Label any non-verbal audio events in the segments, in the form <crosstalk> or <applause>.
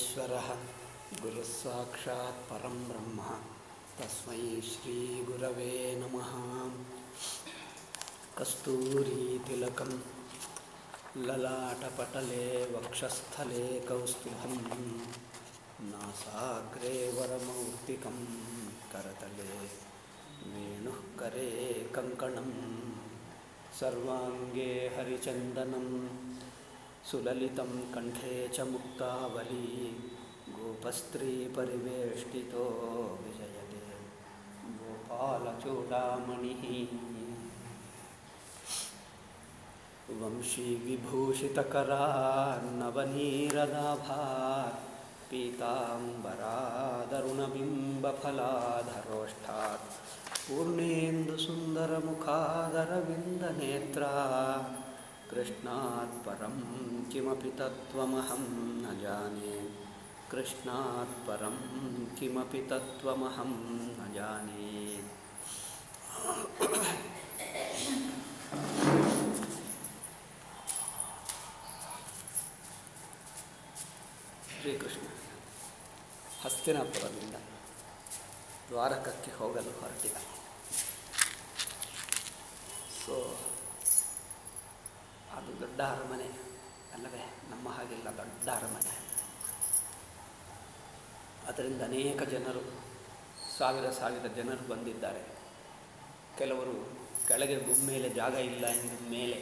परमेश्वरः। गुरुस्साक्षात् परं ब्रह्म। तस्मै श्रीगुरवे नमः। कस्तूरीतिलकं ललाटपटले वक्षस्थले कौस्तुभं नासाग्रे वरमौक्तिकं करतले वेणुः करे कङ्कणं सर्वाङ्गे हरिचन्दनं सुललितं कण्ठे च मुक्तावली गोपस्त्रीपरिवेष्टितो विजयते। गोपालचूडामणिः। वंशीविभूषितकरान्नवनीरदाभात् पीताम्बरादरुणबिम्बफलाधरोष्ठात् पूर्णेन्दुसुन्दरमुखादरविन्दनेत्रा कृष्णात् परं किमपि तत्त्वमहं न जाने कृष्णात् परं किमपि तत्त्वमहं न जाने ಶ್ರೀಕೃಷ್ಣ ಹಸ್ತಿನಾಪುರದಿಂದ ದ್ವಾರಕಕ್ಕೆ ಹೋಗಲು ಹೊರಟಿದ ಸೊ ಅದು ದೊಡ್ಡ ಅರಮನೆ. ಅಲ್ಲವೇ, ನಮ್ಮ ಹಾಗೆಲ್ಲ ದೊಡ್ಡ ಅರಮನೆ. ಅದರಿಂದ ಅನೇಕ ಜನರು, ಸಾವಿರ ಸಾವಿರ ಜನರು ಬಂದಿದ್ದಾರೆ. ಕೆಲವರು ಕೆಳಗೆ ಮೇಲೆ ಜಾಗ ಇಲ್ಲ ಎಂದ ಮೇಲೆ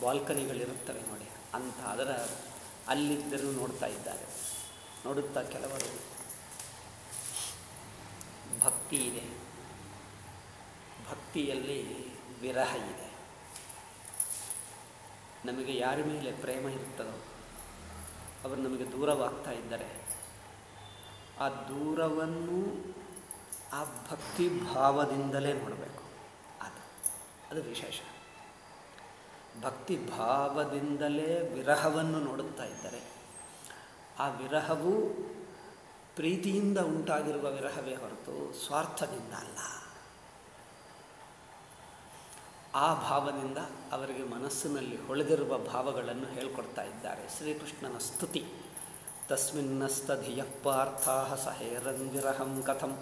ಬಾಲ್ಕನಿಗಳಿರುತ್ತವೆ ನೋಡಿ, ಅಂತ ಅದರ ಅಲ್ಲಿದ್ದರೂ ನೋಡ್ತಾ ಇದ್ದಾರೆ. ನೋಡುತ್ತಾ ಕೆಲವರು, ಭಕ್ತಿ ಇದೆ. ಭಕ್ತಿಯಲ್ಲಿ ವಿರಹ ಇದೆ. ನಮಗೆ ಯಾರ ಮೇಲೆ ಪ್ರೇಮ ಇರುತ್ತದೋ ಅವರು ನಮಗೆ ದೂರವಾಗ್ತಾ ಇದ್ದಾರೆ. ಆ ದೂರವನ್ನು ಆ ಭಕ್ತಿ ಭಾವದಿಂದಲೇ ನೋಡಬೇಕು. ಅದು ಅದು ವಿಶೇಷ. ಭಕ್ತಿ ಭಾವದಿಂದಲೇ ವಿರಹವನ್ನು ನೋಡುತ್ತಾ ಇದ್ದಾರೆ. ಆ ವಿರಹವು ಪ್ರೀತಿಯಿಂದ ಉಂಟಾಗಿರುವ ವಿರಹವೇ ಹೊರತು ಸ್ವಾರ್ಥದಿಂದ ಅಲ್ಲ. ಆ ಭಾವದಿಂದ ಅವರಿಗೆ ಮನಸ್ಸಿನಲ್ಲಿ ಹೊಳೆದಿರುವ ಭಾವಗಳನ್ನು ಹೇಳ್ಕೊಡ್ತಾ ಇದ್ದಾರೆ. ಶ್ರೀಕೃಷ್ಣನ ಸ್ತುತಿ ತಸ್ಮಿನ್ನಸ್ತಧಿಯ ಪಾರ್ಥ ಸಹೇರಂಗಿರಹಂ ಕಥಂ.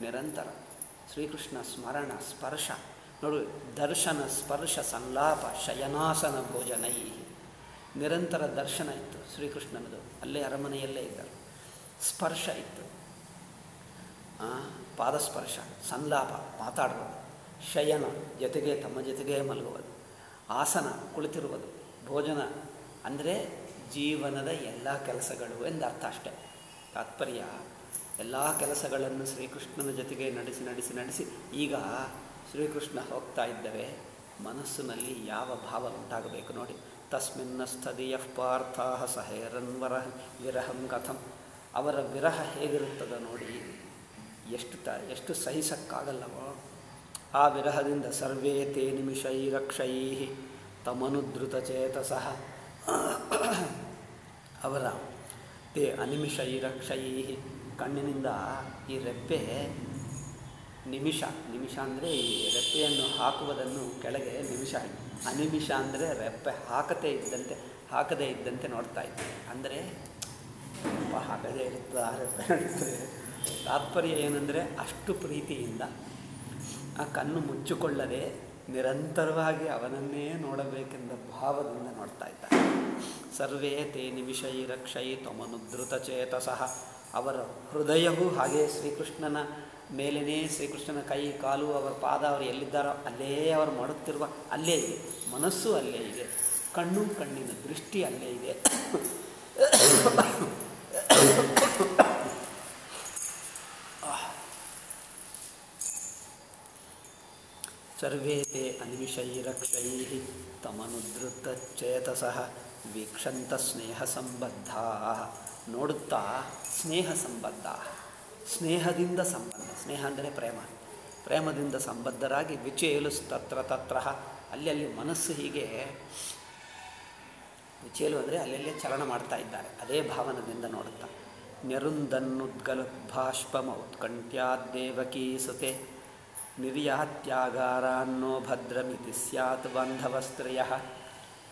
ನಿರಂತರ ಶ್ರೀಕೃಷ್ಣ ಸ್ಮರಣ ಸ್ಪರ್ಶ, ನೋಡು ದರ್ಶನ ಸ್ಪರ್ಶ ಸಂಲಾಪ ಶಯನಾಸನ ಭೋಜನೈ. ನಿರಂತರ ದರ್ಶನ ಇತ್ತು ಶ್ರೀಕೃಷ್ಣನದು, ಅಲ್ಲೇ ಅರಮನೆಯಲ್ಲೇ ಇದ್ದರು. ಸ್ಪರ್ಶ ಇತ್ತು. ಪಾದಸ್ಪರ್ಶ, ಸಂಲಾಪ ಮಾತಾಡುವುದು ಶಯನ ಜೊತೆಗೆ ತಮ್ಮ ಜೊತೆಗೆ ಮಲಗುವುದು. ಆಸನ ಕುಳಿತಿರುವುದು. ಭೋಜನ ಅಂದರೆ ಜೀವನದ ಎಲ್ಲ ಕೆಲಸಗಳು ಎಂದರ್ಥ ಅಷ್ಟೆ. ತಾತ್ಪರ್ಯ, ಎಲ್ಲ ಕೆಲಸಗಳನ್ನು ಶ್ರೀಕೃಷ್ಣನ ಜೊತೆಗೆ ನಡೆಸಿ ನಡೆಸಿ ನಡೆಸಿ, ಈಗ ಶ್ರೀಕೃಷ್ಣ ಹೋಗ್ತಾ ಇದ್ದರೆ ಮನಸ್ಸಿನಲ್ಲಿ ಯಾವ ಭಾವ ಉಂಟಾಗಬೇಕು ನೋಡಿ. ತಸ್ಮಿನ್ನ ಸ್ಥದಿಯ ಪಾರ್ಥ ಸಹೇರನ್ವರ ವಿರಹಂ ಕಥಂ. ಅವರ ವಿರಹ ಹೇಗಿರುತ್ತದೆ ನೋಡಿ, ಎಷ್ಟು ತ, ಎಷ್ಟು ಸಹಿಸಕ್ಕಾಗಲ್ಲವೋ. ಆ ವಿರಹದಿಂದ ಸರ್ವೇ ತೇ ನಿಮಿಷೈರಕ್ಷೈ ತಮನುದ್ರುತ ಚೇತಸಃ ಅವರ ತೇ ಅನಿಮಿಷೈರಕ್ಷೈ ಕಣ್ಣಿನಿಂದ ಈ ರೆಪ್ಪೆ ನಿಮಿಷ ನಿಮಿಷ ಅಂದರೆ ಈ ರೆಪ್ಪೆಯನ್ನು ಹಾಕುವುದನ್ನು ಕೆಳಗೆ ನಿಮಿಷ ಅನಿಮಿಷ ಅಂದರೆ ರೆಪ್ಪೆ ಹಾಕದೇ ಇದ್ದಂತೆ ಹಾಕದೇ ಇದ್ದಂತೆ ನೋಡ್ತಾ ಇದ್ದೆ. ಅಂದರೆ ಹಾಕದೇ ಇರುತ್ತೆ ರೆಪ್ಪೆ ತಾತ್ಪರ್ಯ ಏನಂದರೆ ಅಷ್ಟು ಪ್ರೀತಿಯಿಂದ ಆ ಕಣ್ಣು ಮುಚ್ಚಿಕೊಳ್ಳದೆ ನಿರಂತರವಾಗಿ ಅವನನ್ನೇ ನೋಡಬೇಕೆಂದ ಭಾವದಿಂದ ನೋಡ್ತಾ ಇದ್ದ ಸರ್ವೇ ತೇ ನಿಮಿಷೈರಕ್ಷೈ ತ್ವಮನುದ್ರುತ ಚೇತಸಃ. ಅವರ ಹೃದಯವೂ ಹಾಗೆ ಶ್ರೀಕೃಷ್ಣನ ಮೇಲೇ ಶ್ರೀಕೃಷ್ಣನ ಕೈ, ಕಾಲು, ಅವರ ಪಾದ, ಅವರು ಎಲ್ಲಿದ್ದಾರೋ ಅಲ್ಲೇ ಅವರು ಮಾಡುತ್ತಿರುವ ಅಲ್ಲೇ ಇದೆ. ಮನಸ್ಸು ಅಲ್ಲೇ ಇದೆ. ಕಣ್ಣು, ಕಣ್ಣಿನ ದೃಷ್ಟಿ ಅಲ್ಲೇ ಇದೆ. ಸರ್ವೇ ತೇ ಅನಿಮಿಷೈರಕ್ಷೈ ತಮನುದ್ರುತ ಚೇತಸಃ ವೀಕ್ಷಂತ ಸ್ನೇಹ ಸಂಬದ್ಧ ನೋಡುತ್ತಾ ಸ್ನೇಹ ಸಂಬದ್ಧ ಸ್ನೇಹದಿಂದ ಸಂಬಂಧ, ಸ್ನೇಹ ಅಂದರೆ ಪ್ರೇಮ। ಪ್ರೇಮದಿಂದ ಸಂಬದ್ಧರಾಗಿ ವಿಚೇಲು ತತ್ರ ತತ್ರ ಅಲ್ಲಿ ಅಲ್ಲಿ ಮನಸ್ಸು ಹೀಗೆ ವಿಚೇಲು ಅಂದರೆ ಅಲ್ಲಲ್ಲೇ ಚಲನ ಮಾಡ್ತಾ ಇದ್ದಾರೆ, ಅದೇ ಭಾವನದಿಂದ ನೋಡುತ್ತಾ। ನೆರುಂದನ್ನುದ್ಗಲದ್ಭಾಷ್ಪಮೌತ್ಕಂಠ್ಯಾದ್ದೇವಕೀ ಸುತೆ। ನಿರ್ಯಾತ್ಯಾಗಾರಾನ್ನೋ ಭದ್ರಮಿತಿ ಸ್ಯಾತ್ ಬಂಧವಸ್ತ್ರಯ.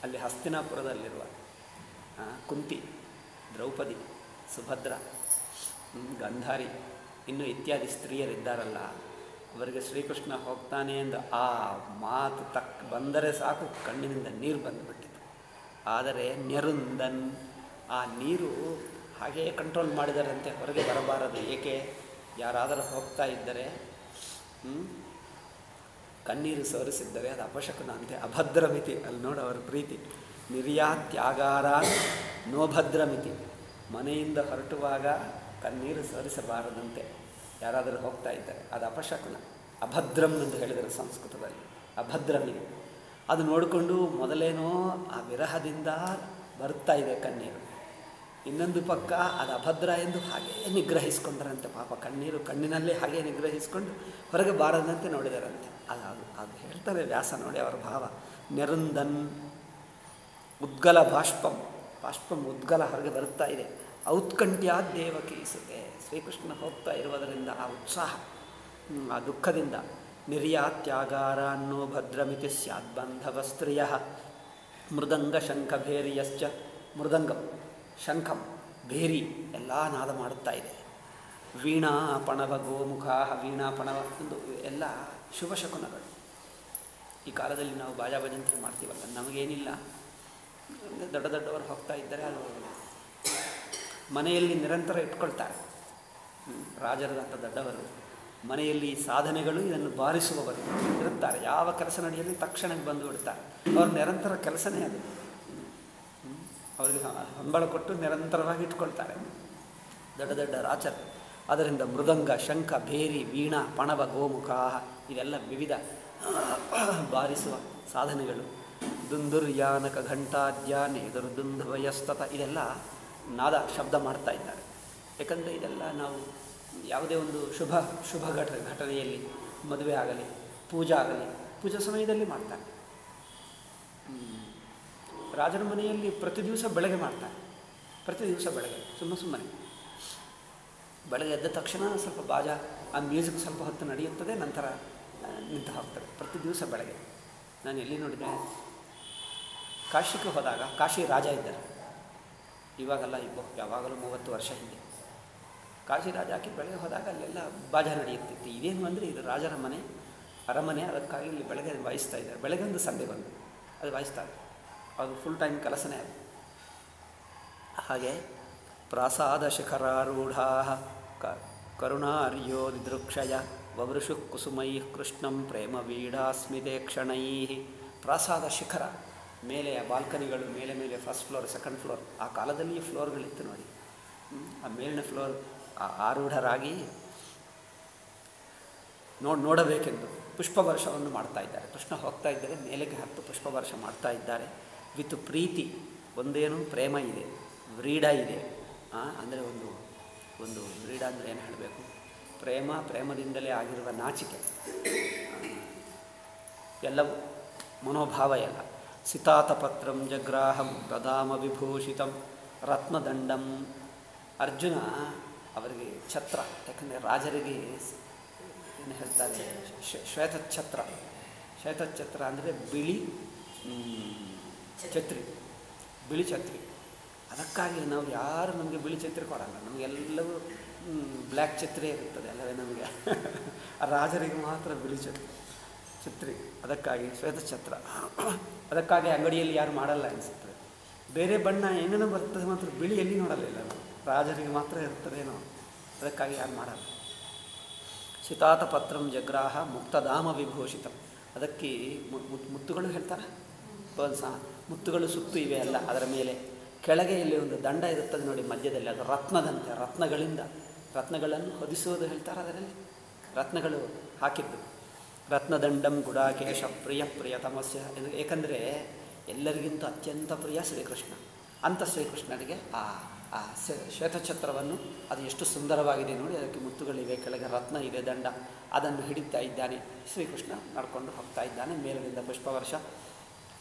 ಅಲ್ಲಿ ಹಸ್ತಿನಾಪುರದಲ್ಲಿರುವ ಕುಂತಿ, ದ್ರೌಪದಿ, ಸುಭದ್ರ ಗಂಧಾರಿ, ಇನ್ನು ಇತ್ಯಾದಿ ಸ್ತ್ರೀಯರಿದ್ದಾರಲ್ಲ, ಅವರಿಗೆ ಶ್ರೀಕೃಷ್ಣ ಹೋಗ್ತಾನೆ ಎಂದು ಆ ಮಾತು ತಕ್ಕ ಬಂದರೆ ಸಾಕು, ಕಣ್ಣಿನಿಂದ ನೀರು ಬಂದುಬಿಟ್ಟಿತು. ಆದರೆ ನೆರುಂದನ್ ಆ ನೀರು ಹಾಗೆಯೇ ಕಂಟ್ರೋಲ್ ಮಾಡಿದಾರಂತೆ, ಹೊರಗೆ ಬರಬಾರದು. ಏಕೆ? ಯಾರಾದರೂ ಹೋಗ್ತಾ ಇದ್ದರೆ ಕಣ್ಣೀರು ಸೋರಿಸಿದ್ದರೆ ಅದು ಅಪಶಕುನ ಅಂತೆ ಅಭದ್ರಮಿತಿ. ಅಲ್ಲಿ ನೋಡು ಅವರ ಪ್ರೀತಿ. ನಿರ್ಯಾತ್ಯಾಗಾರ ನೋಭದ್ರಮಿತಿ. ಮನೆಯಿಂದ ಹೊರಟುವಾಗ ಕಣ್ಣೀರು ಸೋರಿಸಬಾರದಂತೆ ಯಾರಾದರೂ ಹೋಗ್ತಾ ಇದ್ದಾರೆ. ಅದು ಅಪಶಕುನ ಅಭದ್ರಂ ಎಂದು ಹೇಳಿದರು ಸಂಸ್ಕೃತದಲ್ಲಿ. ಅಭದ್ರಮಿತಿ ಅದು ನೋಡಿಕೊಂಡು ಮೊದಲೇನೋ ಆ ವಿರಹದಿಂದ ಬರ್ತಾ ಇದೆ ಕಣ್ಣೀರು. ಇನ್ನೊಂದು ಪಕ್ಕ ಅದು ಅಭದ್ರ ಎಂದು ಹಾಗೇ ನಿಗ್ರಹಿಸ್ಕೊಂಡರಂತೆ. ಪಾಪ ಕಣ್ಣೀರು ಕಣ್ಣಿನಲ್ಲೇ ಹಾಗೆ ನಿಗ್ರಹಿಸ್ಕೊಂಡು ಹೊರಗೆ ಬಾರದಂತೆ ನೋಡಿದರಂತೆ. ಅದು ಅದು ಅದು ಹೇಳ್ತಾರೆ ವ್ಯಾಸ ನೋಡಿ ಅವರ ಭಾವ. ನೆರುಂದನ್ ಉದ್ಗಲ ಬಾಷ್ಪಂ. ಬಾಷ್ಪಂ ಉದ್ಗಲ ಹೊರಗೆ ಬರುತ್ತಾ ಇದೆ. ಔತ್ಕಂಠ್ಯ ದೇವಕೀಸುತ್ತೆ ಶ್ರೀಕೃಷ್ಣ ಹೋಗ್ತಾ ಇರುವುದರಿಂದ ಆ ಉತ್ಸಾಹ ಆ ದುಃಖದಿಂದ ನಿರ್ಯಾತ್ಯಾಗಾರ ಅನ್ನೋ ಭದ್ರಮಿತಿ ಸ್ಯಾದ್ಬಂಧವ ಸ್ತ್ರೀಯ. ಮೃದಂಗ ಶಂಖ ಭೇರಿಯಶ್ಚ ಮೃದಂಗಂ. ಶಂಖಂ, ಭೇರಿ ಎಲ್ಲ ನಾದ ಮಾಡುತ್ತಾ ಇದೆ. ವೀಣಾ ಪಣವ ಗೋಮುಖ ವೀಣಾ ಪಣವ ಎಂದು ಎಲ್ಲ ಶುಭ ಶಕುನಗಳು. ಈ ಕಾಲದಲ್ಲಿ ನಾವು ಬಾಜಾ ಭಜಂತ್ರಿ ಮಾಡ್ತೀವಲ್ಲ, ನಮಗೇನಿಲ್ಲ. ದೊಡ್ಡ ದೊಡ್ಡವರು ಹೋಗ್ತಾ ಇದ್ದರೆ ಅದು ಮನೆಯಲ್ಲಿ ನಿರಂತರ ಇಟ್ಕೊಳ್ತಾರೆ. ರಾಜರದಂಥ ದೊಡ್ಡವರು ಮನೆಯಲ್ಲಿ ಸಾಧನೆಗಳು ಇದನ್ನು ಬಾರಿಸುವವರು ಇರುತ್ತಾರೆ. ಯಾವ ಕೆಲಸ ನಡೆಯಲಿ ತಕ್ಷಣಕ್ಕೆ ಬಂದು ಬಿಡ್ತಾರೆ. ಅವ್ರ ನಿರಂತರ ಕೆಲಸನೇ ಅದು. ಅವರಿಗೆ ಸಂಬಳ ಕೊಟ್ಟು ನಿರಂತರವಾಗಿ ಇಟ್ಕೊಳ್ತಾರೆ ದೊಡ್ಡ ದೊಡ್ಡ ರಾಚರು. ಅದರಿಂದ ಮೃದಂಗ, ಶಂಖ, ಭೇರಿ, ವೀಣಾ, ಪಣವ ಗೋಮುಖ ಇವೆಲ್ಲ ವಿವಿಧ ಬಾರಿಸುವ ಸಾಧನೆಗಳು. ದುಂದುರ್ಯಾನಕ ಘಂಟಾಧ್ಯಾನೇದರು ದುಂಧವಯಸ್ತತ ಇದೆಲ್ಲ ನಾದ ಶಬ್ದ ಮಾಡ್ತಾ ಇದ್ದಾರೆ. ಯಾಕಂದರೆ ಇದೆಲ್ಲ ನಾವು ಯಾವುದೇ ಒಂದು ಶುಭ ಶುಭ ಘಟ ಘಟನೆಯಲ್ಲಿ ಮದುವೆ ಆಗಲಿ, ಪೂಜಾ ಆಗಲಿ, ಪೂಜಾ ಸಮಯದಲ್ಲಿ ಮಾಡ್ತಾರೆ. ರಾಜನ ಮನೆಯಲ್ಲಿ ಪ್ರತಿ ದಿವಸ ಬೆಳಗ್ಗೆ ಮಾಡ್ತಾರೆ. ಪ್ರತಿ ದಿವಸ ಬೆಳಗ್ಗೆ, ಸುಮ್ಮ ಸುಮ್ಮನೆ. ಬೆಳಗ್ಗೆ ಎದ್ದ ತಕ್ಷಣ ಸ್ವಲ್ಪ ಬಾಜಾ, ಆ ಮ್ಯೂಸಿಕ್ ಸ್ವಲ್ಪ ಹೊತ್ತು ನಡೆಯುತ್ತದೆ, ನಂತರ ನಿಂತ ಹೋಗ್ತದೆ. ಪ್ರತಿ ದಿವಸ ಬೆಳಗ್ಗೆ. ನಾನು ಎಲ್ಲಿ ನೋಡಿದೆ ಕಾಶಿಗೆ ಹೋದಾಗ, ಕಾಶಿ ರಾಜ ಇದ್ದಾರೆ. ಇವಾಗಲ್ಲ, ಇಬ್ಬ, ಯಾವಾಗಲೂ ಮೂವತ್ತು ವರ್ಷ ಹಿಂದೆ. ಕಾಶಿ ರಾಜ ಹಾಕಿ ಬೆಳಗ್ಗೆ ಹೋದಾಗ ಅಲ್ಲೆಲ್ಲ ಬಾಜಾ ನಡೆಯುತ್ತಿತ್ತು. ಇದೇನು ಅಂದರೆ, ಇದು ರಾಜರ ಮನೆ, ಅರಮನೆ, ಅದಕ್ಕಾಗಿ ಇಲ್ಲಿ ಬೆಳಗ್ಗೆ ವಾಯಿಸ್ತಾ ಇದ್ದಾರೆ. ಬೆಳಗ್ಗೆ ಒಂದು ಸಂಡೆ ಬಂದು, ಅದು ವಾಯಿಸ್ತಾರೆ ಅದು ಫುಲ್ ಟೈಮ್ ಕೆಲಸನೇ ಅದು. ಹಾಗೆ ಪ್ರಾಸಾದ ಶಿಖರಾರೂಢ ಕರುಣಾರ್ಯೋ ದಿದೃಕ್ಷಯ ವವೃಷು ಕುಸುಮೈ ಕೃಷ್ಣಂ ಪ್ರೇಮ ವೀಡಾಸ್ಮಿತೆ ಕ್ಷಣೈ ಪ್ರಾಸಾದ ಶಿಖರ ಮೇಲೆ ಬಾಲ್ಕನಿಗಳು ಮೇಲೆ ಮೇಲೆ ಫಸ್ಟ್ ಫ್ಲೋರ್ ಸೆಕೆಂಡ್ ಫ್ಲೋರ್ ಆ ಕಾಲದಲ್ಲಿ ಫ್ಲೋರ್ಗಳಿತ್ತು ನೋಡಿ. ಆ ಮೇಲಿನ ಫ್ಲೋರ್ ಆ ಆರೂಢರಾಗಿ ನೋಡಿ ನೋಡಬೇಕೆಂದು ಪುಷ್ಪವರ್ಷವನ್ನು ಮಾಡ್ತಾ ಇದ್ದಾರೆ. ಕೃಷ್ಣ ಹೋಗ್ತಾ ಇದ್ದರೆ ಮೇಲೆಗೆ ಹತ್ತು ಪುಷ್ಪವರ್ಷ ಮಾಡ್ತಾ ಇದ್ದಾರೆ. ವಿತ್ ಪ್ರೀತಿ, ಒಂದೇನು ಪ್ರೇಮ ಇದೆ, ವ್ರೀಡ ಇದೆ ಅಂದರೆ ಒಂದು ಒಂದು ವ್ರೀಡ ಅಂದರೆ ಏನು ಹೇಳಬೇಕು? ಪ್ರೇಮ, ಪ್ರೇಮದಿಂದಲೇ ಆಗಿರುವ ನಾಚಿಕೆ. ಎಲ್ಲವೂ ಮನೋಭಾವ ಎಲ್ಲ. ಸಿತಾತಪತ್ರಂ ಜಗ್ರಾಹಂ ಪ್ರದಾಮ ವಿಭೂಷಿತಂ ರತ್ನದಂಡಂ. ಅರ್ಜುನ ಅವರಿಗೆ ಛತ್ರ, ಯಾಕಂದರೆ ರಾಜರಿಗೆ ಏನು ಹೇಳ್ತಾರೆ ಶ್ವ- ಶ್ವೇತಛತ್ರ. ಶ್ವೇತಛತ್ರ ಅಂದರೆ ಬಿಳಿ ಛತ್ರಿ. ಬಿಳಿ ಛತ್ರಿ. ಅದಕ್ಕಾಗಿ ನಾವು ಯಾರು ನಮಗೆ ಬಿಳಿ ಛತ್ರಿ ಕೊಡಲ್ಲ. ನಮಗೆಲ್ಲವೂ ಬ್ಲ್ಯಾಕ್ ಛತ್ರಿ ಇರುತ್ತದೆ ಅಲ್ಲವೇ ನಮಗೆ. <laughs> ರಾಜರಿಗೆ ಮಾತ್ರ ಬಿಳಿ ಛತ್ರಿ. ಛತ್ರಿ. ಅದಕ್ಕಾಗಿ ಶ್ವೇತಛತ್ರ. <coughs> ಅದಕ್ಕಾಗಿ ಅಂಗಡಿಯಲ್ಲಿ ಯಾರು ಮಾಡಲ್ಲ ಅನಿಸುತ್ತದೆ ಬೇರೆ ಬಣ್ಣ ಏನೇನು ಬರ್ತದೆ ಮಾತ್ರ ಬಿಳಿ ಎಲ್ಲಿ ನೋಡಲ್ಲ ನಾವು. ರಾಜರಿಗೆ ಮಾತ್ರ ಇರ್ತದೇನೋ ಅದಕ್ಕಾಗಿ ಯಾರು ಮಾಡಲ್ಲ. ಶಿತಾತಪತ್ರಂ ಜಗ್ರಾಹ ಮುಕ್ತಧಾಮ ವಿಭೂಷಿತಂ ಅದಕ್ಕೆ ಮುತ್ತುಗಳು ಹೇಳ್ತಾರೆ? ಒಂದು ಸಹ ಮುತ್ತುಗಳು ಸುತ್ತು ಇವೆ ಅಲ್ಲ, ಅದರ ಮೇಲೆ ಕೆಳಗೆ ಇಲ್ಲಿ ಒಂದು ದಂಡ ಇರುತ್ತದೆ ನೋಡಿ ಮಧ್ಯದಲ್ಲಿ, ಅದು ರತ್ನದಂತೆ, ರತ್ನಗಳಿಂದ. ರತ್ನಗಳನ್ನು ಹೊದಿಸುವುದು ಹೇಳ್ತಾರೆ ಅದರಲ್ಲಿ. ರತ್ನಗಳು ಹಾಕಿದ್ದು. ರತ್ನದಂಡಂ ಗುಡಾಕೇಶ ಪ್ರಿಯ ಪ್ರಿಯತಮಸ್ಯ ಎಂದು. ಏಕೆಂದರೆ ಎಲ್ಲರಿಗಿಂತ ಅತ್ಯಂತ ಪ್ರಿಯ ಶ್ರೀಕೃಷ್ಣ. ಅಂಥ ಶ್ರೀಕೃಷ್ಣನಿಗೆ ಆ ಆ ಶ್ವೇ- ಶ್ವೇತಛತ್ರವನ್ನು ಅದು ಎಷ್ಟು ಸುಂದರವಾಗಿದೆ ನೋಡಿ, ಅದಕ್ಕೆ ಮುತ್ತುಗಳಿವೆ, ಕೆಳಗೆ ರತ್ನ ಇದೆ, ದಂಡ. ಅದನ್ನು ಹಿಡಿತಾ ಇದ್ದಾನೆ. ಶ್ರೀಕೃಷ್ಣ ನಡ್ಕೊಂಡು ಹೋಗ್ತಾ ಇದ್ದಾನೆ. ಮೇಲಿನಿಂದ ಪುಷ್ಪವರ್ಷ.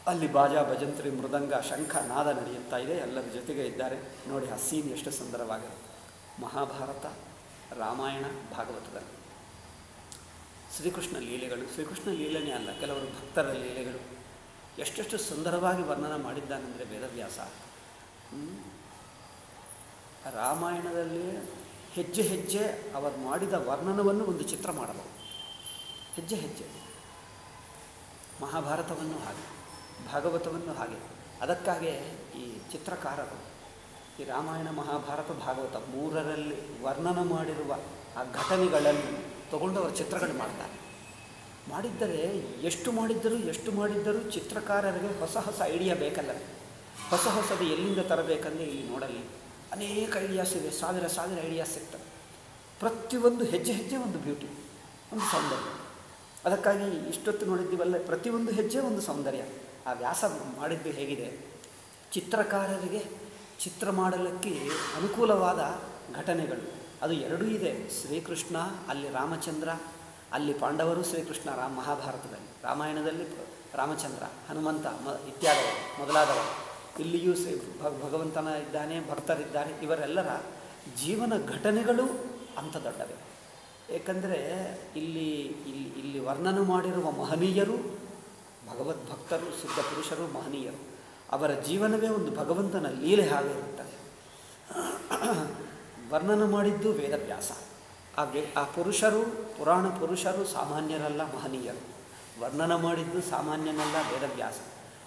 ಅಲ್ಲಿ ಬಾಜಾ ಭಜಂತ್ರಿ ಮೃದಂಗ ಶಂಖ ನಾದ ನಡೆಯುತ್ತಾ ಇದೆ. ಎಲ್ಲರ ಜೊತೆಗೆ ಇದ್ದಾರೆ. ನೋಡಿ, ಆ ಸೀನ್ ಎಷ್ಟು ಸುಂದರವಾಗಿದೆ. ಮಹಾಭಾರತ, ರಾಮಾಯಣ, ಭಾಗವತದಲ್ಲಿ. ಶ್ರೀಕೃಷ್ಣ ಲೀಲೆಗಳು. ಶ್ರೀಕೃಷ್ಣ ಲೀಲೆನೇ ಅಲ್ಲ, ಕೆಲವರು ಭಕ್ತರ ಲೀಲೆಗಳು. ಎಷ್ಟೆಷ್ಟು ಸುಂದರವಾಗಿ ವರ್ಣನ ಮಾಡಿದ್ದಾನೆಂದರೆ ವೇದವ್ಯಾಸ. ರಾಮಾಯಣದಲ್ಲಿ ಹೆಜ್ಜೆ ಹೆಜ್ಜೆ ಅವರು ಮಾಡಿದ ವರ್ಣನವನ್ನು ಒಂದು ಚಿತ್ರ ಮಾಡಬಹುದು. ಹೆಜ್ಜೆ ಹೆಜ್ಜೆ. ಮಹಾಭಾರತವನ್ನು ಹಾಗೆ. ಭಾಗವತವನ್ನು ಹಾಗೆ. ಅದಕ್ಕಾಗೆ ಈ ಚಿತ್ರಕಾರರು, ಈ ರಾಮಾಯಣ ಮಹಾಭಾರತ ಭಾಗವತ ಮೂರರಲ್ಲಿ ವರ್ಣನ ಮಾಡಿರುವ ಆ ಘಟನೆಗಳನ್ನು ತಗೊಂಡು ಅವರು ಚಿತ್ರಗಳು ಮಾಡ್ತಾರೆ. ಮಾಡಿದ್ದರೆ ಎಷ್ಟು ಮಾಡಿದ್ದರೂ ಎಷ್ಟು ಮಾಡಿದ್ದರೂ ಚಿತ್ರಕಾರರಿಗೆ ಹೊಸ ಹೊಸ ಐಡಿಯಾ ಬೇಕಲ್ಲ. ಹೊಸ ಹೊಸದು ಎಲ್ಲಿಂದ ತರಬೇಕಂದ್ರೆ ಇಲ್ಲಿ ನೋಡಲಿ ಅನೇಕ ಐಡಿಯಾಸ್ ಇದೆ ಸಾವಿರ ಸಾವಿರ ಐಡಿಯಾಸ್ ಸಿಗ್ತವೆ. ಪ್ರತಿಯೊಂದು ಹೆಜ್ಜೆ ಹೆಜ್ಜೆ ಒಂದು ಬ್ಯೂಟಿ ಒಂದು ಸೌಂದರ್ಯ. ಅದಕ್ಕಾಗಿ ಇಷ್ಟೊತ್ತು ನೋಡಿದ್ದೀವಲ್ಲ, ಪ್ರತಿಯೊಂದು ಹೆಜ್ಜೆ ಒಂದು ಸೌಂದರ್ಯ. ಆ ವ್ಯಾಸ ಮಾಡಿದ್ದು ಹೇಗಿದೆ? ಚಿತ್ರಕಾರರಿಗೆ ಚಿತ್ರ ಮಾಡಲಿಕ್ಕೆ ಅನುಕೂಲವಾದ ಘಟನೆಗಳು. ಅದು ಎರಡೂ ಇದೆ. ಶ್ರೀಕೃಷ್ಣ, ಅಲ್ಲಿ ರಾಮಚಂದ್ರ, ಅಲ್ಲಿ ಪಾಂಡವರು ಶ್ರೀಕೃಷ್ಣ ರಾಮ ಮಹಾಭಾರತದಲ್ಲಿ. ರಾಮಾಯಣದಲ್ಲಿ ರಾಮಚಂದ್ರ, ಹನುಮಂತ ಮ ಇತ್ಯಾದಿ ಮೊದಲಾದವರು. ಇಲ್ಲಿಯೂ ಶ್ರೀ ಭಗವಂತನ ಇದ್ದಾನೆ, ಭಕ್ತರಿದ್ದಾರೆ. ಇವರೆಲ್ಲರ ಜೀವನ ಘಟನೆಗಳು ಅಂಥ ದೊಡ್ಡವೆ. ಏಕೆಂದರೆ ಇಲ್ಲಿ ಇಲ್ಲಿ ಇಲ್ಲಿ ವರ್ಣನೆ ಮಾಡಿರುವ ಮಹನೀಯರು ಭಗವದ್ಭಕ್ತರು ಸಿದ್ಧ ಪುರುಷರು, ಮಹನೀಯರು. ಅವರ ಜೀವನವೇ ಒಂದು ಭಗವಂತನ ಲೀಲೆ ಹಾಗೆ ಇರುತ್ತದೆ. ವರ್ಣನ ಮಾಡಿದ್ದು ವೇದವ್ಯಾಸ. ಆ ವ್ಯ ಆ ಪುರುಷರು, ಪುರಾಣ ಪುರುಷರು ಸಾಮಾನ್ಯರಲ್ಲ, ಮಹನೀಯರು. ವರ್ಣನ ಮಾಡಿದ್ದು ಸಾಮಾನ್ಯನಲ್ಲ, ವೇದವ್ಯಾಸ.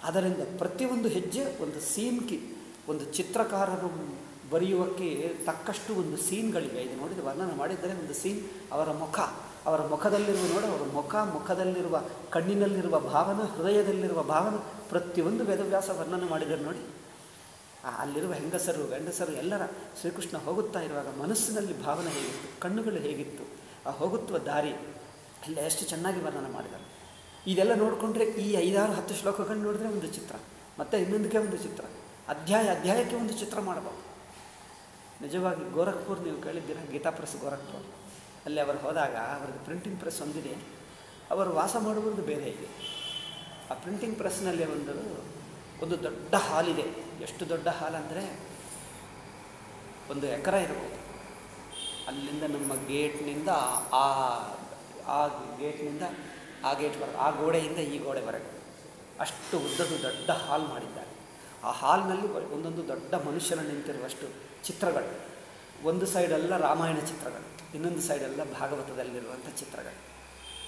ಅದರಿಂದ ಪ್ರತಿಯೊಂದು ಹೆಜ್ಜೆ ಒಂದು ಸೀನ್ಕಿ ಒಂದು ಚಿತ್ರಕಾರರು ಬರೆಯುವಕ್ಕೆ ತಕ್ಕಷ್ಟು ಒಂದು ಸೀನ್ಗಳಿವೆ. ಇದು ನೋಡಿದ ವರ್ಣನ ಮಾಡಿದ್ದರೆ ಒಂದು ಸೀನ್ ಅವರ ಮುಖ. ಅವರ ಮುಖದಲ್ಲಿರುವ ನೋಡು, ಅವರ ಮುಖ ಮುಖದಲ್ಲಿರುವ ಕಣ್ಣಿನಲ್ಲಿರುವ ಭಾವನ, ಹೃದಯದಲ್ಲಿರುವ ಭಾವನ, ಪ್ರತಿಯೊಂದು ವೇದವ್ಯಾಸ ವರ್ಣನೆ ಮಾಡಿದರು ನೋಡಿ. ಅಲ್ಲಿರುವ ಹೆಂಗಸರು, ಗಂಡಸರು ಎಲ್ಲರ ಶ್ರೀಕೃಷ್ಣ ಹೋಗುತ್ತಾ ಇರುವಾಗ ಮನಸ್ಸಿನಲ್ಲಿ ಭಾವನೆ ಹೇಗಿತ್ತು, ಕಣ್ಣುಗಳು ಹೇಗಿತ್ತು, ಆ ಹೋಗುತ್ತುವ ದಾರಿ, ಎಲ್ಲ ಎಷ್ಟು ಚೆನ್ನಾಗಿ ವರ್ಣನೆ ಮಾಡಿದ್ದಾರೆ. ಇದೆಲ್ಲ ನೋಡಿಕೊಂಡ್ರೆ ಈ ಐದಾರು, ಹತ್ತು ಶ್ಲೋಕಗಳು ನೋಡಿದ್ರೆ ಒಂದು ಚಿತ್ರ, ಮತ್ತು ಇನ್ನೊಂದಕ್ಕೆ ಒಂದು ಚಿತ್ರ, ಅಧ್ಯಾಯ, ಅಧ್ಯಾಯಕ್ಕೆ ಒಂದು ಚಿತ್ರ ಮಾಡಬಹುದು ನಿಜವಾಗಿ ಗೋರಖ್ಪುರ್ ನೀವು ಕೇಳಿದ್ದೀರಾ? ಗೀತಾಪ್ರಸ್ ಗೋರಖ್ಪುರ್. ಅಲ್ಲಿ ಅವರು ಹೋದಾಗ ಅವ್ರದ್ದು ಪ್ರಿಂಟಿಂಗ್ ಪ್ರೆಸ್ ಒಂದಿದೆ. ಅವರು ವಾಸ ಮಾಡುವುದು ಬೇರೆ ಇದೆ. ಆ ಪ್ರಿಂಟಿಂಗ್ ಪ್ರೆಸ್ನಲ್ಲಿ ಒಂದು ಒಂದು ದೊಡ್ಡ ಹಾಲ್ ಇದೆ. ಎಷ್ಟು ದೊಡ್ಡ ಹಾಲ್ ಅಂದರೆ ಒಂದು ಎಕರೆ ಇರ್ಬೋದು. ಅಲ್ಲಿಂದ ನಮ್ಮ ಗೇಟ್ನಿಂದ ಆ ಆ ಗೇಟ್ನಿಂದ ಆ ಗೇಟ್ ಬರ ಆ ಗೋಡೆಯಿಂದ ಈ ಗೋಡೆವರೆಗೆ ಅಷ್ಟು ಉದ್ದದ್ದು ದೊಡ್ಡ ಹಾಲ್ ಮಾಡಿದ್ದಾರೆ. ಆ ಹಾಲ್ನಲ್ಲಿ ಒಂದೊಂದು ದೊಡ್ಡ ಮನುಷ್ಯನ ನಿಂತಿರುವಷ್ಟು ಚಿತ್ರಗಳು. ಒಂದು ಸೈಡೆಲ್ಲ ರಾಮಾಯಣ ಚಿತ್ರಗಳು. ಇನ್ನೊಂದು ಸೈಡೆಲ್ಲ ಭಾಗವತದಲ್ಲಿರುವಂಥ ಚಿತ್ರಗಳು.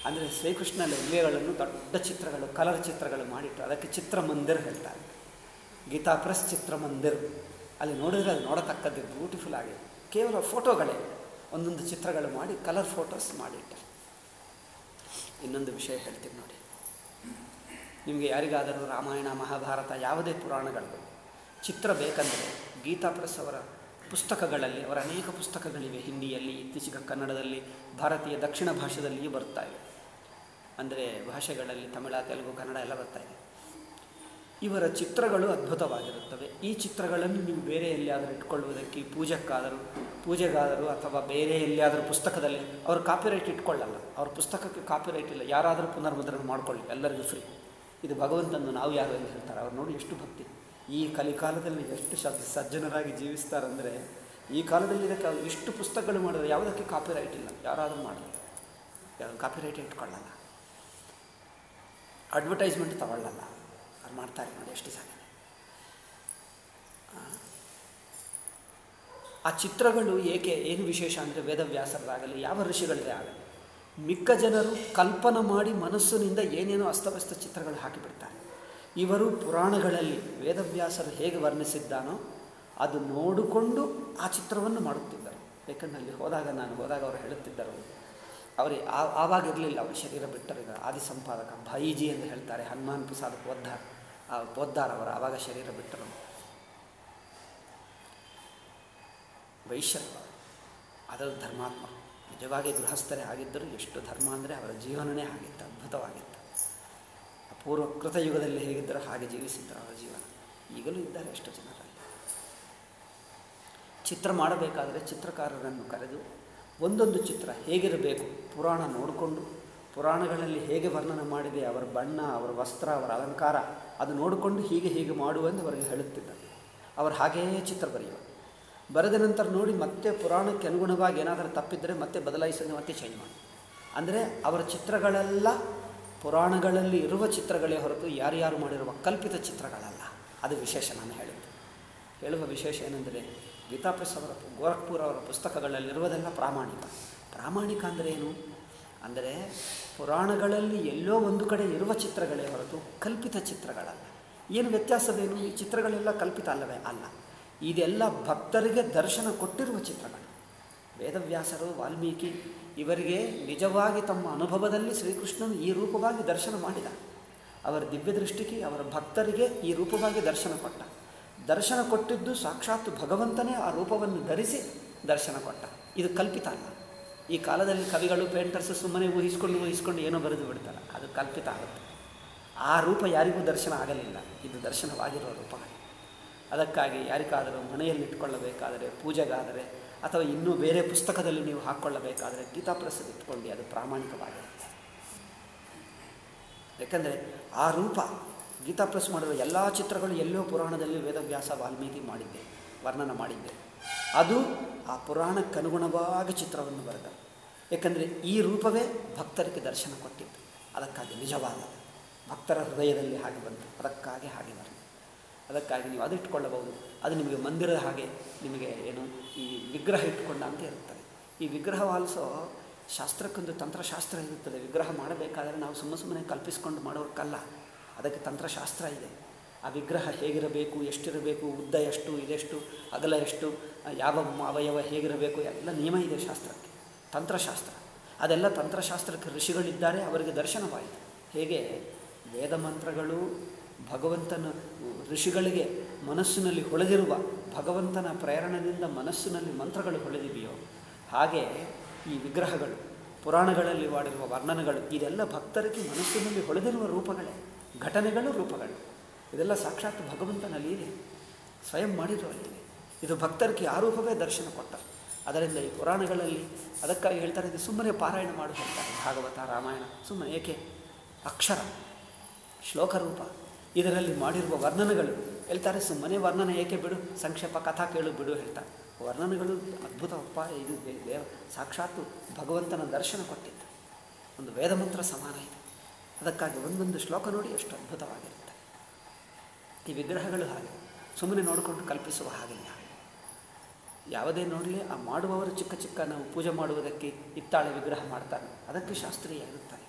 ಅಂದರೆ ಶ್ರೀಕೃಷ್ಣ ಲವ್ಯಗಳನ್ನು ದೊಡ್ಡ ಚಿತ್ರಗಳು, ಕಲರ್ ಚಿತ್ರಗಳು ಮಾಡಿಟ್ಟು ಅದಕ್ಕೆ ಚಿತ್ರಮಂದಿರ್ ಹೇಳ್ತಾರೆ. ಗೀತಾ ಪ್ರೆಸ್ ಚಿತ್ರಮಂದಿರ್. ಅಲ್ಲಿ ನೋಡಿದರೆ ಅದು ನೋಡತಕ್ಕದ್ದು ಬ್ಯೂಟಿಫುಲ್ ಆಗಿದೆ. ಕೇವಲ ಫೋಟೋಗಳೇ ಒಂದೊಂದು ಚಿತ್ರಗಳು ಮಾಡಿ ಕಲರ್ ಫೋಟೋಸ್ ಮಾಡಿಟ್ಟಾರೆ ಇನ್ನೊಂದು ವಿಷಯ ಹೇಳ್ತೀನಿ ನೋಡಿ. ನಿಮಗೆ ಯಾರಿಗಾದರೂ ರಾಮಾಯಣ, ಮಹಾಭಾರತ ಯಾವುದೇ ಪುರಾಣಗಳು, ಚಿತ್ರ ಬೇಕಂದರೆ ಗೀತಾ ಪ್ರೆಸ್ ಅವರ ಪುಸ್ತಕಗಳಲ್ಲಿ, ಅವರ ಅನೇಕ ಪುಸ್ತಕಗಳಿವೆ ಹಿಂದಿಯಲ್ಲಿ, ಇತ್ತೀಚೆಗೆ ಕನ್ನಡದಲ್ಲಿ, ಭಾರತೀಯ ದಕ್ಷಿಣ ಭಾಷೆದಲ್ಲಿಯೂ ಬರ್ತಾ ಇವೆ ಅಂದರೆ ಭಾಷೆಗಳಲ್ಲಿ ತಮಿಳ, ತೆಲುಗು, ಕನ್ನಡ ಎಲ್ಲ ಬರ್ತಾ ಇದೆ. ಇವರ ಚಿತ್ರಗಳು ಅದ್ಭುತವಾಗಿರುತ್ತವೆ. ಈ ಚಿತ್ರಗಳನ್ನು ನೀವು ಬೇರೆ ಎಲ್ಲಿಯಾದರೂ ಇಟ್ಕೊಳ್ಳುವುದಕ್ಕೆ ಪೂಜಕ್ಕಾದರೂ ಪೂಜೆಗಾದರೂ ಅಥವಾ ಬೇರೆ ಎಲ್ಲಿಯಾದರೂ ಪುಸ್ತಕದಲ್ಲಿ ಅವರು ಕಾಪಿರೈಟ್ ಇಟ್ಕೊಳ್ಳಲ್ಲ. ಅವ್ರ ಪುಸ್ತಕಕ್ಕೆ ಕಾಪಿರೈಟ್ ಇಲ್ಲ. ಯಾರಾದರೂ ಪುನರ್ಮುದ್ರಣ ಮಾಡಿಕೊಳ್ಳಿ. ಎಲ್ಲರಿಗೂ ಫ್ರೀ ಇದು ಭಗವಂತನನ್ನು ನಾವು ಯಾರು ಎಂದು ಹೇಳ್ತಾರೆ? ಅವ್ರು ನೋಡಿ ಎಷ್ಟು ಭಕ್ತಿ. ಈ ಕಲಿಕಾಲದಲ್ಲಿ ಎಷ್ಟು ಶ ಸಜ್ಜನರಾಗಿ ಜೀವಿಸ್ತಾರಂದರೆ, ಈ ಕಾಲದಲ್ಲಿ ಇದಕ್ಕೆ ಇಷ್ಟು ಪುಸ್ತಕಗಳು ಮಾಡಿದ್ರೆ ಯಾವುದಕ್ಕೆ ಕಾಪಿರೈಟ್ ಇಲ್ಲ. ಯಾರಾದರೂ ಮಾಡಲಿ. ಯಾರು ಕಾಪಿರೈಟ್ ಇಟ್ಕೊಳ್ಳಲ್ಲ. ಅಡ್ವರ್ಟೈಸ್ಮೆಂಟ್ ತಗೊಳ್ಳಲ್ಲ. ಅವ್ರು ಮಾಡ್ತಾರೆ ನೋಡಿ ಎಷ್ಟು ಜನ. ಆ ಚಿತ್ರಗಳು ಏಕೆ, ಏನು ವಿಶೇಷ ಅಂದರೆ ವೇದವ್ಯಾಸರದಾಗಲಿ ಯಾವ ಋಷಿಗಳದೇ ಆಗಲಿ, ಮಿಕ್ಕ ಜನರು ಕಲ್ಪನೆ ಮಾಡಿ ಮನಸ್ಸಿನಿಂದ ಏನೇನೋ ಅಸ್ತವ್ಯಸ್ತ ಚಿತ್ರಗಳು ಹಾಕಿಬಿಡ್ತಾರೆ. ಇವರು ಪುರಾಣಗಳಲ್ಲಿ ವೇದವ್ಯಾಸರು ಹೇಗೆ ವರ್ಣಿಸಿದ್ದಾನೋ ಅದು ನೋಡಿಕೊಂಡು ಆ ಚಿತ್ರವನ್ನು ಮಾಡುತ್ತಿದ್ದರು. ಏಕೆಂದರೆ ಅಲ್ಲಿ ಹೋದಾಗ ನಾನು ಹೋದಾಗ ಅವರು ಹೇಳುತ್ತಿದ್ದರು, ಅವರು ಆವಾಗ ಇರಲಿಲ್ಲ ಅವರು ಶರೀರ ಬಿಟ್ಟರಿಗ ಆದಿ ಸಂಪಾದಕ ಭಾಯಿಜಿ ಎಂದು ಹೇಳ್ತಾರೆ, ಹನುಮಾನ್ ಪ್ರಸಾದ್ ಪೋದ್ದಾರ್ ಆ ಪೋದ್ದಾರ್ ಅವರು ಆವಾಗ ಶರೀರ ಬಿಟ್ಟರು. ವೈಶ್ಯರು ಅದರ ಧರ್ಮಾತ್ಮ, ನಿಜವಾಗಿ ಗೃಹಸ್ಥರೇ ಆಗಿದ್ದರು ಎಷ್ಟು ಧರ್ಮ ಅಂದರೆ ಅವರ ಜೀವನವೇ ಆಗಿತ್ತು, ಅದ್ಭುತವಾಗಿತ್ತು. ಅಪೂರ್ವ ಕೃತಯುಗದಲ್ಲಿ ಹೇಗಿದ್ದರೆ ಹಾಗೆ ಜೀವಿಸಿದ್ದರು ಅವರ ಜೀವನ. ಈಗಲೂ ಇದ್ದಾರೆ ಎಷ್ಟು ಜನರಲ್ಲಿ. ಚಿತ್ರ ಮಾಡಬೇಕಾದರೆ ಚಿತ್ರಕಾರರನ್ನು ಕರೆದು ಒಂದೊಂದು ಚಿತ್ರ ಹೇಗಿರಬೇಕು ಪುರಾಣ ನೋಡಿಕೊಂಡು, ಪುರಾಣಗಳಲ್ಲಿ ಹೇಗೆ ವರ್ಣನೆ ಮಾಡಿದೆ, ಅವರ ಬಣ್ಣ, ಅವರ ವಸ್ತ್ರ, ಅವರ ಅಲಂಕಾರ ಅದು ನೋಡಿಕೊಂಡು ಹೀಗೆ ಹೀಗೆ ಮಾಡುವೆಂದು ಅವರಿಗೆ ಹೇಳುತ್ತಿದ್ದಾರೆ. ಅವರು ಹಾಗೆಯೇ ಚಿತ್ರ ಬರೆಯುವ ಬರೆದ ನಂತರ ನೋಡಿ ಮತ್ತೆ ಪುರಾಣಕ್ಕೆ ಅನುಗುಣವಾಗಿ ಏನಾದರೂ ತಪ್ಪಿದ್ದರೆ ಮತ್ತೆ ಬದಲಾಯಿಸೋದು ಮತ್ತೆ ಚೇಂಜ್ ಮಾಡಿ. ಅಂದರೆ ಅವರ ಚಿತ್ರಗಳೆಲ್ಲ ಪುರಾಣಗಳಲ್ಲಿ ಇರುವ ಚಿತ್ರಗಳೇ ಹೊರತು ಯಾರ್ಯಾರು ಮಾಡಿರುವ ಕಲ್ಪಿತ ಚಿತ್ರಗಳಲ್ಲ. ಅದು ವಿಶೇಷ ನಾನು ಹೇಳಿದ್ದು ಹೇಳುವ ವಿಶೇಷ ಏನೆಂದರೆ ಗೀತಾಪ್ರಸ್ ಅವರ ಗೋರಖ್ಪುರ್ ಅವರ ಪುಸ್ತಕಗಳಲ್ಲಿರುವುದೆಲ್ಲ ಪ್ರಾಮಾಣಿಕ. ಪ್ರಾಮಾಣಿಕ ಅಂದರೆ ಏನು? ಅಂದರೆ ಪುರಾಣಗಳಲ್ಲಿ ಎಲ್ಲೋ ಒಂದು ಕಡೆ ಇರುವ ಚಿತ್ರಗಳೇ ಹೊರತು ಕಲ್ಪಿತ ಚಿತ್ರಗಳಲ್ಲ. ಏನು ವ್ಯತ್ಯಾಸವೇನು? ಈ ಚಿತ್ರಗಳೆಲ್ಲ ಕಲ್ಪಿತ ಅಲ್ಲವೇ? ಅಲ್ಲ. ಇದೆಲ್ಲ ಭಕ್ತರಿಗೆ ದರ್ಶನ ಕೊಟ್ಟಿರುವ ಚಿತ್ರಗಳು. ವೇದವ್ಯಾಸರು, ವಾಲ್ಮೀಕಿ ಇವರಿಗೆ ನಿಜವಾಗಿ ತಮ್ಮ ಅನುಭವದಲ್ಲಿ ಶ್ರೀಕೃಷ್ಣನು ಈ ರೂಪವಾಗಿ ದರ್ಶನ ಮಾಡಿದ. ಅವರ ದಿವ್ಯ ದೃಷ್ಟಿಗೆ, ಅವರ ಭಕ್ತರಿಗೆ ಈ ರೂಪವಾಗಿ ದರ್ಶನ ಕೊಟ್ಟ. ದರ್ಶನ ಕೊಟ್ಟಿದ್ದು ಸಾಕ್ಷಾತ್ ಭಗವಂತನೇ ಆ ರೂಪವನ್ನು ಧರಿಸಿ ದರ್ಶನ ಕೊಟ್ಟ. ಇದು ಕಲ್ಪಿತ ಅಲ್ಲ. ಈ ಕಾಲದಲ್ಲಿ ಕವಿಗಳು, ಪೇಂಟರ್ಸ್ ಸುಮ್ಮನೆ ಊಹಿಸ್ಕೊಂಡು ಊಹಿಸ್ಕೊಂಡು ಏನೋ ಬರೆದು ಬಿಡ್ತಾರೆ. ಅದು ಕಲ್ಪಿತ ಆಗುತ್ತೆ. ಆ ರೂಪ ಯಾರಿಗೂ ದರ್ಶನ ಆಗಲಿಲ್ಲ. ಇದು ದರ್ಶನವಾಗಿರುವ ರೂಪ. ಅದಕ್ಕಾಗಿ ಯಾರಿಗಾದರೂ ಮನೆಯಲ್ಲಿ ಇಟ್ಕೊಳ್ಳಬೇಕಾದರೆ ಪೂಜೆಗಾದರೆ ಅಥವಾ ಇನ್ನೂ ಬೇರೆ ಪುಸ್ತಕದಲ್ಲಿ ನೀವು ಹಾಕ್ಕೊಳ್ಳಬೇಕಾದರೆ ಗೀತಾಪ್ರಸದ ಇಟ್ಕೊಂಡು ಅದು ಪ್ರಾಮಾಣಿಕವಾಗಿರುತ್ತೆ. ಯಾಕಂದರೆ ಆ ರೂಪ ಗೀತಾಪ್ರಸ್ ಮಾಡಿರುವ ಎಲ್ಲ ಚಿತ್ರಗಳು ಎಲ್ಲೋ ಪುರಾಣದಲ್ಲಿ ವೇದವ್ಯಾಸ ವಾಲ್ಮೀಕಿ ಮಾಡಿದ್ದೆ, ವರ್ಣನ ಮಾಡಿದ್ದೆ. ಅದು ಆ ಪುರಾಣಕ್ಕನುಗುಣವಾಗಿ ಚಿತ್ರವನ್ನು ಬರೆದ. ಏಕೆಂದರೆ ಈ ರೂಪವೇ ಭಕ್ತರಿಗೆ ದರ್ಶನ ಕೊಟ್ಟಿತ್ತು. ಅದಕ್ಕಾಗಿ ನಿಜವಾದ ಭಕ್ತರ ಹೃದಯದಲ್ಲಿ ಹಾಗೆ ಬಂತು. ಅದಕ್ಕಾಗಿ ಹಾಗೆ ಬರ್ತದೆ ಅದಕ್ಕಾಗಿ ನೀವು ಅದು ಇಟ್ಕೊಳ್ಳಬಹುದು. ಅದು ನಿಮಗೆ ಮಂದಿರದ ಹಾಗೆ ನಿಮಗೆ ಏನು ಈ ವಿಗ್ರಹ ಇಟ್ಕೊಂಡ ಅಂತ ಇರುತ್ತದೆ. ಈ ವಿಗ್ರಹ ಆಲ್ಸೋ ಶಾಸ್ತ್ರಕ್ಕೊಂದು ತಂತ್ರಶಾಸ್ತ್ರ ಇರುತ್ತದೆ. ವಿಗ್ರಹ ಮಾಡಬೇಕಾದರೆ ನಾವು ಸುಮ್ಮ ಸುಮ್ಮನೆ ಕಲ್ಪಿಸ್ಕೊಂಡು ಮಾಡೋಕ್ಕಲ್ಲ ಅದಕ್ಕೆ ತಂತ್ರಶಾಸ್ತ್ರ ಇದೆ. ಆ ವಿಗ್ರಹ ಹೇಗಿರಬೇಕು, ಎಷ್ಟಿರಬೇಕು, ಉದ್ದ ಎಷ್ಟು, ಇದೆಷ್ಟು, ಅಗಲ ಎಷ್ಟು, ಯಾವ ಅವಯವ ಹೇಗಿರಬೇಕು, ಎಲ್ಲ ನಿಯಮ ಇದೆ ಶಾಸ್ತ್ರಕ್ಕೆ. ತಂತ್ರಶಾಸ್ತ್ರ. ಅದೆಲ್ಲ ತಂತ್ರಶಾಸ್ತ್ರಕ್ಕೆ ಋಷಿಗಳಿದ್ದಾರೆ, ಅವರಿಗೆ ದರ್ಶನವಾಯಿತು. ಹೇಗೆ? ವೇದ ಮಂತ್ರಗಳು ಭಗವಂತನ ಋಷಿಗಳಿಗೆ ಮನಸ್ಸಿನಲ್ಲಿ ಹೊಳೆದಿರುವ ಭಗವಂತನ ಪ್ರೇರಣದಿಂದ ಮನಸ್ಸಿನಲ್ಲಿ ಮಂತ್ರಗಳು ಹೊಳೆದಿವೆಯೋ, ಹಾಗೆ ಈ ವಿಗ್ರಹಗಳು, ಪುರಾಣಗಳಲ್ಲಿ ಮಾಡಿರುವ ವರ್ಣನೆಗಳು, ಇದೆಲ್ಲ ಭಕ್ತರಿಗೆ ಮನಸ್ಸಿನಲ್ಲಿ ಹೊಳೆದಿರುವ ರೂಪಗಳೇ, ಘಟನೆಗಳು ರೂಪಗಳು. ಇದೆಲ್ಲ ಸಾಕ್ಷಾತ್ ಭಗವಂತನಲ್ಲಿ ಇದೆ, ಸ್ವಯಂ ಮಾಡಿರುವ ಲೀಲೆ ಇದು. ಭಕ್ತರಿಗೆ ಆ ರೂಪವೇ ದರ್ಶನ ಕೊಟ್ಟ. ಅದರಿಂದ ಈ ಪುರಾಣಗಳಲ್ಲಿ ಅದಕ್ಕಾಗಿ ಹೇಳ್ತಾರೆ, ಇದು ಸುಮ್ಮನೆ ಪಾರಾಯಣ ಮಾಡು ಭಾಗವತ ರಾಮಾಯಣ, ಸುಮ್ಮನೆ, ಏಕೆ? ಅಕ್ಷರ ಶ್ಲೋಕ ರೂಪ ಇದರಲ್ಲಿ ಮಾಡಿರುವ ವರ್ಣನೆಗಳು. ಹೇಳ್ತಾರೆ, ಸುಮ್ಮನೆ ವರ್ಣನೆ ಏಕೆ ಬಿಡು, ಸಂಕ್ಷೇಪ ಕಥಾ ಕೇಳು ಬಿಡು ಹೇಳ್ತಾರೆ ವರ್ಣನೆಗಳು ಅದ್ಭುತವಪ್ಪ ಇದು ದೇವ, ಸಾಕ್ಷಾತ್ತು ಭಗವಂತನ ದರ್ಶನ ಕೊಟ್ಟಿದ್ದು. ಒಂದು ವೇದಮಂತ್ರ ಸಮಾನ ಇದೆ. ಅದಕ್ಕಾಗಿ ಒಂದೊಂದು ಶ್ಲೋಕ ನೋಡಿ ಎಷ್ಟು ಅದ್ಭುತವಾಗಿರುತ್ತೆ. ಈ ವಿಗ್ರಹಗಳು ಹಾಗೆ. ಸುಮ್ಮನೆ ನೋಡಿಕೊಂಡು ಕಲ್ಪಿಸುವ ಹಾಗಿಲ್ಲ. ಯಾವುದೇ ನೋಡಲಿ, ಆ ಮಾಡುವವರು ಚಿಕ್ಕ ಚಿಕ್ಕ ನಾವು ಪೂಜೆ ಮಾಡುವುದಕ್ಕೆ ಇತ್ತಾಳೆ ವಿಗ್ರಹ ಮಾಡ್ತಾರೆ. ಅದಕ್ಕೆ ಶಾಸ್ತ್ರೀಯ ಇರುತ್ತಾರೆ.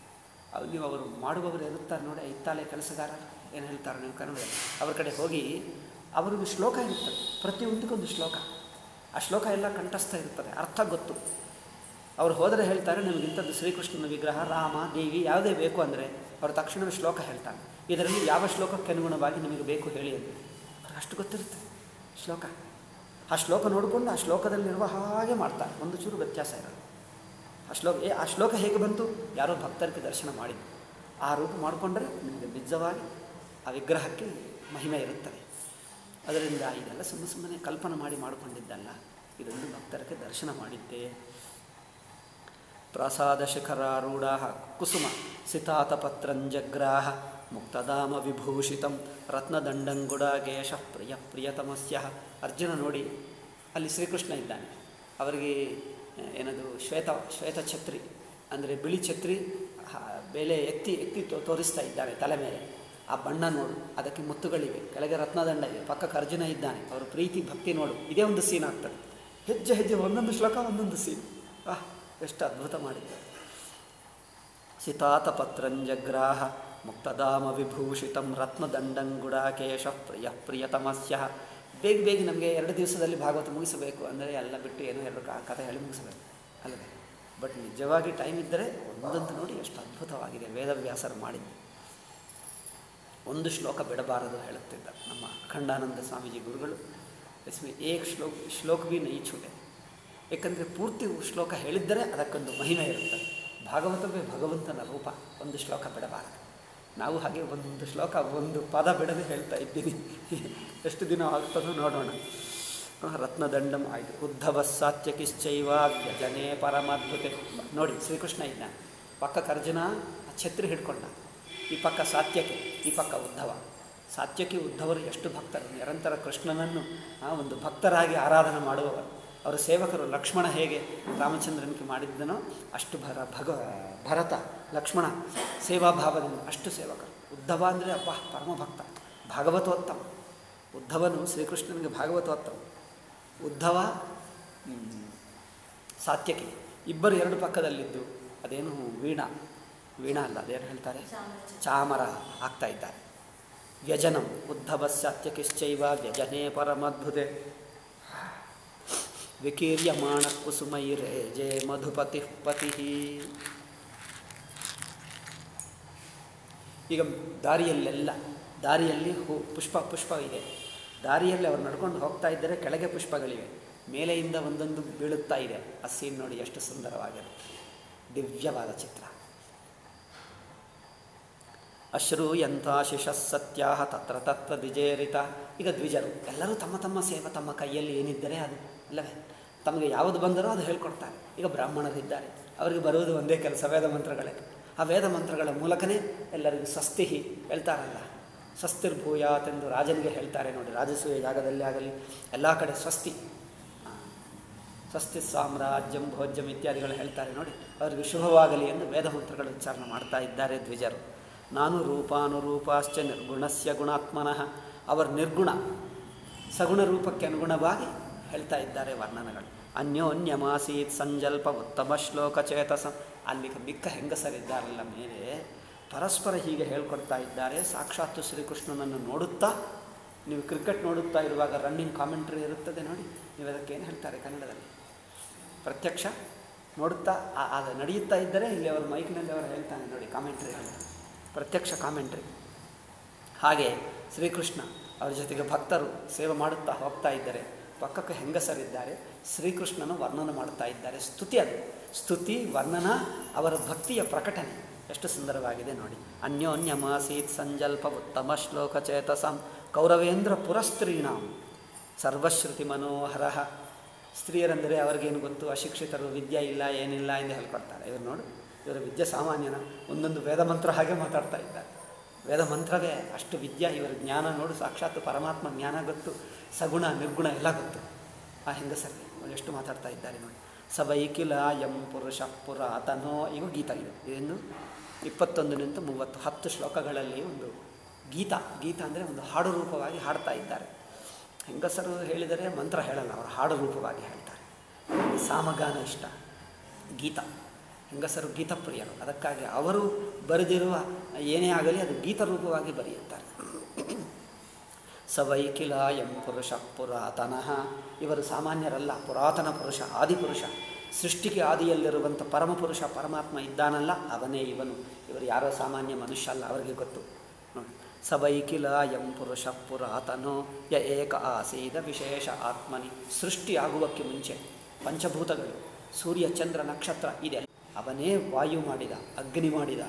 ನೀವು ಅವರು ಮಾಡುವವರು ಇರುತ್ತಾರೆ ನೋಡಿ ಇತ್ತಾಳೆ ಕೆಲಸಗಾರ ಏನು ಹೇಳ್ತಾರೆ ನೀವು ಕನ್ನಡ ಅವ್ರ ಕಡೆ ಹೋಗಿ ಅವ್ರಿಗೆ ಶ್ಲೋಕ ಇರುತ್ತದೆ ಪ್ರತಿಯೊಂದಕ್ಕೊಂದು ಶ್ಲೋಕ. ಆ ಶ್ಲೋಕ ಎಲ್ಲ ಕಂಠಸ್ಥ ಇರ್ತದೆ. ಅರ್ಥ ಗೊತ್ತು. ಅವ್ರು ಹೋದರೆ ಹೇಳ್ತಾರೆ, ನಿಮಗೆ ಇಂಥದ್ದು ಶ್ರೀಕೃಷ್ಣನ ವಿಗ್ರಹ, ರಾಮ, ದೇವಿ ಯಾವುದೇ ಬೇಕು ಅಂದರೆ ಅವರು ತಕ್ಷಣವೇ ಶ್ಲೋಕ ಹೇಳ್ತಾರೆ. ಇದರಲ್ಲಿ ಯಾವ ಶ್ಲೋಕಕ್ಕೆ ಅನುಗುಣವಾಗಿ ನಿಮಗೆ ಬೇಕು ಹೇಳಿ ಅಂತ. ಅಷ್ಟು ಗೊತ್ತಿರುತ್ತೆ ಶ್ಲೋಕ. ಆ ಶ್ಲೋಕ ನೋಡಿಕೊಂಡು ಆ ಶ್ಲೋಕದಲ್ಲಿರುವ ಹಾಗೆ ಮಾಡ್ತಾರೆ. ಒಂದು ಚೂರು ವ್ಯತ್ಯಾಸ ಇರಲ್ಲ. ಆ ಶ್ಲೋಕ ಏ, ಆ ಶ್ಲೋಕ ಹೇಗೆ ಬಂತು? ಯಾರೋ ಭಕ್ತರಿಗೆ ದರ್ಶನ ಮಾಡಿ ಆ ರೂಪ ಮಾಡಿಕೊಂಡ್ರೆ ನಿಮಗೆ ನಿಜವಾಗಿ ಆ ವಿಗ್ರಹಕ್ಕೆ ಮಹಿಮೆ ಇರುತ್ತದೆ. ಅದರಿಂದ ಇದೆಲ್ಲ ಸುಮ್ಮ ಸುಮ್ಮನೆ ಕಲ್ಪನೆ ಮಾಡಿ ಮಾಡಿಕೊಂಡಿದ್ದಲ್ಲ. ಇದೊಂದು ಭಕ್ತರಿಗೆ ದರ್ಶನ ಮಾಡಿದ್ದೆ. ಪ್ರಸಾದ ಶಿಖರಾರೂಢ ಕುಸುಮ ಸಿತಾತಪತ್ರಂಜಗ್ರಾಹ ಮುಕ್ತಧಾಮ ವಿಭೂಷಿತಂ ರತ್ನದಂಡಂಗುಡಾಗೇಶ ಪ್ರಿಯ ಪ್ರಿಯತಮಸ್ಯ. ಅರ್ಜುನ ನೋಡಿ, ಅಲ್ಲಿ ಶ್ರೀಕೃಷ್ಣ ಇದ್ದಾನೆ. ಅವರಿಗೆ ಏನದು, ಶ್ವೇತ ಶ್ವೇತ ಛತ್ರಿ, ಅಂದರೆ ಬಿಳಿ ಛತ್ರಿ ಬೆಲೆ ಎತ್ತಿ ಎತ್ತಿ ತೋರಿಸ್ತಾ ಇದ್ದಾನೆ ತಲೆ ಮೇಲೆ. ಆ ಬಣ್ಣ ನೋಡು, ಅದಕ್ಕೆ ಮುತ್ತುಗಳಿವೆ, ಕೆಳಗೆ ರತ್ನದಂಡ ಇದೆ, ಪಕ್ಕಕ್ಕೆ ಅರ್ಜುನ ಇದ್ದಾನೆ, ಅವರ ಪ್ರೀತಿ, ಭಕ್ತಿ ನೋಡು, ಇದೇ ಒಂದು ಸೀನ್ ಆಗ್ತದೆ. ಹೆಜ್ಜೆ ಹೆಜ್ಜೆ, ಒಂದೊಂದು ಶ್ಲೋಕ, ಒಂದೊಂದು ಸೀನ್ ಆಹ್ ಎಷ್ಟು ಅದ್ಭುತ ಮಾಡಿದ್ದಾರೆ. ಸಿತಾತಪತ್ರಂಜಗ್ರಾಹ ಮುಕ್ತಧಾಮ ವಿಭೂಷಿತಂ ರತ್ನದಂಡಂಗುಡಾಕೇಶ ಪ್ರಿಯ, ಪ್ರಿಯತಮಸ್ಯ. ಬೇಗ ಬೇಗ ನಮಗೆ ಎರಡು ದಿವಸದಲ್ಲಿ ಭಾಗವತ ಮುಗಿಸಬೇಕು ಅಂದರೆ ಎಲ್ಲ ಬಿಟ್ಟು ಏನೋ ಎರಡು ಕಥೆ ಹೇಳಿ ಮುಗಿಸಬೇಕು. ಅಲ್ಲದೆ ಬಟ್ ನಿಜವಾಗಿ ಟೈಮ್ ಇದ್ದರೆ ಒಂದೊಂದು ನೋಡಿ ಎಷ್ಟು ಅದ್ಭುತವಾಗಿದೆ, ವೇದವ್ಯಾಸರು ಮಾಡಿದ್ದು. ಒಂದು ಶ್ಲೋಕ ಬಿಡಬಾರದು ಹೇಳುತ್ತಿದ್ದ ನಮ್ಮ ಅಖಂಡಾನಂದ ಸ್ವಾಮೀಜಿ ಗುರುಗಳು. ಎಸ್ಮಿ ಏಕ್ ಶ್ಲೋಕ ಶ್ಲೋಕ ಬಿ ನೈ ಛೂಟೆ. ಏಕೆಂದರೆ ಪೂರ್ತಿ ಶ್ಲೋಕ ಹೇಳಿದ್ದರೆ ಅದಕ್ಕೊಂದು ಮಹಿಮೆ ಇರುತ್ತೆ. ಭಾಗವತವೇ ಭಗವಂತನ ರೂಪ, ಒಂದು ಶ್ಲೋಕ ಬಿಡಬಾರದು. ನಾವು ಹಾಗೆ ಒಂದು ಶ್ಲೋಕ, ಒಂದು ಪದ ಬಿಡದೆ ಹೇಳ್ತಾ ಇದ್ದೀನಿ ಎಷ್ಟು ದಿನ ಆಗ್ತದೋ ನೋಡೋಣ. ರತ್ನದಂಡಂ ಆಯಿತು. ಉದ್ಧವ ಸಾತ್ಯಕಿಶ್ಚೈವ ವ್ಯಜನೆ ಪರಮಾದ್ಭುತೆ. ನೋಡಿ, ಶ್ರೀಕೃಷ್ಣ ಇದ್ದ ಪಕ್ಕ ಅರ್ಜುನ ಛತ್ರಿ ಹಿಡ್ಕೊಂಡ. ಈ ಪಕ್ಕ ಸಾತ್ಯಕಿ ಈ ಪಕ್ಕ ಉದ್ಧವ. ಸಾತ್ಯಕಿ ಉದ್ಧವರು ಎಷ್ಟು ಭಕ್ತರು? ನಿರಂತರ ಕೃಷ್ಣನನ್ನು ಆ, ಒಂದು ಭಕ್ತರಾಗಿ ಆರಾಧನೆ ಮಾಡುವವರು. ಅವರ ಸೇವಕರು ಲಕ್ಷ್ಮಣ ಹೇಗೆ ರಾಮಚಂದ್ರನಿಗೆ ಮಾಡಿದ್ದನೋ ಅಷ್ಟು ಭರ ಭಗ ಭರತ ಲಕ್ಷ್ಮಣ ಸೇವಾಭಾವದಿಂದ ಅಷ್ಟು ಸೇವಕರು ಉದ್ಧವ ಅಂದರೆ ಅಪ್ಪ ಪರಮ ಭಕ್ತ. ಭಾಗವತೋತ್ತಮ. ಉದ್ಧವನು ಶ್ರೀಕೃಷ್ಣನಿಗೆ ಭಾಗವತೋತ್ತಮ. ಉದ್ಧವ ಸಾತ್ಯಕಿ. ಇಬ್ಬರು ಎರಡು ಪಕ್ಕದಲ್ಲಿದ್ದು ಅದೇನು ವೀಣಾ. ವೀಣಾ ಅಲ್ಲ, ಅದೇನು ಹೇಳ್ತಾರೆ? ಚಾಮರ ಆಗ್ತಾ ಇದ್ದಾರೆ. ವ್ಯಜನಂ ಉದ್ಧವ ವ್ಯಜನೇ ಪರಮದ್ಭುತೆ. ವಿಕೀರ್ಯಮಾಣ ಕುಸುಮೈರೇ, ಜೇ ಮಧುಪತಿ ಪತಿ. ಈಗ ದಾರಿಯಲ್ಲೆಲ್ಲ, ದಾರಿಯಲ್ಲಿ ಹೂ, ಪುಷ್ಪ ಪುಷ್ಪ ಇದೆ. ದಾರಿಯಲ್ಲಿ ಅವ್ರು ನಡ್ಕೊಂಡು ಹೋಗ್ತಾ ಇದ್ದರೆ ಕೆಳಗೆ ಪುಷ್ಪಗಳಿವೆ. ಮೇಲೆಯಿಂದ ಒಂದೊಂದು ಬೀಳುತ್ತಾ ಇದೆ. ಆ ಸೀನ್ ನೋಡಿ ಎಷ್ಟು ಸುಂದರವಾಗಿರುತ್ತೆ ದಿವ್ಯವಾದ ಚಿತ್ರ. ಅಶ್ರೂಯಂತಾಶಿಷ ಸತ್ಯಾಹ ತತ್ರ ತತ್ವ ದ್ವಿಜೇರಿತ. ಈಗ ದ್ವಿಜರು ಎಲ್ಲರೂ ತಮ್ಮ ತಮ್ಮ ಸೇವೆ, ತಮ್ಮ ಕೈಯಲ್ಲಿ ಏನಿದ್ದರೆ ಅದು, ಅಲ್ಲವೇ? ತಮಗೆ ಯಾವುದು ಬಂದರೋ ಅದು ಹೇಳ್ಕೊಡ್ತಾರೆ. ಈಗ ಬ್ರಾಹ್ಮಣರಿದ್ದಾರೆ ಅವರಿಗೆ ಬರುವುದು ಒಂದೇ ಕೆಲಸ, ವೇದ ಮಂತ್ರಗಳೇ. ಆ ವೇದ ಮಂತ್ರಗಳ ಮೂಲಕನೇ ಎಲ್ಲರಿಗೂ ಸ್ವಸ್ತಿ ಹೇಳ್ತಾರಲ್ಲ. ಸ್ವಸ್ತಿರ್ಭೂಯಾತ್ ಎಂದು ರಾಜನಿಗೆ ಹೇಳ್ತಾರೆ ನೋಡಿ, ರಾಜಸೂಯ ಜಾಗದಲ್ಲಿ ಆಗಲಿ, ಎಲ್ಲ ಕಡೆ ಸ್ವಸ್ತಿ. ಸ್ವಸ್ತಿ ಸಾಮ್ರಾಜ್ಯಂ, ಭೋಜ್ಯಂ ಇತ್ಯಾದಿಗಳು ಹೇಳ್ತಾರೆ ನೋಡಿ. ಅವರಿಗೆ ಶುಭವಾಗಲಿ ಎಂದು ವೇದ ಮಂತ್ರಗಳು ಉಚ್ಚಾರಣೆ ಮಾಡ್ತಾ ಇದ್ದಾರೆ ದ್ವಿಜರು. ನಾನು ರೂಪಾನುರೂಪಾಶ್ಚ ನಿರ್ಗುಣಸ್ಯ ಗುಣಾತ್ಮನಃ. ಅವರ ನಿರ್ಗುಣ, ಸಗುಣ ರೂಪಕ್ಕೆ ಅನುಗುಣವಾಗಿ ಹೇಳ್ತಾ ಇದ್ದಾರೆ ವರ್ಣನಗಳು. ಅನ್ಯೋನ್ಯಮಾಸೀತ್ ಸಂಜಲ್ಪ ಉತ್ತಮ ಶ್ಲೋಕ ಚೇತಸ. ಅಲ್ಲಿ ಮಿಕ್ಕ ಹೆಂಗಸರಿದ್ದಾರಲ್ಲ ಮೇಲೆ ಪರಸ್ಪರ ಹೀಗೆ ಹೇಳ್ಕೊಡ್ತಾ ಇದ್ದಾರೆ. ಸಾಕ್ಷಾತ್ತು ಶ್ರೀಕೃಷ್ಣನನ್ನು ನೋಡುತ್ತಾ, ನೀವು ಕ್ರಿಕೆಟ್ ನೋಡುತ್ತಾ ಇರುವಾಗ ರನ್ನಿಂಗ್ ಕಾಮೆಂಟ್ರಿ ಇರುತ್ತದೆ ನೋಡಿ. ನೀವು ಅದಕ್ಕೆ ಏನು ಹೇಳ್ತಾರೆ ಕನ್ನಡದಲ್ಲಿ? ಪ್ರತ್ಯಕ್ಷ ನೋಡುತ್ತಾ ಅದು ನಡೆಯುತ್ತಾ ಇದ್ದರೆ ಇಲ್ಲಿ ಅವರು ಮೈಕ್ನಲ್ಲಿ ಅವರು ಹೇಳ್ತಾನೆ ನೋಡಿ ಕಾಮೆಂಟ್ರಿ ಪ್ರತ್ಯಕ್ಷ ಕಾಮೆಂಟ್ರಿ ಹಾಗೆ ಶ್ರೀಕೃಷ್ಣ ಅವರ ಜೊತೆಗೆ ಭಕ್ತರು ಸೇವೆ ಮಾಡುತ್ತಾ ಹೋಗ್ತಾ ಇದ್ದಾರೆ. ಪಕ್ಕಕ್ಕೆ ಹೆಂಗಸರಿದ್ದಾರೆ ಶ್ರೀಕೃಷ್ಣನು ವರ್ಣನ ಮಾಡ್ತಾ ಇದ್ದಾರೆ. ಸ್ತುತಿ ಅದು. ಸ್ತುತಿ, ವರ್ಣನ, ಅವರ ಭಕ್ತಿಯ ಪ್ರಕಟಣೆ. ಎಷ್ಟು ಸುಂದರವಾಗಿದೆ ನೋಡಿ. ಅನ್ಯೋನ್ಯಮಾಸೀತ್ ಸಂಜಲ್ಪ ಉತ್ತಮ ಶ್ಲೋಕ ಚೇತಸಂ ಕೌರವೇಂದ್ರ ಪುರಸ್ತ್ರೀಣಾಂ ಸರ್ವಶ್ರುತಿ ಮನೋಹರ. ಸ್ತ್ರೀಯರೆಂದರೆ ಅವ್ರಿಗೇನು ಗೊತ್ತು? ಅಶಿಕ್ಷಿತರು ವಿದ್ಯೆ ಇಲ್ಲ, ಏನಿಲ್ಲ ಎಂದು ಹೇಳ್ಕೊಡ್ತಾರೆ. ಇವರು ನೋಡು. ಇವರ ವಿದ್ಯೆ ಸಾಮಾನ್ಯನ ಒಂದೊಂದು ವೇದ ಮಂತ್ರ ಹಾಗೆ ಮಾತಾಡ್ತಾ ಇದ್ದಾರೆ. ವೇದ ಮಂತ್ರವೇ ಅಷ್ಟು ವಿದ್ಯಾ, ಇವರ ಜ್ಞಾನ ನೋಡು ಸಾಕ್ಷಾತ್ ಪರಮಾತ್ಮ ಜ್ಞಾನ ಗೊತ್ತು, ಸಗುಣ, ನಿರ್ಗುಣ ಎಲ್ಲ ಗೊತ್ತು. ಆ ಹೆಂಗಸರಿಗೆ ಅವ್ರು ಎಷ್ಟು ಮಾತಾಡ್ತಾ ಇದ್ದಾರೆ ನೋಡಿ. ಸಬೈಕಿಲ ಎಂ ಪುರುಷ ಪುರಾತನೋ, ಇವು ಗೀತ ಇದೆ. ಇದನ್ನು ಇಪ್ಪತ್ತೊಂದು ನಿಂತು ಮೂವತ್ತು, ಹತ್ತು ಶ್ಲೋಕಗಳಲ್ಲಿ ಒಂದು ಗೀತ. ಗೀತ ಅಂದರೆ ಒಂದು ಹಾಡು ರೂಪವಾಗಿ ಹಾಡ್ತಾ ಇದ್ದಾರೆ. ಹೆಂಗಸರು ಹೇಳಿದರೆ ಮಂತ್ರ ಹೇಳಲ್ಲ, ಅವರು ಹಾಡು ರೂಪವಾಗಿ ಹೇಳ್ತಾರೆ ಸಾಮಗಾನ ಇಷ್ಟ, ಗೀತ. ಹೆಂಗಸರು ಗೀತಪ್ರಿಯರು. ಅದಕ್ಕಾಗಿ ಅವರು ಬರೆದಿರುವ ಏನೇ ಆಗಲಿ ಅದು ಗೀತ ರೂಪವಾಗಿ ಬರೆಯುತ್ತಾರೆ. ಸವೈಕಿಲ ಎಂ ಪುರುಷ ಪುರಾತನಃ. ಇವರು ಸಾಮಾನ್ಯರಲ್ಲ, ಪುರಾತನ ಪುರುಷ, ಆದಿಪುರುಷ. ಸೃಷ್ಟಿಗೆ ಆದಿಯಲ್ಲಿರುವಂಥ ಪರಮಪುರುಷ ಪರಮಾತ್ಮ ಇದ್ದಾನಲ್ಲ, ಅವನೇ ಇವನು. ಇವರು ಯಾರೋ ಸಾಮಾನ್ಯ ಮನುಷ್ಯ ಅಲ್ಲ, ಅವರಿಗೆ ಗೊತ್ತು. ನೋಡಿ. ಸವೈಕಿಲ ಎಂ ಪುರುಷ ಪುರಾತನೋ, ಯ ಏಕ ಆಸೀದ ವಿಶೇಷ ಆತ್ಮನಿ. ಸೃಷ್ಟಿಯಾಗುವಕ್ಕೆ ಮುಂಚೆ, ಪಂಚಭೂತಗಳು, ಸೂರ್ಯ, ಚಂದ್ರ, ನಕ್ಷತ್ರ, ಇದೆ ಅವನೇ ವಾಯು ಮಾಡಿದ, ಅಗ್ನಿ ಮಾಡಿದ,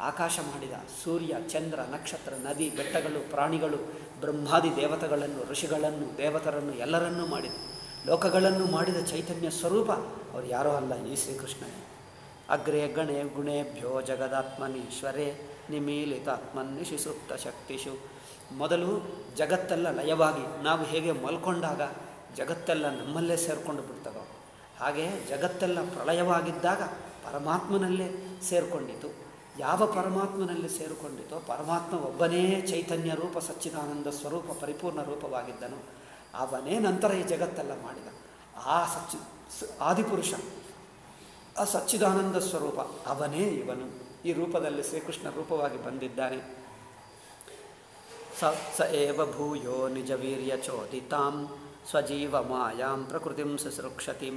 ಆಕಾಶ ಮಾಡಿದ, ಸೂರ್ಯ, ಚಂದ್ರ, ನಕ್ಷತ್ರ, ನದಿ, ಬೆಟ್ಟಗಳು, ಪ್ರಾಣಿಗಳು, ಬ್ರಹ್ಮಾದಿ ದೇವತೆಗಳನ್ನು, ಋಷಿಗಳನ್ನು, ದೇವತರನ್ನು ಎಲ್ಲರನ್ನೂ ಮಾಡಿದ. ಲೋಕಗಳನ್ನು ಮಾಡಿದ ಚೈತನ್ಯ ಸ್ವರೂಪ ಅವರು ಯಾರೋ ಅಲ್ಲ ಈ ಶ್ರೀಕೃಷ್ಣನೇ. ಅಗ್ರೇ, ಗಣೆ, ಗುಣೇಭ್ಯೋ, ಜಗದಾತ್ಮನೀಶ್ವರೇ ನಿಮೀಲಿತಾತ್ಮನ್ನಿಶಿ ಸುಪ್ತ ಶಕ್ತಿಶು ಮೊದಲು ಜಗತ್ತೆಲ್ಲ ಲಯವಾಗಿ ನಾವು ಹೇಗೆ ಮಲ್ಕೊಂಡಾಗ ಜಗತ್ತೆಲ್ಲ ನಮ್ಮಲ್ಲೇ ಸೇರಿಕೊಂಡು ಬಿಡ್ತದೋ. ಹಾಗೆ ಜಗತ್ತೆಲ್ಲ ಪ್ರಳಯವಾಗಿದ್ದಾಗ ಪರಮಾತ್ಮನಲ್ಲೇ ಸೇರಿಕೊಂಡಿತು. ಯಾವ ಪರಮಾತ್ಮನಲ್ಲಿ ಸೇರಿಕೊಂಡಿತೋ ಪರಮಾತ್ಮ ಒಬ್ಬನೇ ಚೈತನ್ಯ ರೂಪ, ಸಚ್ಚಿದಾನಂದ ಸ್ವರೂಪ, ಪರಿಪೂರ್ಣ ರೂಪವಾಗಿದ್ದನು. ಅವನೇ ನಂತರ ಈ ಜಗತ್ತೆಲ್ಲ ಮಾಡಿದ. ಆ ಸಚ್ಚಿ ಆದಿಪುರುಷ, ಆ ಸಚ್ಚಿದಾನಂದ ಸ್ವರೂಪ, ಅವನೇ ಇವನು. ಈ ರೂಪದಲ್ಲಿ ಶ್ರೀಕೃಷ್ಣ ರೂಪವಾಗಿ ಬಂದಿದ್ದಾನೆ. ಸ ಸ ಏವ ಭೂಯೋ ನಿಜವೀರ್ಯ ಚೋದಿತಾಂ, ಸ್ವಜೀವ ಮಾಯಾಂ ಪ್ರಕೃತಿಂ ಸುಸೃಕ್ಷತಿಂ.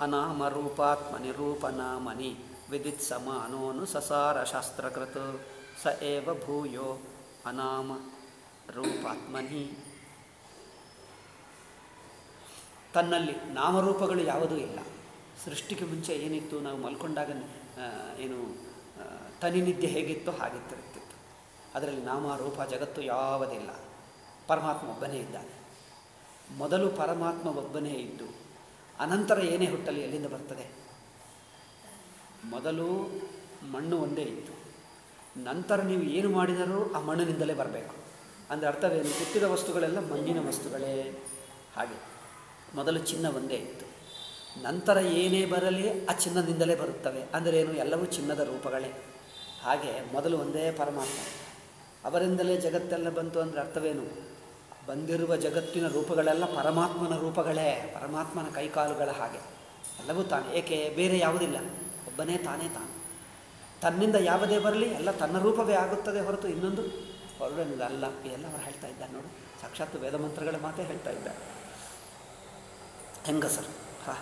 ಅನಾಮರೂಪಾತ್ಮನಿ ರೂಪನಾಮನಿ ವಿದಿತ್ ಸಮಾನೋನು ಸಸಾರ ಶಾಸ್ತ್ರಕೃತ ಸ ಏವ ಭೂಯೋ ಅನಾಮ ರೂಪಾತ್ಮನಿ ತನ್ನಲ್ಲಿ ನಾಮರೂಪಗಳು ಯಾವುದೂ ಇಲ್ಲ. ಸೃಷ್ಟಿಗೆ ಮುಂಚೆ ಏನಿತ್ತು ನಾವು ಮಲ್ಕೊಂಡಾಗ ಏನು ತನಿನಿದ್ಯೆ ಹೇಗಿತ್ತು ಹಾಗೆ ಹಾಗಿತ್ತಿರುತ್ತಿತ್ತು. ಅದರಲ್ಲಿ ನಾಮ ರೂಪ ಜಗತ್ತು ಯಾವುದಿಲ್ಲ. ಪರಮಾತ್ಮ ಒಬ್ಬನೇ ಇದ್ದಾನೆ. ಮೊದಲು ಪರಮಾತ್ಮ ಒಬ್ಬನೇ ಇದ್ದು ಅನಂತರ ಏನೇ ಹುಟ್ಟಲಿ ಎಲ್ಲಿಂದ ಬರ್ತದೆ? ಮೊದಲು ಮಣ್ಣು ಒಂದೇ ಇತ್ತು. ನಂತರ ನೀವು ಏನು ಮಾಡಿದರೂ ಆ ಮಣ್ಣಿನಿಂದಲೇ ಬರಬೇಕು. ಅಂದರೆ ಅರ್ಥವೇನು? ಹುಟ್ಟಿದ ವಸ್ತುಗಳೆಲ್ಲ ಮಣ್ಣಿನ ವಸ್ತುಗಳೇ ಹಾಗೆ. ಮೊದಲು ಚಿನ್ನ ಒಂದೇ ಇತ್ತು. ನಂತರ ಏನೇ ಬರಲಿ ಆ ಚಿನ್ನದಿಂದಲೇ ಬರುತ್ತವೆ. ಅಂದರೆ ಏನು? ಎಲ್ಲವೂ ಚಿನ್ನದ ರೂಪಗಳೇ. ಹಾಗೆ ಮೊದಲು ಒಂದೇ ಪರಮಾತ್ಮ. ಅವರಿಂದಲೇ ಜಗತ್ತೆಲ್ಲ ಬಂತು ಅಂದರೆ ಅರ್ಥವೇನು? ಬಂದಿರುವ ಜಗತ್ತಿನ ರೂಪಗಳೆಲ್ಲ ಪರಮಾತ್ಮನ ರೂಪಗಳೇ, ಪರಮಾತ್ಮನ ಕೈಕಾಲುಗಳ ಹಾಗೆ. ಎಲ್ಲವೂ ತಾನೆ, ಏಕೆ? ಬೇರೆ ಯಾವುದಿಲ್ಲ. ಒಬ್ಬನೇ ತಾನೇ ತಾನು. ತನ್ನಿಂದ ಯಾವುದೇ ಬರಲಿ, ಎಲ್ಲ ತನ್ನ ರೂಪವೇ ಆಗುತ್ತದೆ ಹೊರತು ಇನ್ನೊಂದು ಹೊರಡೋದು ಅಲ್ಲ ಎಲ್ಲ ಅವ್ರು ಹೇಳ್ತಾ ಇದ್ದಾರೆ ನೋಡು. ಸಾಕ್ಷಾತ್ ವೇದ ಮಂತ್ರಗಳ ಮಾತೇ ಹೇಳ್ತಾ ಇದ್ದಾರೆ. ಹೆಂಗಸರು ಹಾಂ.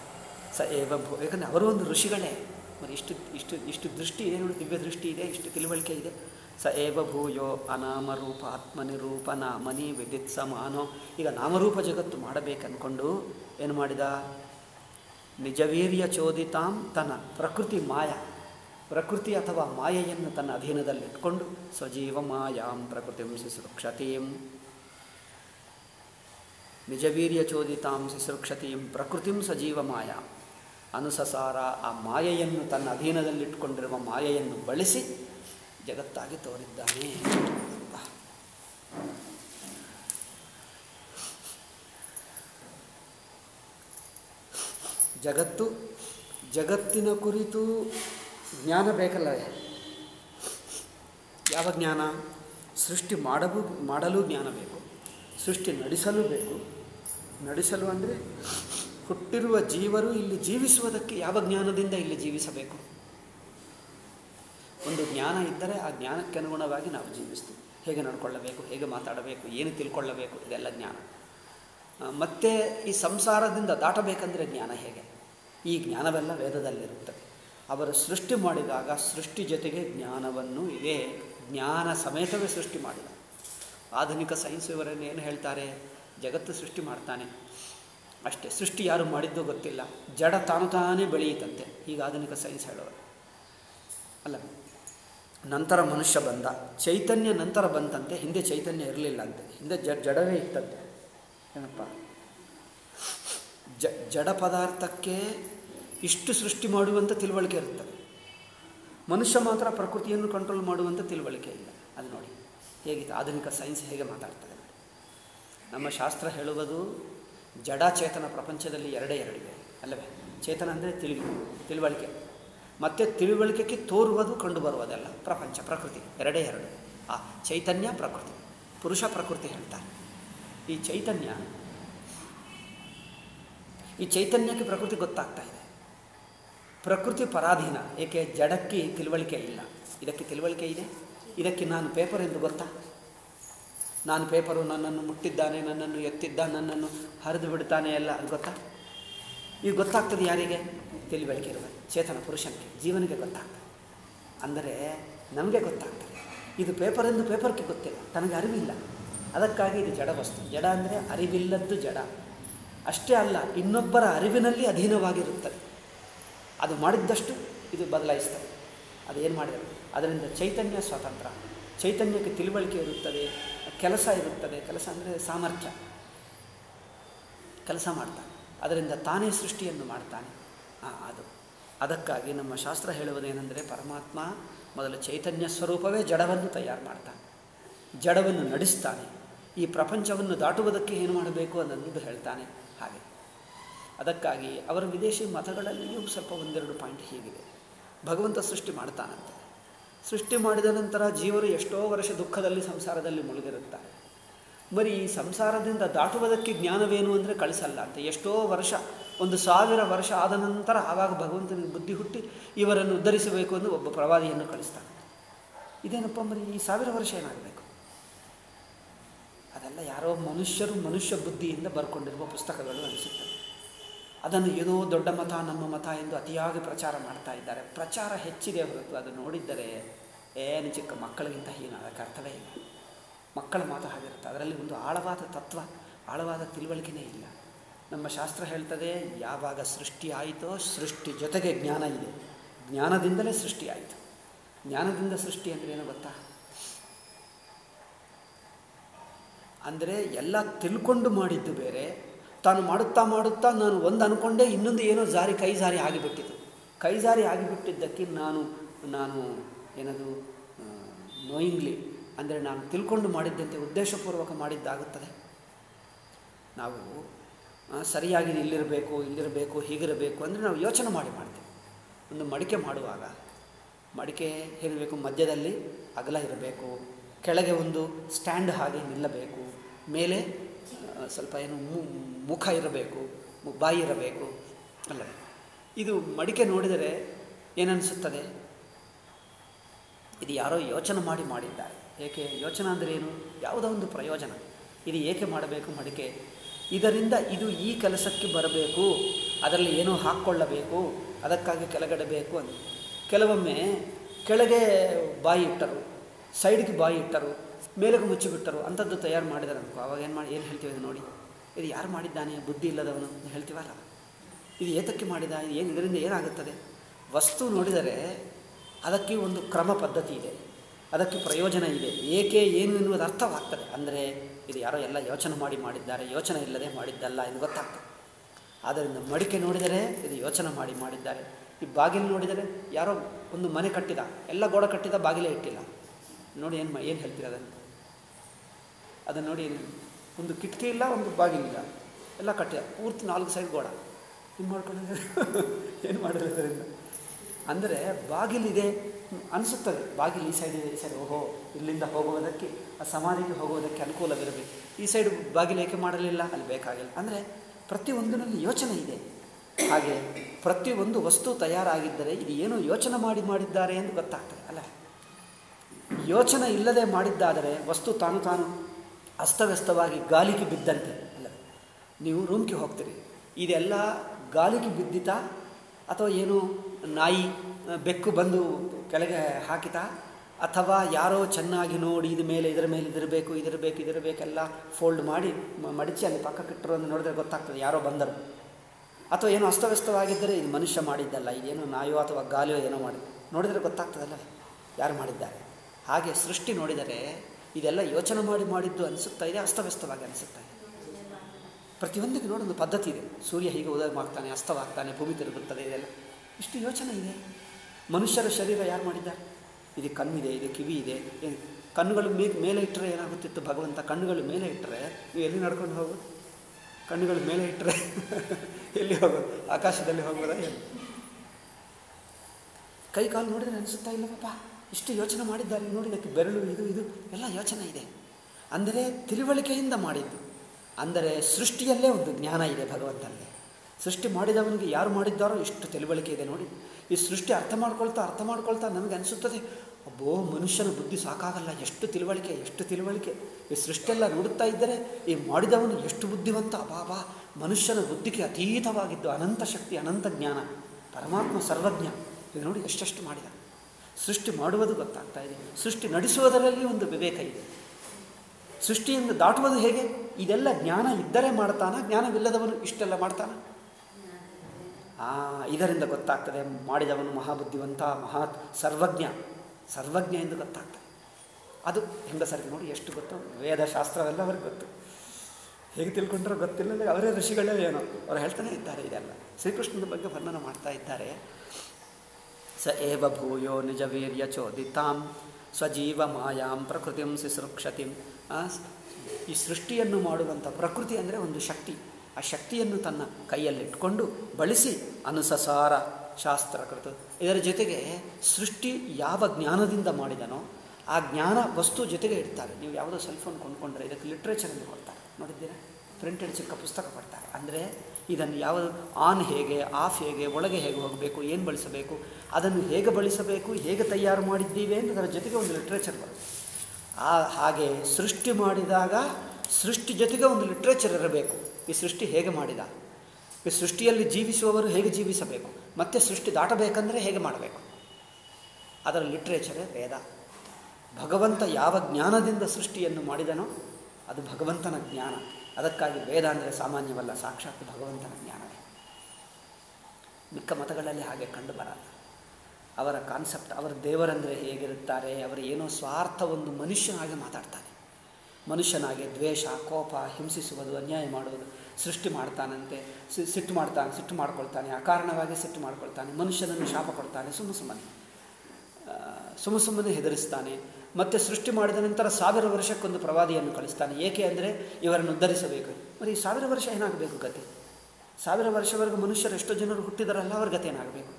ಸ ಯಾಕಂದರೆ ಅವರು ಒಂದು ಋಷಿಗಳೇ. ಇಷ್ಟು ಇಷ್ಟು ಇಷ್ಟು ದೃಷ್ಟಿ, ಏನು ದಿವ್ಯ ದೃಷ್ಟಿ ಇದೆ, ಇಷ್ಟು ತಿಳುವಳಿಕೆ ಇದೆ. ಸ ಏವ ಭೂಯೋ ಅನಾಮರೂಪ ಆತ್ಮನಿರೂಪ, ನಾಮನಿ ವಿದಿತ್ ಸಮಾನೋ ಈಗ ನಾಮರೂಪ ಜಗತ್ತು ಮಾಡಬೇಕನ್ಕೊಂಡು ಏನು ಮಾಡಿದ? ನಿಜವೀರ್ಯ ಚೋದಿತಾಂ ತನ್ನ ಪ್ರಕೃತಿ ಮಾಯ, ಪ್ರಕೃತಿ ಅಥವಾ ಮಾಯೆಯನ್ನು ತನ್ನ ಅಧೀನದಲ್ಲಿಟ್ಕೊಂಡು ಸ್ವಜೀವ ಮಾಯಾಂ ಪ್ರಕೃತಿಂ ಶಿಸುಕ್ಷತೀಂ ನಿಜವೀರ್ಯ ಚೋದಿತಾಂ ಶಿಸುಕ್ಷತೀಂ ಪ್ರಕೃತಿಂ ಸಜೀವ ಮಾಯಾ. ಅನುಸಸಾರ ಆ ಮಾಯೆಯನ್ನು ತನ್ನ ಅಧೀನದಲ್ಲಿಟ್ಟುಕೊಂಡಿರುವ ಮಾಯೆಯನ್ನು ಬಳಸಿ ಜಗತ್ತಾಗಿ ತೋರಿದ್ದಾನೆ. ಜಗತ್ತು, ಜಗತ್ತಿನ ಕುರಿತು ಜ್ಞಾನ ಬೇಕಲ್ಲ. ಯಾವ ಜ್ಞಾನ? ಸೃಷ್ಟಿ ಮಾಡಬು, ಮಾಡಲು ಜ್ಞಾನ ಬೇಕು. ಸೃಷ್ಟಿ ನಡೆಸಲು ಬೇಕು. ನಡೆಸಲು ಅಂದರೆ ಹುಟ್ಟಿರುವ ಜೀವರು ಇಲ್ಲಿ ಜೀವಿಸುವುದಕ್ಕೆ ಯಾವ ಜ್ಞಾನದಿಂದ ಇಲ್ಲಿ ಜೀವಿಸಬೇಕು? ಒಂದು ಜ್ಞಾನ ಇದ್ದರೆ ಆ ಜ್ಞಾನಕ್ಕೆ ಅನುಗುಣವಾಗಿ ನಾವು ಜೀವಿಸ್ತೀವಿ. ಹೇಗೆ ನಡ್ಕೊಳ್ಳಬೇಕು, ಹೇಗೆ ಮಾತಾಡಬೇಕು, ಏನು ತಿಳ್ಕೊಳ್ಳಬೇಕು, ಇದೆಲ್ಲ ಜ್ಞಾನ. ಮತ್ತೆ ಈ ಸಂಸಾರದಿಂದ ದಾಟಬೇಕಂದರೆ ಜ್ಞಾನ ಹೇಗೆ? ಈ ಜ್ಞಾನವೆಲ್ಲ ವೇದದಲ್ಲಿರುತ್ತದೆ ಅವರು ಸೃಷ್ಟಿ ಮಾಡಿದಾಗ ಸೃಷ್ಟಿ ಜೊತೆಗೆ ಜ್ಞಾನವನ್ನು ಇದೇ. ಜ್ಞಾನ ಸಮೇತವೇ ಸೃಷ್ಟಿ ಮಾಡಿದ. ಆಧುನಿಕ ಸೈನ್ಸ್ ಇವರನ್ನು ಏನು ಹೇಳ್ತಾರೆ? ಜಗತ್ತು ಸೃಷ್ಟಿ ಮಾಡ್ತಾನೆ. ಅಷ್ಟೇ, ಸೃಷ್ಟಿ ಯಾರು ಮಾಡಿದ್ದೋ ಗೊತ್ತಿಲ್ಲ. ಜಡ ತಾನು ತಾನೇ ಬೆಳೆಯಿತಂತೆ ಈಗ ಆಧುನಿಕ ಸೈನ್ಸ್ ಹೇಳೋರು. ಅಲ್ಲ? ನಂತರ ಮನುಷ್ಯ ಬಂದ. ಚೈತನ್ಯ ನಂತರ ಬಂತಂತೆ, ಹಿಂದೆ ಚೈತನ್ಯ ಇರಲಿಲ್ಲ ಅಂತೆ ಹಿಂದೆ ಜ, ಜಡವೇ ಇತ್ತಂತೆ. ಏನಪ್ಪ? ಜ, ಜಡ ಪದಾರ್ಥಕ್ಕೆ ಇಷ್ಟು ಸೃಷ್ಟಿ ಮಾಡುವಂಥ ತಿಳುವಳಿಕೆ ಇರುತ್ತೆ. ಮನುಷ್ಯ ಮಾತ್ರ ಪ್ರಕೃತಿಯನ್ನು ಕಂಟ್ರೋಲ್ ಮಾಡುವಂಥ ತಿಳುವಳಿಕೆ ಇಲ್ಲ. ಅದು ನೋಡಿ ಹೇಗಿದೆ ಆಧುನಿಕ ಸೈನ್ಸ್ ಹೇಗೆ ಮಾತಾಡ್ತದೆ ನಮ್ಮ ಶಾಸ್ತ್ರ ಹೇಳುವುದು ಜಡ ಚೇತನ ಪ್ರಪಂಚದಲ್ಲಿ ಎರಡೇ ಎರಡಿವೆ ಅಲ್ಲವೇ? ಚೇತನ ಅಂದರೆ ತಿಳಿ, ತಿಳುವಳಿಕೆ. ಮತ್ತು ತಿಳುವಳಿಕೆಗೆ ತೋರುವುದು ಕಂಡುಬರುವುದೆಲ್ಲ. ಪ್ರಪಂಚ, ಪ್ರಕೃತಿ, ಎರಡೇ ಎರಡು. ಆ ಚೈತನ್ಯ, ಪ್ರಕೃತಿ. ಪುರುಷ, ಪ್ರಕೃತಿ ಹೇಳ್ತಾರೆ. ಈ ಚೈತನ್ಯ, ಈ ಚೈತನ್ಯಕ್ಕೆ ಪ್ರಕೃತಿ ಗೊತ್ತಾಗ್ತಾ ಇದೆ. ಪ್ರಕೃತಿ ಪರಾಧೀನ, ಏಕೆ ಜಡಕ್ಕೆ ತಿಳುವಳಿಕೆ ಇಲ್ಲ. ಇದಕ್ಕೆ ತಿಳುವಳಿಕೆ ಇದೆ. ಇದಕ್ಕೆ ನಾನು ಪೇಪರ್ ಎಂದು ಗೊತ್ತಾ? ನಾನು ಪೇಪರು ನನ್ನನ್ನು ಮುಟ್ಟಿದ್ದಾನೆ, ನನ್ನನ್ನು ಎತ್ತಿದ್ದ, ನನ್ನನ್ನು ಹರಿದು ಬಿಡ್ತಾನೆ ಎಲ್ಲ ಗೊತ್ತಾ? ಈಗ ಗೊತ್ತಾಗ್ತದೆ ಯಾರಿಗೆ? ತಿಳುವಳಿಕೆ ಇರುವ ಚೇತನ ಪುರುಷನಿಗೆ ಜೀವನಿಗೆ ಗೊತ್ತಾಗ್ತದೆ. ಅಂದರೆ ನಮಗೆ ಗೊತ್ತಾಗ್ತದೆ. ಇದು ಪೇಪರ್ ಎಂದು ಪೇಪರ್ಗೆ ಗೊತ್ತಿಲ್ಲ. ತನಗೆ ಅರಿವಿಲ್ಲ. ಅದಕ್ಕಾಗಿ ಇದು ಜಡ ವಸ್ತು. ಜಡ ಅಂದರೆ ಅರಿವಿಲ್ಲದ್ದು ಜಡ. ಅಷ್ಟೇ ಅಲ್ಲ, ಇನ್ನೊಬ್ಬರ ಅರಿವಿನಲ್ಲಿ ಅಧೀನವಾಗಿರುತ್ತದೆ. ಅದು ಮಾಡಿದ್ದಷ್ಟು ಇದು ಬದಲಾಯಿಸ್ತದೆ. ಅದೇನು ಮಾಡಿದರು? ಅದರಿಂದ ಚೈತನ್ಯ ಸ್ವಾತಂತ್ರ್ಯ ಚೈತನ್ಯಕ್ಕೆ ತಿಳುವಳಿಕೆ ಇರುತ್ತದೆ. ಕೆಲಸ ಇರುತ್ತದೆ. ಕೆಲಸ ಅಂದರೆ ಸಾಮರ್ಥ್ಯ. ಕೆಲಸ ಮಾಡ್ತಾನೆ. ಅದರಿಂದ ತಾನೇ ಸೃಷ್ಟಿಯನ್ನು ಮಾಡ್ತಾನೆ. ಅದು. ಅದಕ್ಕಾಗಿ ನಮ್ಮ ಶಾಸ್ತ್ರ ಹೇಳುವುದೇನೆಂದರೆ ಪರಮಾತ್ಮ ಮೊದಲು ಚೈತನ್ಯ ಸ್ವರೂಪವೇ ಜಡವನ್ನು ತಯಾರು ಮಾಡ್ತಾನೆ. ಜಡವನ್ನು ನಡೆಸ್ತಾನೆ. ಈ ಪ್ರಪಂಚವನ್ನು ದಾಟುವುದಕ್ಕೆ ಏನು ಮಾಡಬೇಕು ಅನ್ನೋದು ಹೇಳ್ತಾನೆ ಹಾಗೆ. ಅದಕ್ಕಾಗಿ ಅವರ ವಿದೇಶಿ ಮತಗಳಲ್ಲಿಯೂ ಸ್ವಲ್ಪ ಒಂದೆರಡು ಪಾಯಿಂಟ್ ಹೀಗಿದೆ. ಭಗವಂತ ಸೃಷ್ಟಿ ಮಾಡ್ತಾನಂತೆ. ಸೃಷ್ಟಿ ಮಾಡಿದ ನಂತರ ಜೀವರು ಎಷ್ಟೋ ವರ್ಷ ದುಃಖದಲ್ಲಿ ಸಂಸಾರದಲ್ಲಿ ಮುಳುಗಿರುತ್ತಾರೆ. ಬರೀ ಈ ಸಂಸಾರದಿಂದ ದಾಟುವುದಕ್ಕೆ ಜ್ಞಾನವೇನು ಅಂದರೆ ಕಳಿಸಲ್ಲ ಅಂತ. ಎಷ್ಟೋ ವರ್ಷ ಒಂದು ಸಾವಿರ ವರ್ಷ ಆದ ನಂತರ ಆವಾಗ ಭಗವಂತನಿಗೆ ಬುದ್ಧಿ ಹುಟ್ಟಿ ಇವರನ್ನು ಉದ್ಧರಿಸಬೇಕು ಎಂದು ಒಬ್ಬ ಪ್ರವಾದಿಯನ್ನು ಕಳಿಸ್ತಾನೆ. ಇದೇನಪ್ಪ ಮರಿ ಈ ಸಾವಿರ ವರ್ಷ ಏನಾಗಬೇಕು? ಅದೆಲ್ಲ ಯಾರೋ ಮನುಷ್ಯರು ಮನುಷ್ಯ ಬುದ್ಧಿಯಿಂದ ಬರ್ಕೊಂಡಿರುವ ಪುಸ್ತಕಗಳು ಅನಿಸುತ್ತವೆ ಅದನ್ನು ಏನೋ ದೊಡ್ಡ ಮತ, ನಮ್ಮ ಮತ ಎಂದು ಅತಿಯಾಗಿ ಪ್ರಚಾರ ಮಾಡ್ತಾ ಇದ್ದಾರೆ. ಪ್ರಚಾರ ಹೆಚ್ಚಿದೆ ಹೊರತು ಅದು ನೋಡಿದ್ದರೆ ಏನು ಚಿಕ್ಕ ಮಕ್ಕಳಿಗಿಂತ ಏನು ಅದಕ್ಕೆ ಇಲ್ಲ. ಮಕ್ಕಳ ಮಾತು ಹಾಗಿರುತ್ತೆ. ಅದರಲ್ಲಿ ಒಂದು ಆಳವಾದ ತತ್ವ, ಆಳವಾದ ತಿಳುವಳಿಕೆನೇ ಇಲ್ಲ. ನಮ್ಮ ಶಾಸ್ತ್ರ ಹೇಳ್ತದೆ, ಯಾವಾಗ ಸೃಷ್ಟಿ ಆಯಿತೋ ಸೃಷ್ಟಿ ಜೊತೆಗೆ ಜ್ಞಾನ ಇದೆ. ಜ್ಞಾನದಿಂದಲೇ ಸೃಷ್ಟಿ ಆಯಿತು. ಜ್ಞಾನದಿಂದ ಸೃಷ್ಟಿ ಅಂದರೆ ಏನು ಗೊತ್ತಾ? ಅಂದರೆ ಎಲ್ಲ ತಿಳ್ಕೊಂಡು ಮಾಡಿದ್ದು ಬೇರೆ, ತಾನು ಮಾಡುತ್ತಾ ಮಾಡುತ್ತಾ ನಾನು ಒಂದು ಅಂದ್ಕೊಂಡೆ ಇನ್ನೊಂದು ಏನೋ ಜಾರಿ, ಕೈ ಜಾರಿ ಆಗಿಬಿಟ್ಟಿತು ಕೈ ಜಾರಿ ಆಗಿಬಿಟ್ಟಿದ್ದಕ್ಕೆ ನಾನು ನಾನು ಏನದು ನೋಯಿಂಗ್ಲಿ, ಅಂದರೆ ನಾನು ತಿಳ್ಕೊಂಡು ಮಾಡಿದ್ದಂತೆ ಉದ್ದೇಶಪೂರ್ವಕ ಮಾಡಿದ್ದಾಗುತ್ತದೆ. ನಾವು ಸರಿಯಾಗಿ ಇಲ್ಲಿರಬೇಕು ಇಲ್ಲಿರಬೇಕು, ಹೀಗಿರಬೇಕು ಅಂದರೆ ನಾವು ಯೋಚನೆ ಮಾಡಿ ಮಾಡ್ತೀವಿ. ಒಂದು ಮಡಿಕೆ ಮಾಡುವಾಗ, ಮಡಿಕೆ ಹೇಳಬೇಕು ಮಧ್ಯದಲ್ಲಿ ಅಗಲ ಇರಬೇಕು, ಕೆಳಗೆ ಒಂದು ಸ್ಟ್ಯಾಂಡ್ ಹಾಗೆ ನಿಲ್ಲಬೇಕು, ಮೇಲೆ ಸ್ವಲ್ಪ ಏನು ಮುಖ ಇರಬೇಕು ಬಾಯಿ ಇರಬೇಕು, ಅಲ್ಲ. ಇದು ಮಡಿಕೆ ನೋಡಿದರೆ ಏನನ್ನಿಸುತ್ತದೆ? ಇದು ಯಾರೋ ಯೋಚನೆ ಮಾಡಿ ಮಾಡಿದ್ದಾರೆ. ಏಕೆ? ಯೋಚನೆ ಅಂದರೆ ಏನು? ಯಾವುದೋ ಒಂದು ಪ್ರಯೋಜನ. ಇದು ಏಕೆ ಮಾಡಬೇಕು ಮಡಿಕೆ? ಇದರಿಂದ ಇದು ಈ ಕೆಲಸಕ್ಕೆ ಬರಬೇಕು, ಅದರಲ್ಲಿ ಏನೋ ಹಾಕ್ಕೊಳ್ಳಬೇಕು, ಅದಕ್ಕಾಗಿ ಕೆಳಗಡೆ ಬೇಕು ಅಂತ. ಕೆಲವೊಮ್ಮೆ ಕೆಳಗೆ ಬಾಯಿ ಇಟ್ಟರು, ಸೈಡ್ಗೆ ಬಾಯಿ ಇಟ್ಟರು ಮೇಲಕ್ಕೆ ಮುಚ್ಚಿಬಿಟ್ಟರು ಅಂಥದ್ದು ತಯಾರು ಮಾಡಿದ್ದಾರೆ ಅನ್ಕೋ. ಅವಾಗ ಏನು ಮಾಡಿ ಏನು ಹೇಳ್ತೀವಿ ನೋಡಿ. ಇದು ಯಾರು ಮಾಡಿದ್ದಾನೆ? ಬುದ್ಧಿ ಇಲ್ಲದವನು ಅಂತ ಹೇಳ್ತೀವಲ್ಲ? ಇದು ಏತಕ್ಕೆ ಮಾಡಿದ? ಇದು ಏನು ಇದರಿಂದ ಏನಾಗುತ್ತದೆ? ವಸ್ತು ನೋಡಿದರೆ ಅದಕ್ಕೆ ಒಂದು ಕ್ರಮ ಪದ್ಧತಿ ಇದೆ. ಅದಕ್ಕೆ ಪ್ರಯೋಜನ ಇದೆ. ಏಕೆ, ಏನು ಎನ್ನುವುದು ಅರ್ಥವಾಗ್ತದೆ. ಅಂದರೆ ಇದು ಯಾರೋ ಎಲ್ಲ ಯೋಚನೆ ಮಾಡಿ ಮಾಡಿದ್ದಾರೆ, ಯೋಚನೆ ಇಲ್ಲದೆ ಮಾಡಿದ್ದಲ್ಲ ಎಂದು ಗೊತ್ತಾಗ್ತದೆ. ಆದ್ದರಿಂದ ಮಡಿಕೆ ನೋಡಿದರೆ ಇದು ಯೋಚನೆ ಮಾಡಿ ಮಾಡಿದ್ದಾರೆ. ಈ ಬಾಗಿಲು ನೋಡಿದರೆ ಯಾರೋ ಒಂದು ಮನೆ ಕಟ್ಟಿದ, ಎಲ್ಲ ಗೋಡ ಕಟ್ಟಿದ ಬಾಗಿಲೇ ಇಟ್ಟಿಲ್ಲ. ನೋಡಿ ಏನು ಏನು ಹೇಳ್ತೀರ ಅದನ್ನು? ಅದನ್ನು ನೋಡಿ ಒಂದು ಕಿಟಕಿ ಇಲ್ಲ, ಒಂದು ಬಾಗಿಲಿಲ್ಲ ಎಲ್ಲ ಕಟ್ಟಿದ, ಪೂರ್ತಿ ನಾಲ್ಕು ಸೈಡ್ ಗೋಡ. ಏನು ಮಾಡ್ಕೊಂಡಿದ್ದಾರೆ? <laughs> ಏನು ಮಾಡಿದ್ರೆ ಅಂದರೆ ಬಾಗಿಲಿದೆ, ಅನಿಸುತ್ತದೆ, ಬಾಗಿಲು ಈ ಸೈಡ್ ಇದೆ, ಈ ಸೈಡ್ ಓಹೋ, ಇಲ್ಲಿಂದ ಹೋಗುವುದಕ್ಕೆ ಆ ಸಮಾಧಿಗೆ ಹೋಗೋದಕ್ಕೆ ಅನುಕೂಲವಿರಬೇಕು. ಈ ಸೈಡ್ ಬಾಗಿಲು ಏಕೆ ಮಾಡಲಿಲ್ಲ? ಅಲ್ಲಿ ಬೇಕಾಗಿಲ್ಲ. ಅಂದರೆ ಪ್ರತಿಯೊಂದಿನಲ್ಲಿ ಯೋಚನೆ ಇದೆ. ಹಾಗೆ ಪ್ರತಿಯೊಂದು ವಸ್ತು ತಯಾರಾಗಿದ್ದರೆ ಇದು ಏನೋ ಯೋಚನೆ ಮಾಡಿ ಮಾಡಿದ್ದಾರೆ ಎಂದು ಗೊತ್ತಾಗ್ತದೆ, ಅಲ್ಲ? ಯೋಚನೆ ಇಲ್ಲದೆ ಮಾಡಿದ್ದಾದರೆ ವಸ್ತು ತಾನು ತಾನು ಅಸ್ತವ್ಯಸ್ತವಾಗಿ ಗಾಲಿಗೆ ಬಿದ್ದಂತೆ, ಅಲ್ಲ? ನೀವು ರೂಮ್ಗೆ ಹೋಗ್ತೀರಿ. ಇದೆಲ್ಲ ಗಾಲಿಗೆ ಬಿದ್ದಿತಾ ಅಥವಾ ಏನು ನಾಯಿ ಬೆಕ್ಕು ಬಂದು ಕೆಳಗೆ ಹಾಕಿತಾ ಅಥವಾ ಯಾರೋ ಚೆನ್ನಾಗಿ ನೋಡಿ ಇದ್ರ ಮೇಲೆ, ಇದರ ಮೇಲೆ ಇದಿರಬೇಕು ಇದಿರಬೇಕು, ಇದಿರಬೇಕೆಲ್ಲ ಫೋಲ್ಡ್ ಮಾಡಿ ಮಡಚಿ ಅಲ್ಲಿ ಪಕ್ಕಕ್ಕಿಟ್ಟರು ಅಂತ ನೋಡಿದ್ರೆ ಗೊತ್ತಾಗ್ತದೆ ಯಾರೋ ಬಂದರು. ಅಥವಾ ಏನೋ ಅಸ್ತವ್ಯಸ್ತವಾಗಿದ್ದರೆ ಇದು ಮನುಷ್ಯ ಮಾಡಿದ್ದಲ್ಲ, ಇದೇನೋ ನಾಯೋ ಅಥವಾ ಗಾಲಿಯೋ ಏನೋ ಮಾಡಿ ನೋಡಿದರೆ ಗೊತ್ತಾಗ್ತದಲ್ಲ ಯಾರು ಮಾಡಿದ್ದಾರೆ. ಹಾಗೆ ಸೃಷ್ಟಿ ನೋಡಿದರೆ ಇದೆಲ್ಲ ಯೋಚನೆ ಮಾಡಿ ಮಾಡಿದ್ದು ಅನಿಸುತ್ತಾ ಇದೆ, ಅಸ್ತವ್ಯಸ್ತವಾಗಿ ಅನಿಸುತ್ತಾ ಇದೆ. ಪ್ರತಿಯೊಂದಕ್ಕೆ ನೋಡೊಂದು ಪದ್ಧತಿ ಇದೆ. ಸೂರ್ಯ ಹೀಗೆ ಉದಯವಾಗ್ತಾನೆ ಅಸ್ತವಾಗ್ತಾನೆ ಭೂಮಿ ತಿರುಗುತ್ತದೆ, ಇದೆಲ್ಲ. ಇಷ್ಟು ಯೋಚನೆ ಇದೆ. ಮನುಷ್ಯರ ಶರೀರ ಯಾರು ಮಾಡಿದ್ದಾರೆ? ಇದು, ಕಣ್ಣಿದೆ, ಇದು, ಕಿವಿ ಇದೆ. ಕಣ್ಣುಗಳು ಮೇ, ಮೇಲೆ ಇಟ್ಟರೆ ಏನಾಗುತ್ತಿತ್ತು? ಭಗವಂತ ಕಣ್ಣುಗಳು ಮೇಲೆ ಇಟ್ಟರೆ ನೀವು ಎಲ್ಲಿ ನಡ್ಕೊಂಡು ಹೋಗೋದು ಕಣ್ಣುಗಳು ಮೇಲೆ ಇಟ್ಟರೆ <laughs> ಎಲ್ಲಿ ಹೋಗೋದು ಆಕಾಶದಲ್ಲಿ ಹೋಗೋದಾ ಏನು? ಕೈ ಕಾಲು ನೋಡಿದರೆ ಅನಿಸುತ್ತಾ ಇಲ್ಲವಪ್ಪ? ಇಷ್ಟು ಯೋಚನೆ ಮಾಡಿದ್ದಾರೆ ನೋಡಿ ಇದಕ್ಕೆ ಬೆರಳು, ಇದು ಇದು, ಎಲ್ಲ ಯೋಚನೆ ಇದೆ. ಅಂದರೆ ತಿಳುವಳಿಕೆಯಿಂದ ಮಾಡಿದ್ದು. ಅಂದರೆ ಸೃಷ್ಟಿಯಲ್ಲೇ ಒಂದು ಜ್ಞಾನ ಇದೆ ಭಗವಂತನಿಗೆ ಸೃಷ್ಟಿ ಮಾಡಿದವನಿಗೆ ಯಾರು ಮಾಡಿದ್ದಾರೋ ಇಷ್ಟು ತಿಳುವಳಿಕೆ ಇದೆ ನೋಡಿ. ಈ ಸೃಷ್ಟಿ ಅರ್ಥ ಮಾಡ್ಕೊಳ್ತಾ ಅರ್ಥ ಮಾಡ್ಕೊಳ್ತಾ ನಮಗೆ ಅನಿಸುತ್ತದೆ, ಅಬ್ಬೋ, ಮನುಷ್ಯನ ಬುದ್ಧಿ ಸಾಕಾಗಲ್ಲ, ಎಷ್ಟು ತಿಳುವಳಿಕೆ ಎಷ್ಟು ತಿಳುವಳಿಕೆ. ಈ ಸೃಷ್ಟಿಯೆಲ್ಲ ನೋಡುತ್ತಾ ಇದ್ದರೆ ಈ ಮಾಡಿದವನು ಎಷ್ಟು ಬುದ್ಧಿವಂತ ಅಬಾಬಾ ಮನುಷ್ಯನ ಬುದ್ಧಿಗೆ ಅತೀತವಾಗಿದ್ದು ಅನಂತ ಶಕ್ತಿ, ಅನಂತ ಜ್ಞಾನ. ಪರಮಾತ್ಮ ಸರ್ವಜ್ಞ. ಇದು ನೋಡಿ ಎಷ್ಟೆಷ್ಟು ಮಾಡಿದ. ಸೃಷ್ಟಿ ಮಾಡುವುದು ಗೊತ್ತಾಗ್ತಾ ಇದೆ. ಸೃಷ್ಟಿ ನಡೆಸುವುದರಲ್ಲಿ ಒಂದು ವಿವೇಕ ಇದೆ. ಸೃಷ್ಟಿಯಿಂದ ದಾಟುವುದು ಹೇಗೆ? ಇದೆಲ್ಲ ಜ್ಞಾನ ಇದ್ದರೆ ಮಾಡ್ತಾನ? ಜ್ಞಾನವಿಲ್ಲದವನು ಇಷ್ಟೆಲ್ಲ ಮಾಡ್ತಾನ? ಇದರಿಂದ ಗೊತ್ತಾಗ್ತದೆ ಮಾಡಿದವನು ಮಹಾಬುದ್ಧಿವಂತ ಮಹಾ ಸರ್ವಜ್ಞ. ಸರ್ವಜ್ಞ ಎಂದು ಗೊತ್ತಾಗ್ತದೆ. ಅದು ಹೆಂಗಸರಿಗೆ ನೋಡಿ ಎಷ್ಟು ಗೊತ್ತು? ವೇದಶಾಸ್ತ್ರವೆಲ್ಲ ಅವ್ರಿಗೆ ಗೊತ್ತು. ಹೇಗೆ ತಿಳ್ಕೊಂಡ್ರೆ ಗೊತ್ತಿಲ್ಲ ಅವರೇ ಋಷಿಗಳೇ ಏನೋ. ಅವ್ರು ಹೇಳ್ತಾನೆ ಇದ್ದಾರೆ ಇದೆಲ್ಲ. ಶ್ರೀಕೃಷ್ಣನ ಬಗ್ಗೆ ವರ್ಣನೆ ಮಾಡ್ತಾ ಇದ್ದಾರೆ. ಸ ಏವ ಭೂಯೋ ನಿಜ ವೀರ್ಯ ಚೋದಿತಾಂ ಸ್ವಜೀವ ಮಾಯಾಂ ಪ್ರಕೃತಿಂ ಸಿಸೃಕ್ಷತಿಂ. ಆ, ಈ ಸೃಷ್ಟಿಯನ್ನು ಮಾಡುವಂಥ ಪ್ರಕೃತಿ ಅಂದರೆ ಒಂದು ಶಕ್ತಿ. ಆ ಶಕ್ತಿಯನ್ನು ತನ್ನ ಕೈಯಲ್ಲಿಟ್ಕೊಂಡು ಬಳಸಿ ಅನುಸಸಾರ ಶಾಸ್ತ್ರಕೃತ ಇದರ ಜೊತೆಗೆ ಸೃಷ್ಟಿ ಯಾವ ಜ್ಞಾನದಿಂದ ಮಾಡಿದನೋ ಆ ಜ್ಞಾನ ವಸ್ತು ಜೊತೆಗೆ ಇಡ್ತಾರೆ. ನೀವು ಯಾವುದೋ ಸೆಲ್ ಫೋನ್ ಕೊಂಡ್ಕೊಂಡ್ರೆ ಇದಕ್ಕೆ ಲಿಟ್ರೇಚರನ್ನು ಕೊಡ್ತಾರೆ. ನೋಡಿದ್ದೀರಾ? ಪ್ರಿಂಟೆಡ್ ಚಿಕ್ಕ ಪುಸ್ತಕ ಕೊಡ್ತಾರೆ. ಅಂದರೆ ಇದನ್ನು ಯಾವ ಆನ್ ಹೇಗೆ ಆಫ್ ಹೇಗೆ, ಒಳಗೆ ಹೇಗೆ ಹೋಗಬೇಕು, ಏನು ಬಳಸಬೇಕು, ಅದನ್ನು ಹೇಗೆ ಬಳಸಬೇಕು, ಹೇಗೆ ತಯಾರು ಮಾಡಿದ್ದೀವಿ ಅಂತ ಅದರ ಜೊತೆಗೆ ಒಂದು ಲಿಟ್ರೇಚರ್ ಬರುತ್ತೆ. ಆ ಹಾಗೆ ಸೃಷ್ಟಿ ಮಾಡಿದಾಗ ಸೃಷ್ಟಿ ಜೊತೆಗೆ ಒಂದು ಲಿಟ್ರೇಚರ್ ಇರಬೇಕು. ಈ ಸೃಷ್ಟಿ ಹೇಗೆ ಮಾಡಿದ? ಈ ಸೃಷ್ಟಿಯಲ್ಲಿ ಜೀವಿಸುವವರು ಹೇಗೆ ಜೀವಿಸಬೇಕು? ಮತ್ತೆ ಸೃಷ್ಟಿ ದಾಟಬೇಕಂದ್ರೆ ಹೇಗೆ ಮಾಡಬೇಕು? ಅದರ ಲಿಟ್ರೇಚರೇ ವೇದ. ಭಗವಂತ ಯಾವ ಜ್ಞಾನದಿಂದ ಸೃಷ್ಟಿಯನ್ನು ಮಾಡಿದನೋ ಅದು ಭಗವಂತನ ಜ್ಞಾನ. ಅದಕ್ಕಾಗಿ ವೇದ ಅಂದರೆ ಸಾಮಾನ್ಯವಲ್ಲ, ಸಾಕ್ಷಾತ್ ಭಗವಂತನ ಜ್ಞಾನವೇ. ಮಿಕ್ಕ ಮತಗಳಲ್ಲಿ ಹಾಗೆ ಕಂಡು ಬರಲ್ಲ. ಅವರ ಕಾನ್ಸೆಪ್ಟ್ ಅವರ ದೇವರಂದರೆ ಹೇಗಿರುತ್ತಾರೆ, ಅವರು ಏನೋ ಸ್ವಾರ್ಥ ಒಂದು ಮನುಷ್ಯನಾಗಿ ಮಾತಾಡ್ತಾನೆ. ಮನುಷ್ಯನಾಗಿ ದ್ವೇಷ, ಕೋಪ, ಹಿಂಸಿಸುವುದು, ಅನ್ಯಾಯ ಮಾಡುವುದು ಸೃಷ್ಟಿ ಮಾಡ್ತಾನಂತೆ ಸಿಟ್ಟು ಮಾಡ್ತಾನೆ, ಸಿಟ್ಟು ಮಾಡ್ಕೊಳ್ತಾನೆ, ಅಕಾರಣವಾಗಿ ಸಿಟ್ಟು ಮಾಡ್ಕೊಳ್ತಾನೆ, ಮನುಷ್ಯನನ್ನು ಶಾಪ ಕೊಡ್ತಾನೆ, ಸುಮ್ಮ ಸುಮ್ಮನೆ. ಸುಮ್ಮ ಸುಮ್ಮನೆ ಹೆದರಿಸ್ತಾನೆ. ಮತ್ತೆ ಸೃಷ್ಟಿ ಮಾಡಿದ ನಂತರ ಸಾವಿರ ವರ್ಷಕ್ಕೊಂದು ಪ್ರವಾದಿಯನ್ನು ಕಳಿಸ್ತಾನೆ. ಏಕೆ ಅಂದರೆ ಇವರನ್ನು ಉದ್ಧರಿಸಬೇಕು. ಈ ಸಾವಿರ ವರ್ಷ ಏನಾಗಬೇಕು ಗತಿ? ಸಾವಿರ ವರ್ಷವರೆಗೂ ಮನುಷ್ಯರು ಎಷ್ಟೋ ಜನರು ಹುಟ್ಟಿದಾರಲ್ಲ, ಅವ್ರ ಗತಿ ಏನಾಗಬೇಕು?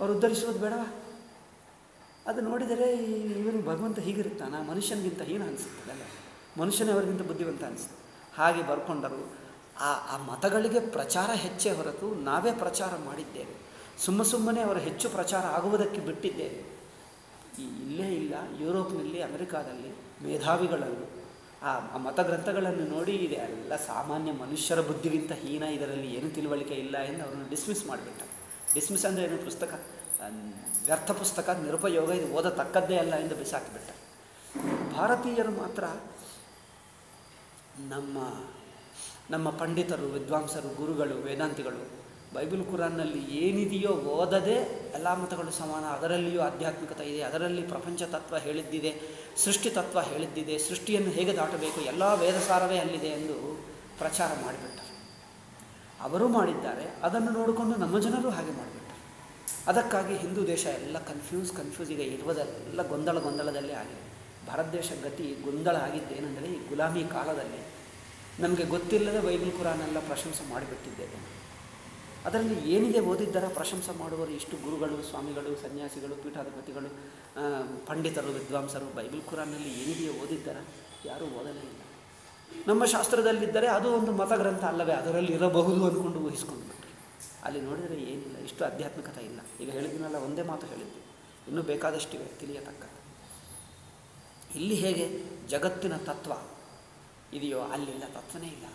ಅವರು ಉದ್ಧರಿಸುವುದು ಬೇಡವಾ? ಅದು ನೋಡಿದರೆ ಇವನು ಭಗವಂತ ಹೀಗಿರುತ್ತಾನ, ಮನುಷ್ಯನಿಗಿಂತ ಹೀನ ಅನಿಸುತ್ತದಲ್ಲ. ಮನುಷ್ಯನೇ ಅವರಿಗಿಂತ ಬುದ್ಧಿವಂತ ಅನಿಸ್ತು ಹಾಗೆ ಬರ್ಕೊಂಡರು. ಆ ಆ ಮತಗಳಿಗೆ ಪ್ರಚಾರ ಹೆಚ್ಚೇ ಹೊರತು ನಾವೇ ಪ್ರಚಾರ ಮಾಡಿದ್ದೇವೆ. ಸುಮ್ಮ ಸುಮ್ಮನೆ ಅವರು ಹೆಚ್ಚು ಪ್ರಚಾರ ಆಗುವುದಕ್ಕೆ ಬಿಟ್ಟಿದ್ದೇವೆ. ಇಲ್ಲೇ ಇಲ್ಲ, ಯುರೋಪ್ನಲ್ಲಿ, ಅಮೆರಿಕಾದಲ್ಲಿ ಮೇಧಾವಿಗಳನ್ನು ಆ ಆ ಮತಗ್ರಂಥಗಳನ್ನು ನೋಡಿ ಇದೆ, ಎಲ್ಲ ಸಾಮಾನ್ಯ ಮನುಷ್ಯರ ಬುದ್ಧಿಗಿಂತ ಹೀನ ಇದರಲ್ಲಿ ಏನು ತಿಳುವಳಿಕೆ ಇಲ್ಲ ಎಂದು ಅವರನ್ನು ಡಿಸ್ಮಿಸ್ ಮಾಡಿಬಿಟ್ಟ ಡಿಸ್ಮಿಸ್ ಅಂದರೆ ಏನು ಪುಸ್ತಕ? ವ್ಯರ್ಥ ಪುಸ್ತಕ, ನಿರುಪಯೋಗ, ಇದು ಓದತಕ್ಕದ್ದೇ ಅಲ್ಲ ಎಂದು ಬಿಸಾಕಿಬಿಟ್ಟ ಭಾರತೀಯರು ಮಾತ್ರ ನಮ್ಮ ನಮ್ಮ ಪಂಡಿತರು, ವಿದ್ವಾಂಸರು, ಗುರುಗಳು, ವೇದಾಂತಿಗಳು, ಬೈಬಲ್ ಕುರಾನ್ನಲ್ಲಿ ಏನಿದೆಯೋ ಓದದೆ ಎಲ್ಲ ಮತಗಳು ಸಮಾನ, ಅದರಲ್ಲಿಯೂ ಆಧ್ಯಾತ್ಮಿಕತೆ ಇದೆ, ಅದರಲ್ಲಿ ಪ್ರಪಂಚ ತತ್ವ ಹೇಳಿದ್ದಿದೆ, ಸೃಷ್ಟಿ ತತ್ವ ಹೇಳಿದ್ದಿದೆ, ಸೃಷ್ಟಿಯನ್ನು ಹೇಗೆ ದಾಟಬೇಕು, ಎಲ್ಲ ವೇದಸಾರವೇ ಅಲ್ಲಿದೆ ಎಂದು ಪ್ರಚಾರ ಮಾಡಿಬಿಟ್ಟರು. ಅವರು ಮಾಡಿದ್ದಾರೆ, ಅದನ್ನು ನೋಡಿಕೊಂಡು ನಮ್ಮ ಜನರು ಹಾಗೆ ಮಾಡಿಬಿಟ್ಟರು. ಅದಕ್ಕಾಗಿ ಹಿಂದೂ ದೇಶ ಎಲ್ಲ ಕನ್ಫ್ಯೂಸ್ ಕನ್ಫ್ಯೂಸ್ ಈಗ ಇರುವುದೆಲ್ಲ ಗೊಂದಲ, ಗೊಂದಲದಲ್ಲೇ ಆಗಿದೆ. ಭಾರತ ದೇಶ ಗತಿ ಗೊಂದಲ ಆಗಿದ್ದೇನೆಂದರೆ ಈ ಗುಲಾಮಿ ಕಾಲದಲ್ಲಿ ನಮಗೆ ಗೊತ್ತಿಲ್ಲದೆ ಬೈಬಲ್ ಕುರಾನೆಲ್ಲ ಪ್ರಶಂಸೆ ಮಾಡಿಬಿಟ್ಟಿದ್ದೇವೆ. ಅದರಲ್ಲಿ ಏನಿದೆ ಓದಿದ್ದರ ಪ್ರಶಂಸೆ ಮಾಡುವರು ಇಷ್ಟು ಗುರುಗಳು, ಸ್ವಾಮಿಗಳು, ಸನ್ಯಾಸಿಗಳು, ಪೀಠಾಧಿಪತಿಗಳು ಪಂಡಿತರು, ವಿದ್ವಾಂಸರು, ಬೈಬಲ್ ಕುರಾನಲ್ಲಿ ಏನಿದೆಯೋ ಓದಿದ್ದರ ಯಾರೂ ಓದಲೇ ಇಲ್ಲ. ನಮ್ಮ ಶಾಸ್ತ್ರದಲ್ಲಿದ್ದರೆ ಅದು ಒಂದು ಮತಗ್ರಂಥ ಅಲ್ಲವೇ, ಅದರಲ್ಲಿ ಇರಬಹುದು ಅಂದ್ಕೊಂಡು ಊಹಿಸ್ಕೊಂಡು ಅಲ್ಲಿ ನೋಡಿದರೆ ಏನಿಲ್ಲ, ಇಷ್ಟು ಆಧ್ಯಾತ್ಮಿಕತೆ ಇಲ್ಲ. ಈಗ ಹೇಳಿದ್ನಲ್ಲ, ಒಂದೇ ಮಾತು ಹೇಳಿದ್ದೆ. ಇನ್ನೂ ಬೇಕಾದಷ್ಟಿವೆ, ತಿಳಿಯತಕ್ಕ. ಇಲ್ಲಿ ಹೇಗೆ? ಜಗತ್ತಿನ ತತ್ವ ಇದೆಯೋ ಅಲ್ಲಿಲ್ಲ, ತತ್ವನೇ ಇಲ್ಲ.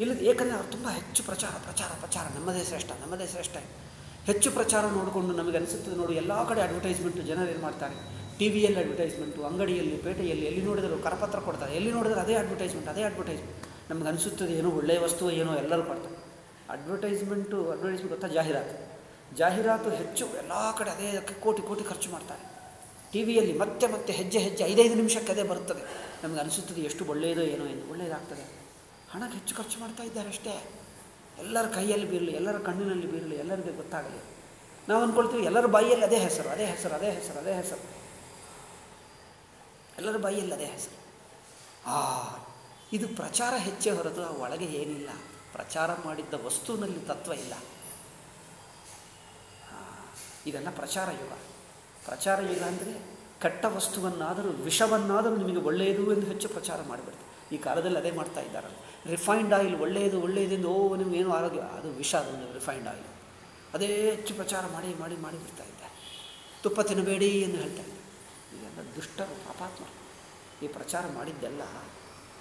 ಇಲ್ಲ, ಏಕೆಂದರೆ ಅವ್ರು ತುಂಬ ಹೆಚ್ಚು ಪ್ರಚಾರ ಪ್ರಚಾರ ಪ್ರಚಾರ. ನಮ್ಮದೇ ಶ್ರೇಷ್ಠ ನಮ್ಮದೇ ಶ್ರೇಷ್ಠ. ಹೆಚ್ಚು ಪ್ರಚಾರ ನೋಡಿಕೊಂಡು ನಮಗೆ ಅನಿಸುತ್ತದೆ ನೋಡಿ, ಎಲ್ಲ ಕಡೆ ಅಡ್ವರ್ಟೈಸ್ಮೆಂಟು ಜನರು ಏನು ಮಾಡ್ತಾರೆ? ಟಿ ವಿಯಲ್ಲಿ ಅಡ್ವರ್ಟೈಸ್ಮೆಂಟು ಅಂಗಡಿಯಲ್ಲಿ, ಪೇಟೆಯಲ್ಲಿ, ಎಲ್ಲಿ ನೋಡಿದರೂ ಕರಪತ್ರ ಕೊಡ್ತಾರೆ. ಎಲ್ಲಿ ನೋಡಿದ್ರೆ ಅದೇ ಅಡ್ವರ್ಟೈಸ್ಮೆಂಟ್ ಅದೇ ಅಡ್ವರ್ಟೈಸ್ಮೆಂಟ್ ನಮ್ಗೆ ಅನಿಸುತ್ತದೆ ಏನೋ ಒಳ್ಳೆಯ ವಸ್ತು, ಏನೋ ಎಲ್ಲರೂ ಕೊಡ್ತಾರೆ. ಅಡ್ವರ್ಟೈಸ್ಮೆಂಟು ಅಡ್ವರ್ಟೈಸ್ಮೆಂಟ್ ಗೊತ್ತಾ? ಜಾಹೀರಾತು. ಜಾಹೀರಾತು ಹೆಚ್ಚು, ಎಲ್ಲ ಕಡೆ ಅದೇ, ಕೋಟಿ ಕೋಟಿ ಖರ್ಚು ಮಾಡ್ತಾರೆ. ಟಿ ವಿಯಲ್ಲಿ ಮತ್ತೆ ಮತ್ತೆ ಹೆಜ್ಜೆ ಹೆಜ್ಜೆ ಐದೈದು ನಿಮಿಷಕ್ಕೆ ಅದೇ ಬರುತ್ತದೆ ನಮಗೆ ಅನಿಸುತ್ತದೆ ಎಷ್ಟು ಒಳ್ಳೆಯದೋ ಏನೋ ಎಂದು. ಒಳ್ಳೆಯದಾಗ್ತದೆ. ಹಣಕ್ಕೆ ಹೆಚ್ಚು ಖರ್ಚು ಮಾಡ್ತಾ ಇದ್ದಾರೆ ಅಷ್ಟೇ. ಎಲ್ಲರ ಕೈಯಲ್ಲಿ ಬೀರಲಿ, ಎಲ್ಲರ ಕಣ್ಣಿನಲ್ಲಿ ಬೀರಲಿ, ಎಲ್ಲರಿಗೆ ಗೊತ್ತಾಗಲಿ. ನಾವು ಅಂದ್ಕೊಳ್ತೀವಿ ಎಲ್ಲರ ಬಾಯಿಯಲ್ಲಿ ಅದೇ ಹೆಸರು ಅದೇ ಹೆಸರು ಅದೇ ಹೆಸರು ಅದೇ ಹೆಸರು. ಎಲ್ಲರ ಬಾಯಿಯಲ್ಲಿ ಅದೇ ಹೆಸರು. ಆ, ಇದು ಪ್ರಚಾರ ಹೆಚ್ಚೇ ಹೊರತು ಆ ಒಳಗೆ ಏನಿಲ್ಲ. ಪ್ರಚಾರ ಮಾಡಿದ್ದ ವಸ್ತುವಿನಲ್ಲಿ ತತ್ವ ಇಲ್ಲ. ಇದೆಲ್ಲ ಪ್ರಚಾರ ಯುಗ. ಪ್ರಚಾರ ಇಲ್ಲ ಅಂದರೆ ಕಟ್ಟ ವಸ್ತುವನ್ನಾದರೂ, ವಿಷವನ್ನಾದರೂ ನಿಮಗೆ ಒಳ್ಳೆಯದು ಎಂದು ಹೆಚ್ಚು ಪ್ರಚಾರ ಮಾಡಿಬಿಡ್ತಾರೆ ಈ ಕಾಲದಲ್ಲಿ ಅದೇ ಮಾಡ್ತಾ ಇದ್ದಾರಲ್ಲ ರಿಫೈನ್ಡ್ ಆಯಿಲ್ ಒಳ್ಳೆಯದು, ಒಳ್ಳೆಯದೆಂದು, ಓ, ನಿಮ್ಗೆ ಏನು ಆರೋಗ್ಯ? ಅದು ವಿಷ ಅದು ರಿಫೈನ್ಡ್ ಆಯಿಲ್. ಅದೇ ಹೆಚ್ಚು ಪ್ರಚಾರ ಮಾಡಿ ಮಾಡಿ ಮಾಡಿ ಬಿಡ್ತಾ ಇದ್ದಾರೆ ತುಪ್ಪ ತಿನ್ನಬೇಡಿ ಎಂದು ಹೇಳ್ತಾ ಇದ್ದಾರೆ ಇದೆಲ್ಲ ದುಷ್ಟರು, ಪಾಪಾತ್ಮ, ಈ ಪ್ರಚಾರ ಮಾಡಿದ್ದೆಲ್ಲ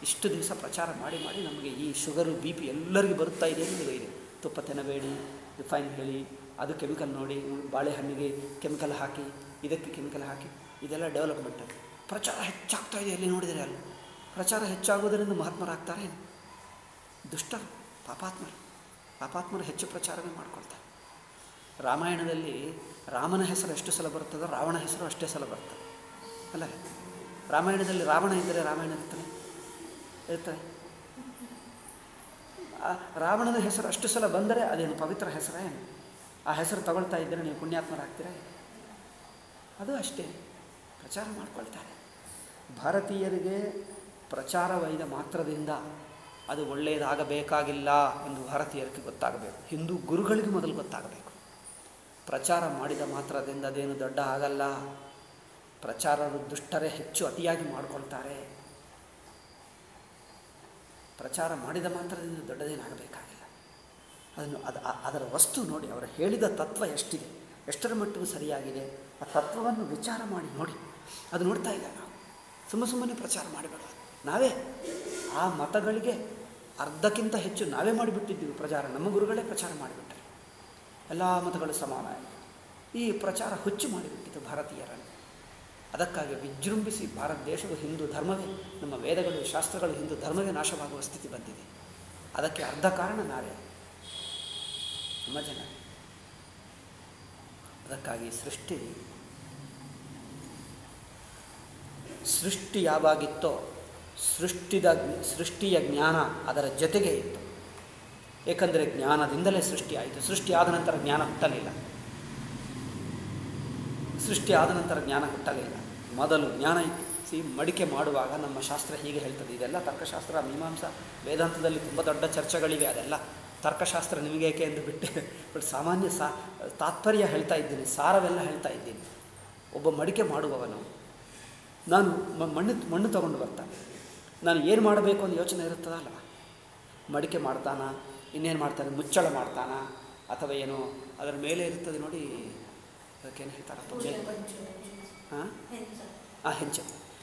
ಇಷ್ಟು ದಿವಸ ಪ್ರಚಾರ ಮಾಡಿ ಮಾಡಿ ನಮಗೆ ಈ ಶುಗರು, ಬಿ ಪಿ ಎಲ್ಲರಿಗೂ ಬರುತ್ತಾ ಇದೆ ಎಂದು ಇದೆ ತುಪ್ಪ ತಿನ್ನಬೇಡಿ, ರಿಫೈನ್ ಹೇಳಿ, ಅದು ಕೆಮಿಕಲ್ ನೋಡಿ, ಬಾಳೆಹಣ್ಣಿಗೆ ಕೆಮಿಕಲ್ ಹಾಕಿ ಇದಕ್ಕೆ ಕೆಮಿಕಲ್ ಹಾಕಿ, ಇದೆಲ್ಲ ಡೆವಲಪ್ಮೆಂಟ್ ಪ್ರಚಾರ ಹೆಚ್ಚಾಗ್ತಾ ಇದೆ ಎಲ್ಲಿ ನೋಡಿದರೆ ಅಲ್ಲಿ. ಪ್ರಚಾರ ಹೆಚ್ಚಾಗೋದರಿಂದ ಮಹಾತ್ಮರಾಗ್ತಾರೆ ದುಷ್ಟರು, ಪಾಪಾತ್ಮರು. ಪಾಪಾತ್ಮರು ಹೆಚ್ಚು ಪ್ರಚಾರವೇ ಮಾಡ್ಕೊಳ್ತಾರೆ. ರಾಮಾಯಣದಲ್ಲಿ ರಾಮನ ಹೆಸರು ಎಷ್ಟು ಸಲ ಬರ್ತದೋ ರಾವಣ ಹೆಸರು ಅಷ್ಟೇ ಸಲ ಬರ್ತದೆ. ಅಲ್ಲ? ರಾಮಾಯಣದಲ್ಲಿ ರಾವಣ ಇದ್ದರೆ ರಾಮಾಯಣ ಇರ್ತಾನೆ? ಇರ್ತಾರೆ ರಾವಣನ ಹೆಸರು ಅಷ್ಟು ಸಲ ಬಂದರೆ ಅದೇನು ಪವಿತ್ರ ಹೆಸರೇನು? ಆ ಹೆಸರು ತಗೊಳ್ತಾ ಇದ್ದರೆ ನೀವು ಪುಣ್ಯಾತ್ಮರಾಗ್ತೀರಾ? ಅದು ಅಷ್ಟೇ. ಪ್ರಚಾರ ಮಾಡ್ಕೊಳ್ತಾರೆ. ಭಾರತೀಯರಿಗೆ ಪ್ರಚಾರವೈದ ಮಾತ್ರದಿಂದ ಅದು ಒಳ್ಳೆಯದಾಗಬೇಕಾಗಿಲ್ಲ ಎಂದು ಭಾರತೀಯರಿಗೆ ಗೊತ್ತಾಗಬೇಕು. ಹಿಂದೂ ಗುರುಗಳಿಗೆ ಮೊದಲು ಗೊತ್ತಾಗಬೇಕು. ಪ್ರಚಾರ ಮಾಡಿದ ಮಾತ್ರದಿಂದ ಅದೇನು ದೊಡ್ಡ ಆಗಲ್ಲ ಪ್ರಚಾರರು ದುಷ್ಟರೇ ಹೆಚ್ಚು ಅತಿಯಾಗಿ ಮಾಡಿಕೊಳ್ತಾರೆ. ಪ್ರಚಾರ ಮಾಡಿದ ಮಾತ್ರದಿಂದ ದೊಡ್ಡದೇನಾಗಬೇಕಾಗಿಲ್ಲ. ಅದನ್ನು ಅದು ಅದರ ವಸ್ತು ನೋಡಿ, ಅವರು ಹೇಳಿದ ತತ್ವ ಎಷ್ಟಿದೆ? ಎಷ್ಟರ ಮಟ್ಟಿಗೆ ಸರಿಯಾಗಿದೆ? ಆ ತತ್ವವನ್ನು ವಿಚಾರ ಮಾಡಿ ನೋಡಿ. ಅದು ನೋಡ್ತಾ ಇಲ್ಲ ನಾವು. ಸುಮ್ಮ ಸುಮ್ಮನೆ ಪ್ರಚಾರ ಮಾಡಬೇಡ. ನಾವೇ ಆ ಮತಗಳಿಗೆ ಅರ್ಧಕ್ಕಿಂತ ಹೆಚ್ಚು ನಾವೇ ಮಾಡಿಬಿಟ್ಟಿದ್ದೀವಿ ಪ್ರಚಾರ. ನಮ್ಮ ಗುರುಗಳೇ ಪ್ರಚಾರ ಮಾಡಿಬಿಟ್ಟರೆ. ಎಲ್ಲ ಮತಗಳು ಸಮಾನ ಈ ಪ್ರಚಾರ ಹುಚ್ಚು ಮಾಡಿಬಿಟ್ಟಿತು ಭಾರತೀಯರನ್ನು ಅದಕ್ಕಾಗಿ ವಿಜೃಂಭಿಸಿ ಭಾರತ ದೇಶವು ಹಿಂದೂ ಧರ್ಮವೇ, ನಮ್ಮ ವೇದಗಳು, ಶಾಸ್ತ್ರಗಳು ಹಿಂದೂ ಧರ್ಮವೇ ನಾಶವಾಗುವ ಸ್ಥಿತಿ ಬಂದಿದೆ. ಅದಕ್ಕೆ ಅರ್ಧ ಕಾರಣ ನಾವೇ. ನಮ್ಮ ಜನ. ಅದಕ್ಕಾಗಿ ಸೃಷ್ಟಿ ಸೃಷ್ಟಿ ಯಾವಾಗಿತ್ತೋ ಸೃಷ್ಟಿದ ಸೃಷ್ಟಿಯ ಜ್ಞಾನ ಅದರ ಜೊತೆಗೆ ಇತ್ತು. ಏಕೆಂದರೆ ಜ್ಞಾನದಿಂದಲೇ ಸೃಷ್ಟಿ ಆಯಿತು. ಸೃಷ್ಟಿ ಆದ ನಂತರ ಜ್ಞಾನ ಹುಟ್ಟಲಿಲ್ಲ. ಸೃಷ್ಟಿ ಆದ ನಂತರ ಜ್ಞಾನ ಹುಟ್ಟಲಿಲ್ಲ. ಮೊದಲು ಜ್ಞಾನ ಇತ್ತು. ಮಡಿಕೆ ಮಾಡುವಾಗ ನಮ್ಮ ಶಾಸ್ತ್ರ ಹೀಗೆ ಹೇಳ್ತದೆ. ಇದೆಲ್ಲ ತರ್ಕಶಾಸ್ತ್ರ, ಮೀಮಾಂಸ, ವೇದಾಂತದಲ್ಲಿ ತುಂಬ ದೊಡ್ಡ ಚರ್ಚೆಗಳಿವೆ. ಅದೆಲ್ಲ ತರ್ಕಶಾಸ್ತ್ರ ನಿಮಗೇಕೆ ಎಂದು ಬಿಟ್ಟೆ ಬಟ್ ಸಾಮಾನ್ಯ ಸಾ ತಾತ್ಪರ್ಯ ಹೇಳ್ತಾ ಇದ್ದೀನಿ ಸಾರವೆಲ್ಲ ಹೇಳ್ತಾ ಇದ್ದೀನಿ. ಒಬ್ಬ ಮಡಿಕೆ ಮಾಡುವವನು. ನಾನು ಮಣ್ಣು ಮಣ್ಣು ತಗೊಂಡು ಬರ್ತಾನೆ ನಾನು ಏನು ಮಾಡಬೇಕು ಅಂತ ಯೋಚನೆ ಇರುತ್ತದಲ್ಲ? ಮಡಿಕೆ ಮಾಡ್ತಾನ? ಇನ್ನೇನು ಮಾಡ್ತಾನೆ? ಮುಚ್ಚಳ ಮಾಡ್ತಾನ? ಅಥವಾ ಏನು? ಅದರ ಮೇಲೆ ಇರ್ತದೆ ನೋಡಿ ಅದಕ್ಕೇನು ಹೇಳ್ತಾರಪ್ಪ? ಹಾಂ? ಹೆಂಚ. ಆ ಹೆಂಚ.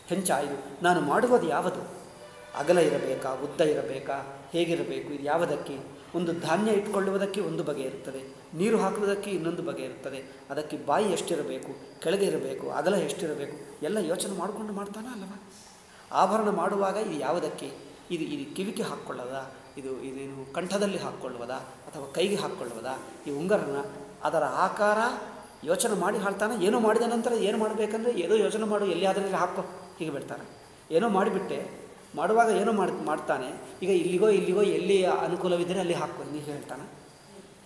ಹೆಂಚ ಇದು ನಾನು ಮಾಡುವುದು ಯಾವುದು? ಅಗಲ ಇರಬೇಕಾ? ಉದ್ದ ಇರಬೇಕಾ? ಹೇಗಿರಬೇಕು? ಇದು ಯಾವುದಕ್ಕೆ? ಒಂದು ಧಾನ್ಯ ಇಟ್ಕೊಳ್ಳುವುದಕ್ಕೆ ಒಂದು ಬಗೆ ಇರುತ್ತದೆ, ನೀರು ಹಾಕುವುದಕ್ಕೆ ಇನ್ನೊಂದು ಬಗೆ ಇರುತ್ತದೆ. ಅದಕ್ಕೆ ಬಾಯಿ ಎಷ್ಟಿರಬೇಕು, ಕೆಳಗೆ ಇರಬೇಕು, ಅಗಲ ಎಷ್ಟಿರಬೇಕು, ಎಲ್ಲ ಯೋಚನೆ ಮಾಡಿಕೊಂಡು ಮಾಡ್ತಾನ ಅಲ್ಲವ? ಆಭರಣ ಮಾಡುವಾಗ ಇದು ಯಾವುದಕ್ಕೆ? ಇದು ಇದು ಕಿವಿಕೆ ಹಾಕ್ಕೊಳ್ಳೋದ ಇದು, ಇದೇನು ಕಂಠದಲ್ಲಿ ಹಾಕ್ಕೊಳ್ಳುವುದಾ? ಅಥವಾ ಕೈಗೆ ಹಾಕ್ಕೊಳ್ಳುವುದಾ? ಈ ಉಂಗರನ ಅದರ ಆಕಾರ ಯೋಚನೆ ಮಾಡಿ ಹಾಳ್ತಾನೆ ಏನೋ ಮಾಡಿದ ನಂತರ ಏನು ಮಾಡಬೇಕಂದ್ರೆ ಏನೋ ಯೋಚನೆ ಮಾಡು ಎಲ್ಲಿಯಾದ್ರಲ್ಲಿ ಹಾಕೋ, ಹೀಗೆ ಬಿಡ್ತಾನೆ? ಏನೋ ಮಾಡಿಬಿಟ್ಟೆ ಮಾಡುವಾಗ ಏನೋ ಮಾಡಿ, ಮಾಡ್ತಾನೆ. ಈಗ ಇಲ್ಲಿಗೋ ಇಲ್ಲಿಗೋ ಎಲ್ಲಿ ಅನುಕೂಲವಿದ್ದರೆ ಅಲ್ಲಿ ಹಾಕೋ, ಹೀಗೆ ಹೇಳ್ತಾನೆ.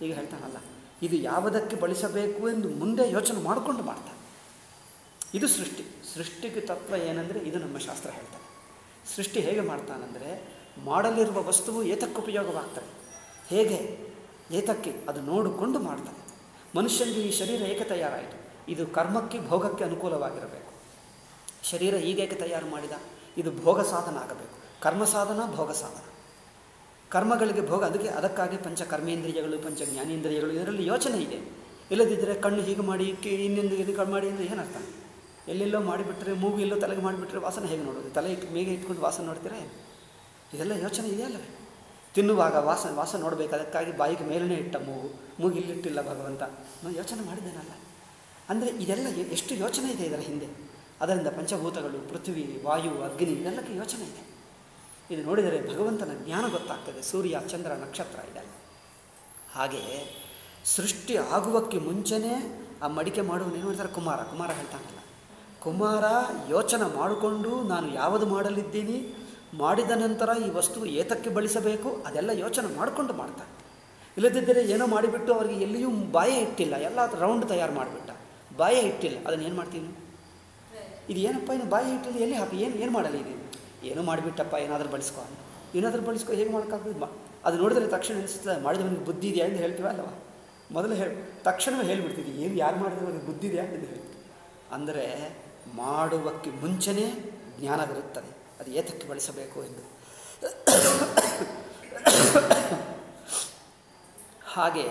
ಈಗ ಹೇಳ್ತಾನಲ್ಲ. ಇದು ಯಾವುದಕ್ಕೆ ಬಳಸಬೇಕು ಎಂದು ಮುಂದೆ ಯೋಚನೆ ಮಾಡಿಕೊಂಡು ಮಾಡ್ತಾನೆ. ಇದು ಸೃಷ್ಟಿ. ಸೃಷ್ಟಿಗೆ ತತ್ವ ಏನಂದರೆ ಇದು ನಮ್ಮ ಶಾಸ್ತ್ರ ಹೇಳ್ತಾನೆ. ಸೃಷ್ಟಿ ಹೇಗೆ ಮಾಡ್ತಾನಂದರೆ ಮಾಡಲಿರುವ ವಸ್ತುವು ಏತಕ್ಕೆ ಉಪಯೋಗವಾಗ್ತದೆ? ಹೇಗೆ? ಏತಕ್ಕೆ? ಅದು ನೋಡಿಕೊಂಡು ಮಾಡ್ತಾನೆ. ಮನುಷ್ಯನಿಗೆ ಈ ಶರೀರ ಏಕೆ ತಯಾರಾಯಿತು? ಇದು ಕರ್ಮಕ್ಕೆ, ಭೋಗಕ್ಕೆ ಅನುಕೂಲವಾಗಿರಬೇಕು. ಶರೀರ ಹೀಗೇಕೆ ತಯಾರು ಮಾಡಿದ? ಇದು ಭೋಗ ಸಾಧನ ಆಗಬೇಕು. ಕರ್ಮ ಸಾಧನ, ಭೋಗ ಸಾಧನ. ಕರ್ಮಗಳಿಗೆ ಭೋಗ, ಅದಕ್ಕೆ ಅದಕ್ಕಾಗಿ ಪಂಚ ಕರ್ಮೇಂದ್ರಿಯಗಳು ಪಂಚ ಜ್ಞಾನೇಂದ್ರಿಯಗಳು ಇದರಲ್ಲಿ ಯೋಚನೆ ಇದೆ. ಇಲ್ಲದಿದ್ದರೆ ಕಣ್ಣು ಹೀಗೆ ಮಾಡಿ ಇನ್ನೊಂದು ಇದು ಮಾಡಿ ಅಂದರೆ ಏನರ್ಥ? ಎಲ್ಲೆಲ್ಲೋ ಮಾಡಿಬಿಟ್ರೆ, ಮೂಗು ಎಲ್ಲೋ ತಲೆಗೆ ಮಾಡಿಬಿಟ್ರೆ ವಾಸನೆ ಹೇಗೆ ನೋಡೋದು? ತಲೆ ಇಟ್ಟು ಮೇಗೆ ಇಟ್ಕೊಂಡು ವಾಸನೆ ನೋಡ್ತೀರಾ ಇದೆಲ್ಲ ಯೋಚನೆ ಇದೆಯಲ್ಲ ತಿನ್ನುವಾಗ ವಾಸನೆ ವಾಸನೆ ನೋಡಬೇಕು, ಅದಕ್ಕಾಗಿ ಬಾಯಿಗೆ ಮೇಲೇ ಇಟ್ಟ ಮೂಗು. ಮೂಗು ಇಲ್ಲಿಟ್ಟಿಲ್ಲ ಭಗವಂತ. ನಾನು ಯೋಚನೆ ಮಾಡಿದ್ದೇನಲ್ಲ. ಅಂದರೆ ಇದೆಲ್ಲ ಎಷ್ಟು ಯೋಚನೆ ಇದೆ ಇದರ ಹಿಂದೆ? ಅದರಿಂದ ಪಂಚಭೂತಗಳು, ಪೃಥ್ವಿ, ವಾಯು, ಅಗ್ನಿ ಇದೆಲ್ಲಕ್ಕೆ ಯೋಚನೆ ಇದೆ. ಇದು ನೋಡಿದರೆ ಭಗವಂತನ ಜ್ಞಾನ ಗೊತ್ತಾಗ್ತದೆ. ಸೂರ್ಯ, ಚಂದ್ರ, ನಕ್ಷತ್ರ ಇದೆಲ್ಲ ಹಾಗೆ ಸೃಷ್ಟಿ ಆಗುವಕ್ಕೆ ಮುಂಚೆನೇ ಆ ಮಡಿಕೆ ಮಾಡುವನು ಏನು ಮಾಡ್ತಾರೆ ಕುಮಾರ. ಕುಮಾರ ಹೇಳ್ತಾನಲ್ಲ, ಕುಮಾರ, ಯೋಚನೆ ಮಾಡಿಕೊಂಡು ನಾನು ಯಾವುದು ಮಾಡಲಿದ್ದೀನಿ? ಮಾಡಿದ ನಂತರ ಈ ವಸ್ತು ಏತಕ್ಕೆ ಬಳಸಬೇಕು? ಅದೆಲ್ಲ ಯೋಚನೆ ಮಾಡಿಕೊಂಡು ಮಾಡ್ತಾನೆ. ಇಲ್ಲದಿದ್ದರೆ ಏನೋ ಮಾಡಿಬಿಟ್ಟು ಅವರಿಗೆ ಎಲ್ಲಿಯೂ ಬಾಯೇ ಇಟ್ಟಿಲ್ಲ. ಎಲ್ಲ ರೌಂಡ್ ತಯಾರು ಮಾಡಿಬಿಟ್ಟ. ಬಾಯೇ ಇಟ್ಟಿಲ್ಲ. ಅದನ್ನು ಏನು ಮಾಡ್ತೀನಿ? ಇದು ಏನಪ್ಪ, ಇನ್ನು ಬಾಯಿ ಇಟ್ಟಲ್ಲಿ ಎಲ್ಲಿ ಹಾಕಿ, ಏನು ಏನು ಮಾಡಲ್ಲ ಇದು? ಏನೋ ಮಾಡಿಬಿಟ್ಟಪ್ಪ, ಏನಾದರೂ ಬಳಸ್ಕೊ. ಏನಾದರೂ ಬಳಸ್ಕೊ, ಹೇಗೆ ಮಾಡೋಕ್ಕಾಗ್ತದೆ? ಅದು ನೋಡಿದ್ರೆ ತಕ್ಷಣ ಅನಿಸ್ತದೆ ಮಾಡಿದವನಿಗೆ ಬುದ್ಧಿ ಇದೆಯಾ ಎಂದು ಹೇಳ್ತೀವ ಅಲ್ಲವ? ಮೊದಲು ಹೇಳಿ, ತಕ್ಷಣವೇ ಹೇಳಿಬಿಡ್ತೀವಿ, ಏನು ಯಾರು ಮಾಡಿದವನಿಗೆ ಬುದ್ಧಿ ಇದೆಯಾ ಎಂದು ಹೇಳ್ತೀವಿ ಅಂದರೆ, ಮಾಡುವಕ್ಕೆ ಮುಂಚೆನೇ ಜ್ಞಾನವಿರುತ್ತದೆ ಅದು ಏತಕ್ಕೆ ಬಳಸಬೇಕು ಎಂದು. ಹಾಗೆ,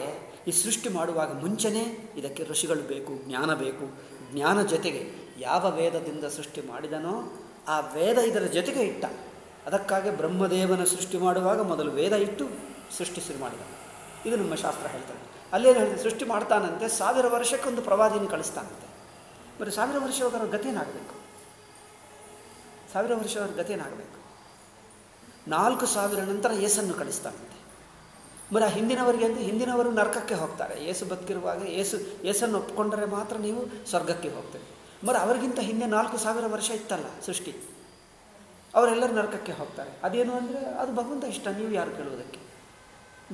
ಈ ಸೃಷ್ಟಿ ಮಾಡುವಾಗ ಮುಂಚೆನೇ ಇದಕ್ಕೆ ಋಷಿಗಳು ಬೇಕು, ಜ್ಞಾನ ಬೇಕು, ಜ್ಞಾನ ಜೊತೆಗೆ ಯಾವ ವೇದದಿಂದ ಸೃಷ್ಟಿ ಮಾಡಿದನೋ ಆ ವೇದ ಇದರ ಜೊತೆಗೆ ಇಟ್ಟ. ಅದಕ್ಕಾಗಿ ಬ್ರಹ್ಮದೇವನ ಸೃಷ್ಟಿ ಮಾಡುವಾಗ ಮೊದಲು ವೇದ ಇಟ್ಟು ಸೃಷ್ಟಿ ಶುರು ಮಾಡಿದ. ಇದು ನಮ್ಮ ಶಾಸ್ತ್ರ ಹೇಳ್ತಾರೆ ಅಲ್ಲೇನು ಹೇಳಿದ ಸೃಷ್ಟಿ ಮಾಡ್ತಾನಂತೆ, ಸಾವಿರ ವರ್ಷಕ್ಕೊಂದು ಪ್ರವಾದಿಯನ್ನು ಕಳಿಸ್ತಾನಂತೆ. ಬರೀ ಸಾವಿರ ವರ್ಷ ಹೋಗೋರ ಸಾವಿರ ವರ್ಷ ಅವ್ರ ನಾಲ್ಕು ಸಾವಿರ ನಂತರ ಏಸನ್ನು ಕಳಿಸ್ತಾನಂತೆ. ಬರ ಹಿಂದಿನವರಿಗೆ ಅಂದರೆ ಹಿಂದಿನವರು ನರಕಕ್ಕೆ ಹೋಗ್ತಾರೆ. ಏಸು ಬದುಕಿರುವಾಗ ಏಸು, ಏಸನ್ನು ಒಪ್ಪಿಕೊಂಡರೆ ಮಾತ್ರ ನೀವು ಸ್ವರ್ಗಕ್ಕೆ ಹೋಗ್ತೀರಿ. మరి ಅವರಿಗಿಂತ ಹಿಂದೆ ನಾಲ್ಕು ಸಾವಿರ ವರ್ಷ ಇತ್ತಲ್ಲ ಸೃಷ್ಟಿ. ಅವರೆಲ್ಲರೂ ನರಕಕ್ಕೆ ಹೋಗ್ತಾರೆ. ಅದೇನು ಅಂದರೆ ಅದು ಭಗವಂತ ಇಷ್ಟ, ನೀವು ಯಾರು ಕೇಳುವುದಕ್ಕೆ?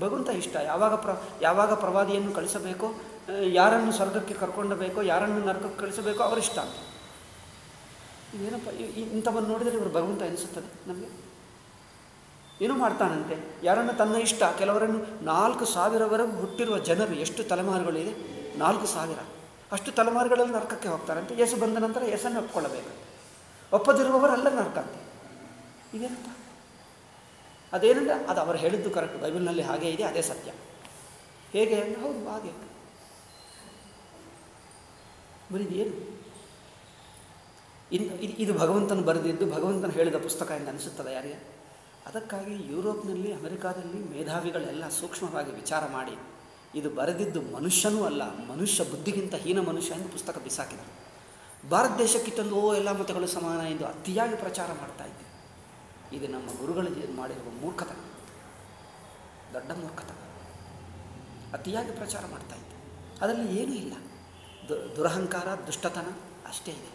ಭಗವಂತ ಇಷ್ಟ. ಯಾವಾಗ ಪ್ರ, ಯಾವಾಗ ಪ್ರವಾದಿಯನ್ನು ಕಳಿಸಬೇಕೋ, ಯಾರನ್ನು ಸ್ವರ್ಗಕ್ಕೆ ಕರ್ಕೊಂಡಬೇಕೋ, ಯಾರನ್ನು ನರಕಕ್ಕೆ ಕಳಿಸಬೇಕೋ ಅವರಿಷ್ಟ ಏನಪ್ಪ ಇಂಥವನ್ನು ನೋಡಿದರೆ ಇವರು ಭಗವಂತ ಅನಿಸುತ್ತದೆ ನಮಗೆ. ಏನು ಮಾಡ್ತಾನಂತೆ. ಯಾರನ್ನು ತನ್ನ ಇಷ್ಟ, ಕೆಲವರನ್ನು ನಾಲ್ಕು ಸಾವಿರವರೆಗೂ ಹುಟ್ಟಿರುವ ಜನರು ಎಷ್ಟು ತಲೆಮಾರುಗಳಿದೆ? ನಾಲ್ಕು ಸಾವಿರ. ಅಷ್ಟು ತಲೆಮಾರುಗಳಲ್ಲಿ ನರಕಕ್ಕೆ ಹೋಗ್ತಾರಂತೆ. ಯೇಸು ಬಂದ ನಂತರ ಯೇಸನ್ನು ಒಪ್ಕೊಳ್ಳಬೇಕಂತೆ ಒಪ್ಪದಿರುವವರೆಲ್ಲ ನರಕಂತೆ ಇದೆಂತ? ಅದೇನಂದ್ರೆ ಅದು ಅವರು ಹೇಳಿದ್ದು ಕರೆಕ್ಟ್. ಬೈಬಲ್ನಲ್ಲಿ ಹಾಗೆ ಇದೆ, ಅದೇ ಸತ್ಯ. ಹೇಗೆ? ಅಂದರೆ ಹೌದು, ಹಾಗೆ. ಬರೀ ಏನು? ಇನ್ ಇದು- ಇದು ಭಗವಂತನು ಬರೆದಿದ್ದು, ಭಗವಂತನ ಹೇಳಿದ ಪುಸ್ತಕ ಎಂದು ಅನಿಸುತ್ತದೆ ಯಾರಿಗೆ? ಅದಕ್ಕಾಗಿ ಯುರೋಪ್ನಲ್ಲಿ, ಅಮೆರಿಕಾದಲ್ಲಿ ಮೇಧಾವಿಗಳೆಲ್ಲ ಸೂಕ್ಷ್ಮವಾಗಿ ವಿಚಾರ ಮಾಡಿ. ಇದು ಬರೆದಿದ್ದು ಮನುಷ್ಯನೂ ಅಲ್ಲ, ಮನುಷ್ಯ ಬುದ್ಧಿಗಿಂತ ಹೀನ ಮನುಷ್ಯ ಎಂದು ಪುಸ್ತಕ ಬಿಸಾಕಿದರು. ಭಾರತ ದೇಶಕ್ಕೆ ತಂದು ಓ ಎಲ್ಲ ಮತಗಳು ಸಮಾನ ಎಂದು ಅತಿಯಾಗಿ ಪ್ರಚಾರ ಮಾಡ್ತಾ ಇದ್ದೆ. ಇದು ನಮ್ಮ ಗುರುಗಳು ಮಾಡಿರುವ ಮೂರ್ಖತನ, ದೊಡ್ಡ ಮೂರ್ಖತನ. ಅತಿಯಾಗಿ ಪ್ರಚಾರ ಮಾಡ್ತಾ ಇದ್ದೆ. ಅದರಲ್ಲಿ ಏನೂ ಇಲ್ಲ. ದುರಹಂಕಾರ, ದುಷ್ಟತನ ಅಷ್ಟೇ ಇದೆ.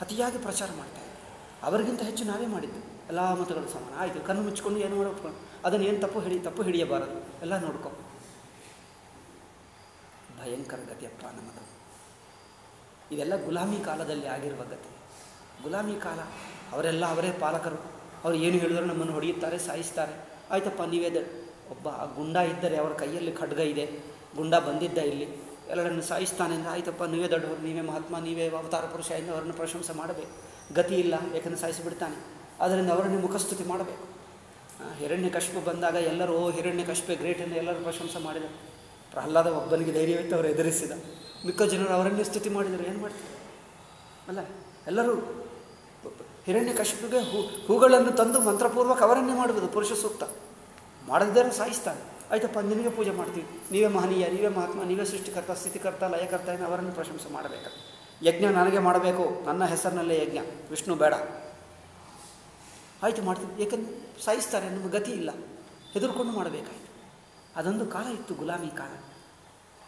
ಅತಿಯಾಗಿ ಪ್ರಚಾರ ಮಾಡ್ತಾ ಇದ್ದೆ. ಅವರಿಗಿಂತ ಹೆಚ್ಚು ನಾವೇ ಮಾಡಿದ್ದು. ಎಲ್ಲ ಮತಗಳು ಸಮಾನ. ಆಯಿತು, ಕಣ್ಣು ಮುಚ್ಚಿಕೊಂಡು ಏನು ಮಾಡಬೇಕು ಅದನ್ನು ಏನು ತಪ್ಪು ಹಿಡಿ ತಪ್ಪು ಹಿಡಿಯಬಾರದು. ಎಲ್ಲ ನೋಡ್ಕೊ. ಭಯಂಕರ ಗತಿಯಪ್ಪ ನಮ್ಮದು ಇದೆಲ್ಲ ಗುಲಾಮಿ ಕಾಲದಲ್ಲಿ ಆಗಿರುವ ಗತಿ. ಗುಲಾಮಿ ಕಾಲ, ಅವರೆಲ್ಲ ಅವರೇ ಪಾಲಕರು. ಅವರು ಏನು ಹೇಳಿದ್ರು ನಮ್ಮನ್ನು ಹೊಡೆಯುತ್ತಾರೆ, ಸಾಯಿಸ್ತಾರೆ. ಆಯ್ತಪ್ಪ, ನೀವೇ ದ, ಒಬ್ಬ ಗುಂಡ ಇದ್ದರೆ ಅವರ ಕೈಯಲ್ಲಿ ಖಡ್ಗ ಇದೆ. ಗುಂಡ ಬಂದಿದ್ದ ಇಲ್ಲಿ, ಎಲ್ಲರನ್ನು ಸಾಯಿಸ್ತಾನೆ ಅಂದರೆ, ಆಯ್ತಪ್ಪ, ನೀವೇ ದೊಡ್ಡವರು, ನೀವೇ ಮಹಾತ್ಮ, ನೀವೇ ಅವತಾರ ಪುರುಷ ಎಂದು ಅವರನ್ನು ಪ್ರಶಂಸೆ ಮಾಡಬೇಕು. ಗತಿ ಇಲ್ಲ ಯಾಕಂದರೆ ಸಾಯಿಸಿಬಿಡ್ತಾನೆ. ಆದ್ದರಿಂದ ಅವರನ್ನು ಮುಖಸ್ತುತಿ ಮಾಡಬೇಕು. ಹಿರಣ್ಯ ಕಶ್ಯಪ ಬಂದಾಗ ಎಲ್ಲರೂ, ಓ ಹಿರಣ್ಯ ಕಶ್ಪೆ ಗ್ರೇಟ್ ಎಂದು ಎಲ್ಲರೂ ಪ್ರಶಂಸೆ ಮಾಡಿದರು. ಪ್ರಹ್ಲಾದ ಒಬ್ಬನಿಗೆ ಧೈರ್ಯವಿತ್ತು ಅವರು ಎದುರಿಸಿದ. ಮಿಕ್ಕ ಜನರು ಅವರನ್ನೇ ಸ್ತುತಿ ಮಾಡಿದರು. ಏನು ಮಾಡ್ತಾರೆ? ಅಲ್ಲ, ಎಲ್ಲರೂ ಹಿರಣ್ಯ ಕಶ್ಯಪಿಗೆ ಹೂ, ಹೂಗಳನ್ನು ತಂದು ಮಂತ್ರಪೂರ್ವಕ ಅವರನ್ನೇ ಮಾಡುವುದು ಪುರುಷ ಸೂಕ್ತ. ಮಾಡದಿದ್ದರೆ ಸಾಯಿಸ್ತಾನೆ. ಆಯ್ತಪ್ಪ, ನಿನಗೆ ಪೂಜೆ ಮಾಡ್ತೀವಿ. ನೀವೇ ಮಹನೀಯ, ನೀವೇ ಮಹಾತ್ಮ, ನೀವೇ ಸೃಷ್ಟಿಕರ್ತ, ಸ್ಥಿತಿಕರ್ತ, ಲಯಕರ್ತ ಎಂದು ಅವರನ್ನು ಪ್ರಶಂಸೆ ಮಾಡಬೇಕು ಯಜ್ಞ ನನಗೆ ಮಾಡಬೇಕು. ನನ್ನ ಹೆಸರಿನಲ್ಲೇ ಯಜ್ಞ. ವಿಷ್ಣು ಬೇಡ. ಆಯಿತು, ಮಾಡ್ತೀವಿ. ಏಕೆಂದ್ರೆ ಸಾಯಿಸ್ತಾರೆ ನಮ್ಮ ಗತಿ ಇಲ್ಲ. ಹೆದರ್ಕೊಂಡು ಮಾಡಬೇಕಾಯ್ತು. ಅದೊಂದು ಕಾಲ ಇತ್ತು ಗುಲಾಮಿ ಕಾಲ.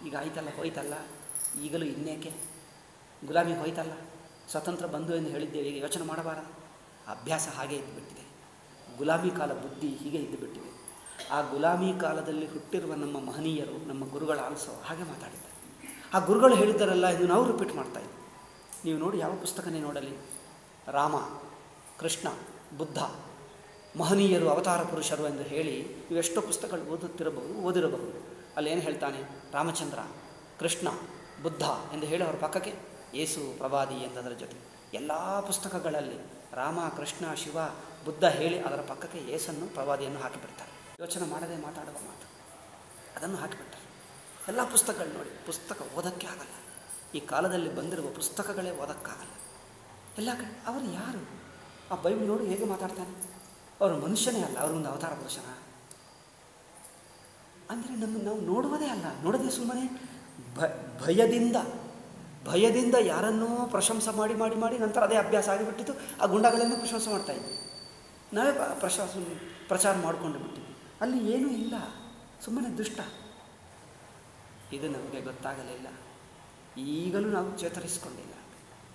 ಈಗ ಆಯ್ತಲ್ಲ, ಹೋಯ್ತಲ್ಲ. ಈಗಲೂ ಇನ್ನೇಕೆ ಗುಲಾಮಿ ಹೋಯ್ತಲ್ಲ. ಸ್ವತಂತ್ರ ಬಂದು ಎಂದು ಹೇಳಿದ್ದೇವೆ. ಈಗ ಯೋಚನೆ ಮಾಡಬಾರದು ಅಭ್ಯಾಸ ಹಾಗೆ ಇದ್ದುಬಿಟ್ಟಿದೆ ಗುಲಾಮಿ ಕಾಲ ಬುದ್ಧಿ ಹೀಗೆ ಇದ್ದುಬಿಟ್ಟಿದೆ ಆ ಗುಲಾಮಿ ಕಾಲದಲ್ಲಿ ಹುಟ್ಟಿರುವ ನಮ್ಮ ಮಹನೀಯರು, ನಮ್ಮ ಗುರುಗಳ ಆಲ್ಸೋ ಹಾಗೆ ಮಾತಾಡಿದ್ದಾರೆ. ಆ ಗುರುಗಳು ಹೇಳಿದ್ದಾರಲ್ಲ, ಇದು ನಾವು ರಿಪೀಟ್ ಮಾಡ್ತಾ ಇದ್ದೀವಿ ನೀವು ನೋಡಿ ಯಾವ ಪುಸ್ತಕನೇ ನೋಡಲಿ. ರಾಮ, ಕೃಷ್ಣ, ಬುದ್ಧ. ಮಹನೀಯರು, ಅವತಾರ ಪುರುಷರು ಎಂದು ಹೇಳಿ ಇವೆಷ್ಟೋ ಪುಸ್ತಕಗಳು ಓದುತ್ತಿರಬಹುದು, ಓದಿರಬಹುದು. ಅಲ್ಲೇನು ಹೇಳ್ತಾನೆ? ರಾಮಚಂದ್ರ, ಕೃಷ್ಣ, ಬುದ್ಧ ಎಂದು ಹೇಳಿ ಅವರ ಪಕ್ಕಕ್ಕೆ ಏಸು ಪ್ರವಾದಿ ಎಂದದರ ಜೊತೆ. ಎಲ್ಲ ಪುಸ್ತಕಗಳಲ್ಲಿ ರಾಮ, ಕೃಷ್ಣ, ಶಿವ, ಬುದ್ಧ ಹೇಳಿ ಅದರ ಪಕ್ಕಕ್ಕೆ ಏಸನ್ನು, ಪ್ರವಾದಿಯನ್ನು ಹಾಕಿಬಿಡ್ತಾರೆ ಯೋಚನೆ ಮಾಡದೆ ಮಾತಾಡುವ ಮಾತು. ಅದನ್ನು ಹಾಕಿಬಿಡ್ತಾರೆ ಎಲ್ಲ ಪುಸ್ತಕಗಳು ನೋಡಿ, ಪುಸ್ತಕ ಓದೋಕ್ಕೆ ಆಗಲ್ಲ. ಈ ಕಾಲದಲ್ಲಿ ಬಂದಿರುವ ಪುಸ್ತಕಗಳೇ ಓದೋಕ್ಕಾಗಲ್ಲ. ಎಲ್ಲ ಕಡೆ, ಅವರು ಯಾರು? ಆ ಬೈಬಲ್ ನೋಡಿ, ಹೇಗೆ ಮಾತಾಡ್ತಾನೆ? ಅವರು ಮನುಷ್ಯನೇ ಅಲ್ಲ ಅವರೊಂದು ಅವತಾರ ಪುರುಷನ ಅಂದರೆ ನಮ್ಮನ್ನು ನಾವು ನೋಡುವುದೇ ಅಲ್ಲ, ನೋಡದೆ ಸುಮ್ಮನೆ ಭಯದಿಂದ ಭಯದಿಂದ ಯಾರನ್ನೋ ಪ್ರಶಂಸೆ ಮಾಡಿ ಮಾಡಿ ಮಾಡಿ ನಂತರ ಅದೇ ಅಭ್ಯಾಸ ಆಗಿಬಿಟ್ಟಿತ್ತು, ಆ ಗುಂಡಗಳನ್ನು ಪ್ರಶಂಸೆ ಮಾಡ್ತಾ ಇದ್ವಿ. ನಾವೇ ಪ್ರಶಂಸ ಪ್ರಚಾರ ಮಾಡಿಕೊಂಡು ಬಿಟ್ಟಿದ್ವಿ. ಅಲ್ಲಿ ಏನೂ ಇಲ್ಲ, ಸುಮ್ಮನೆ ದುಷ್ಟ. ಇದು ನಮಗೆ ಗೊತ್ತಾಗಲಿಲ್ಲ ಈಗಲೂ ನಾವು ಚೇತರಿಸಿಕೊಂಡಿಲ್ಲ.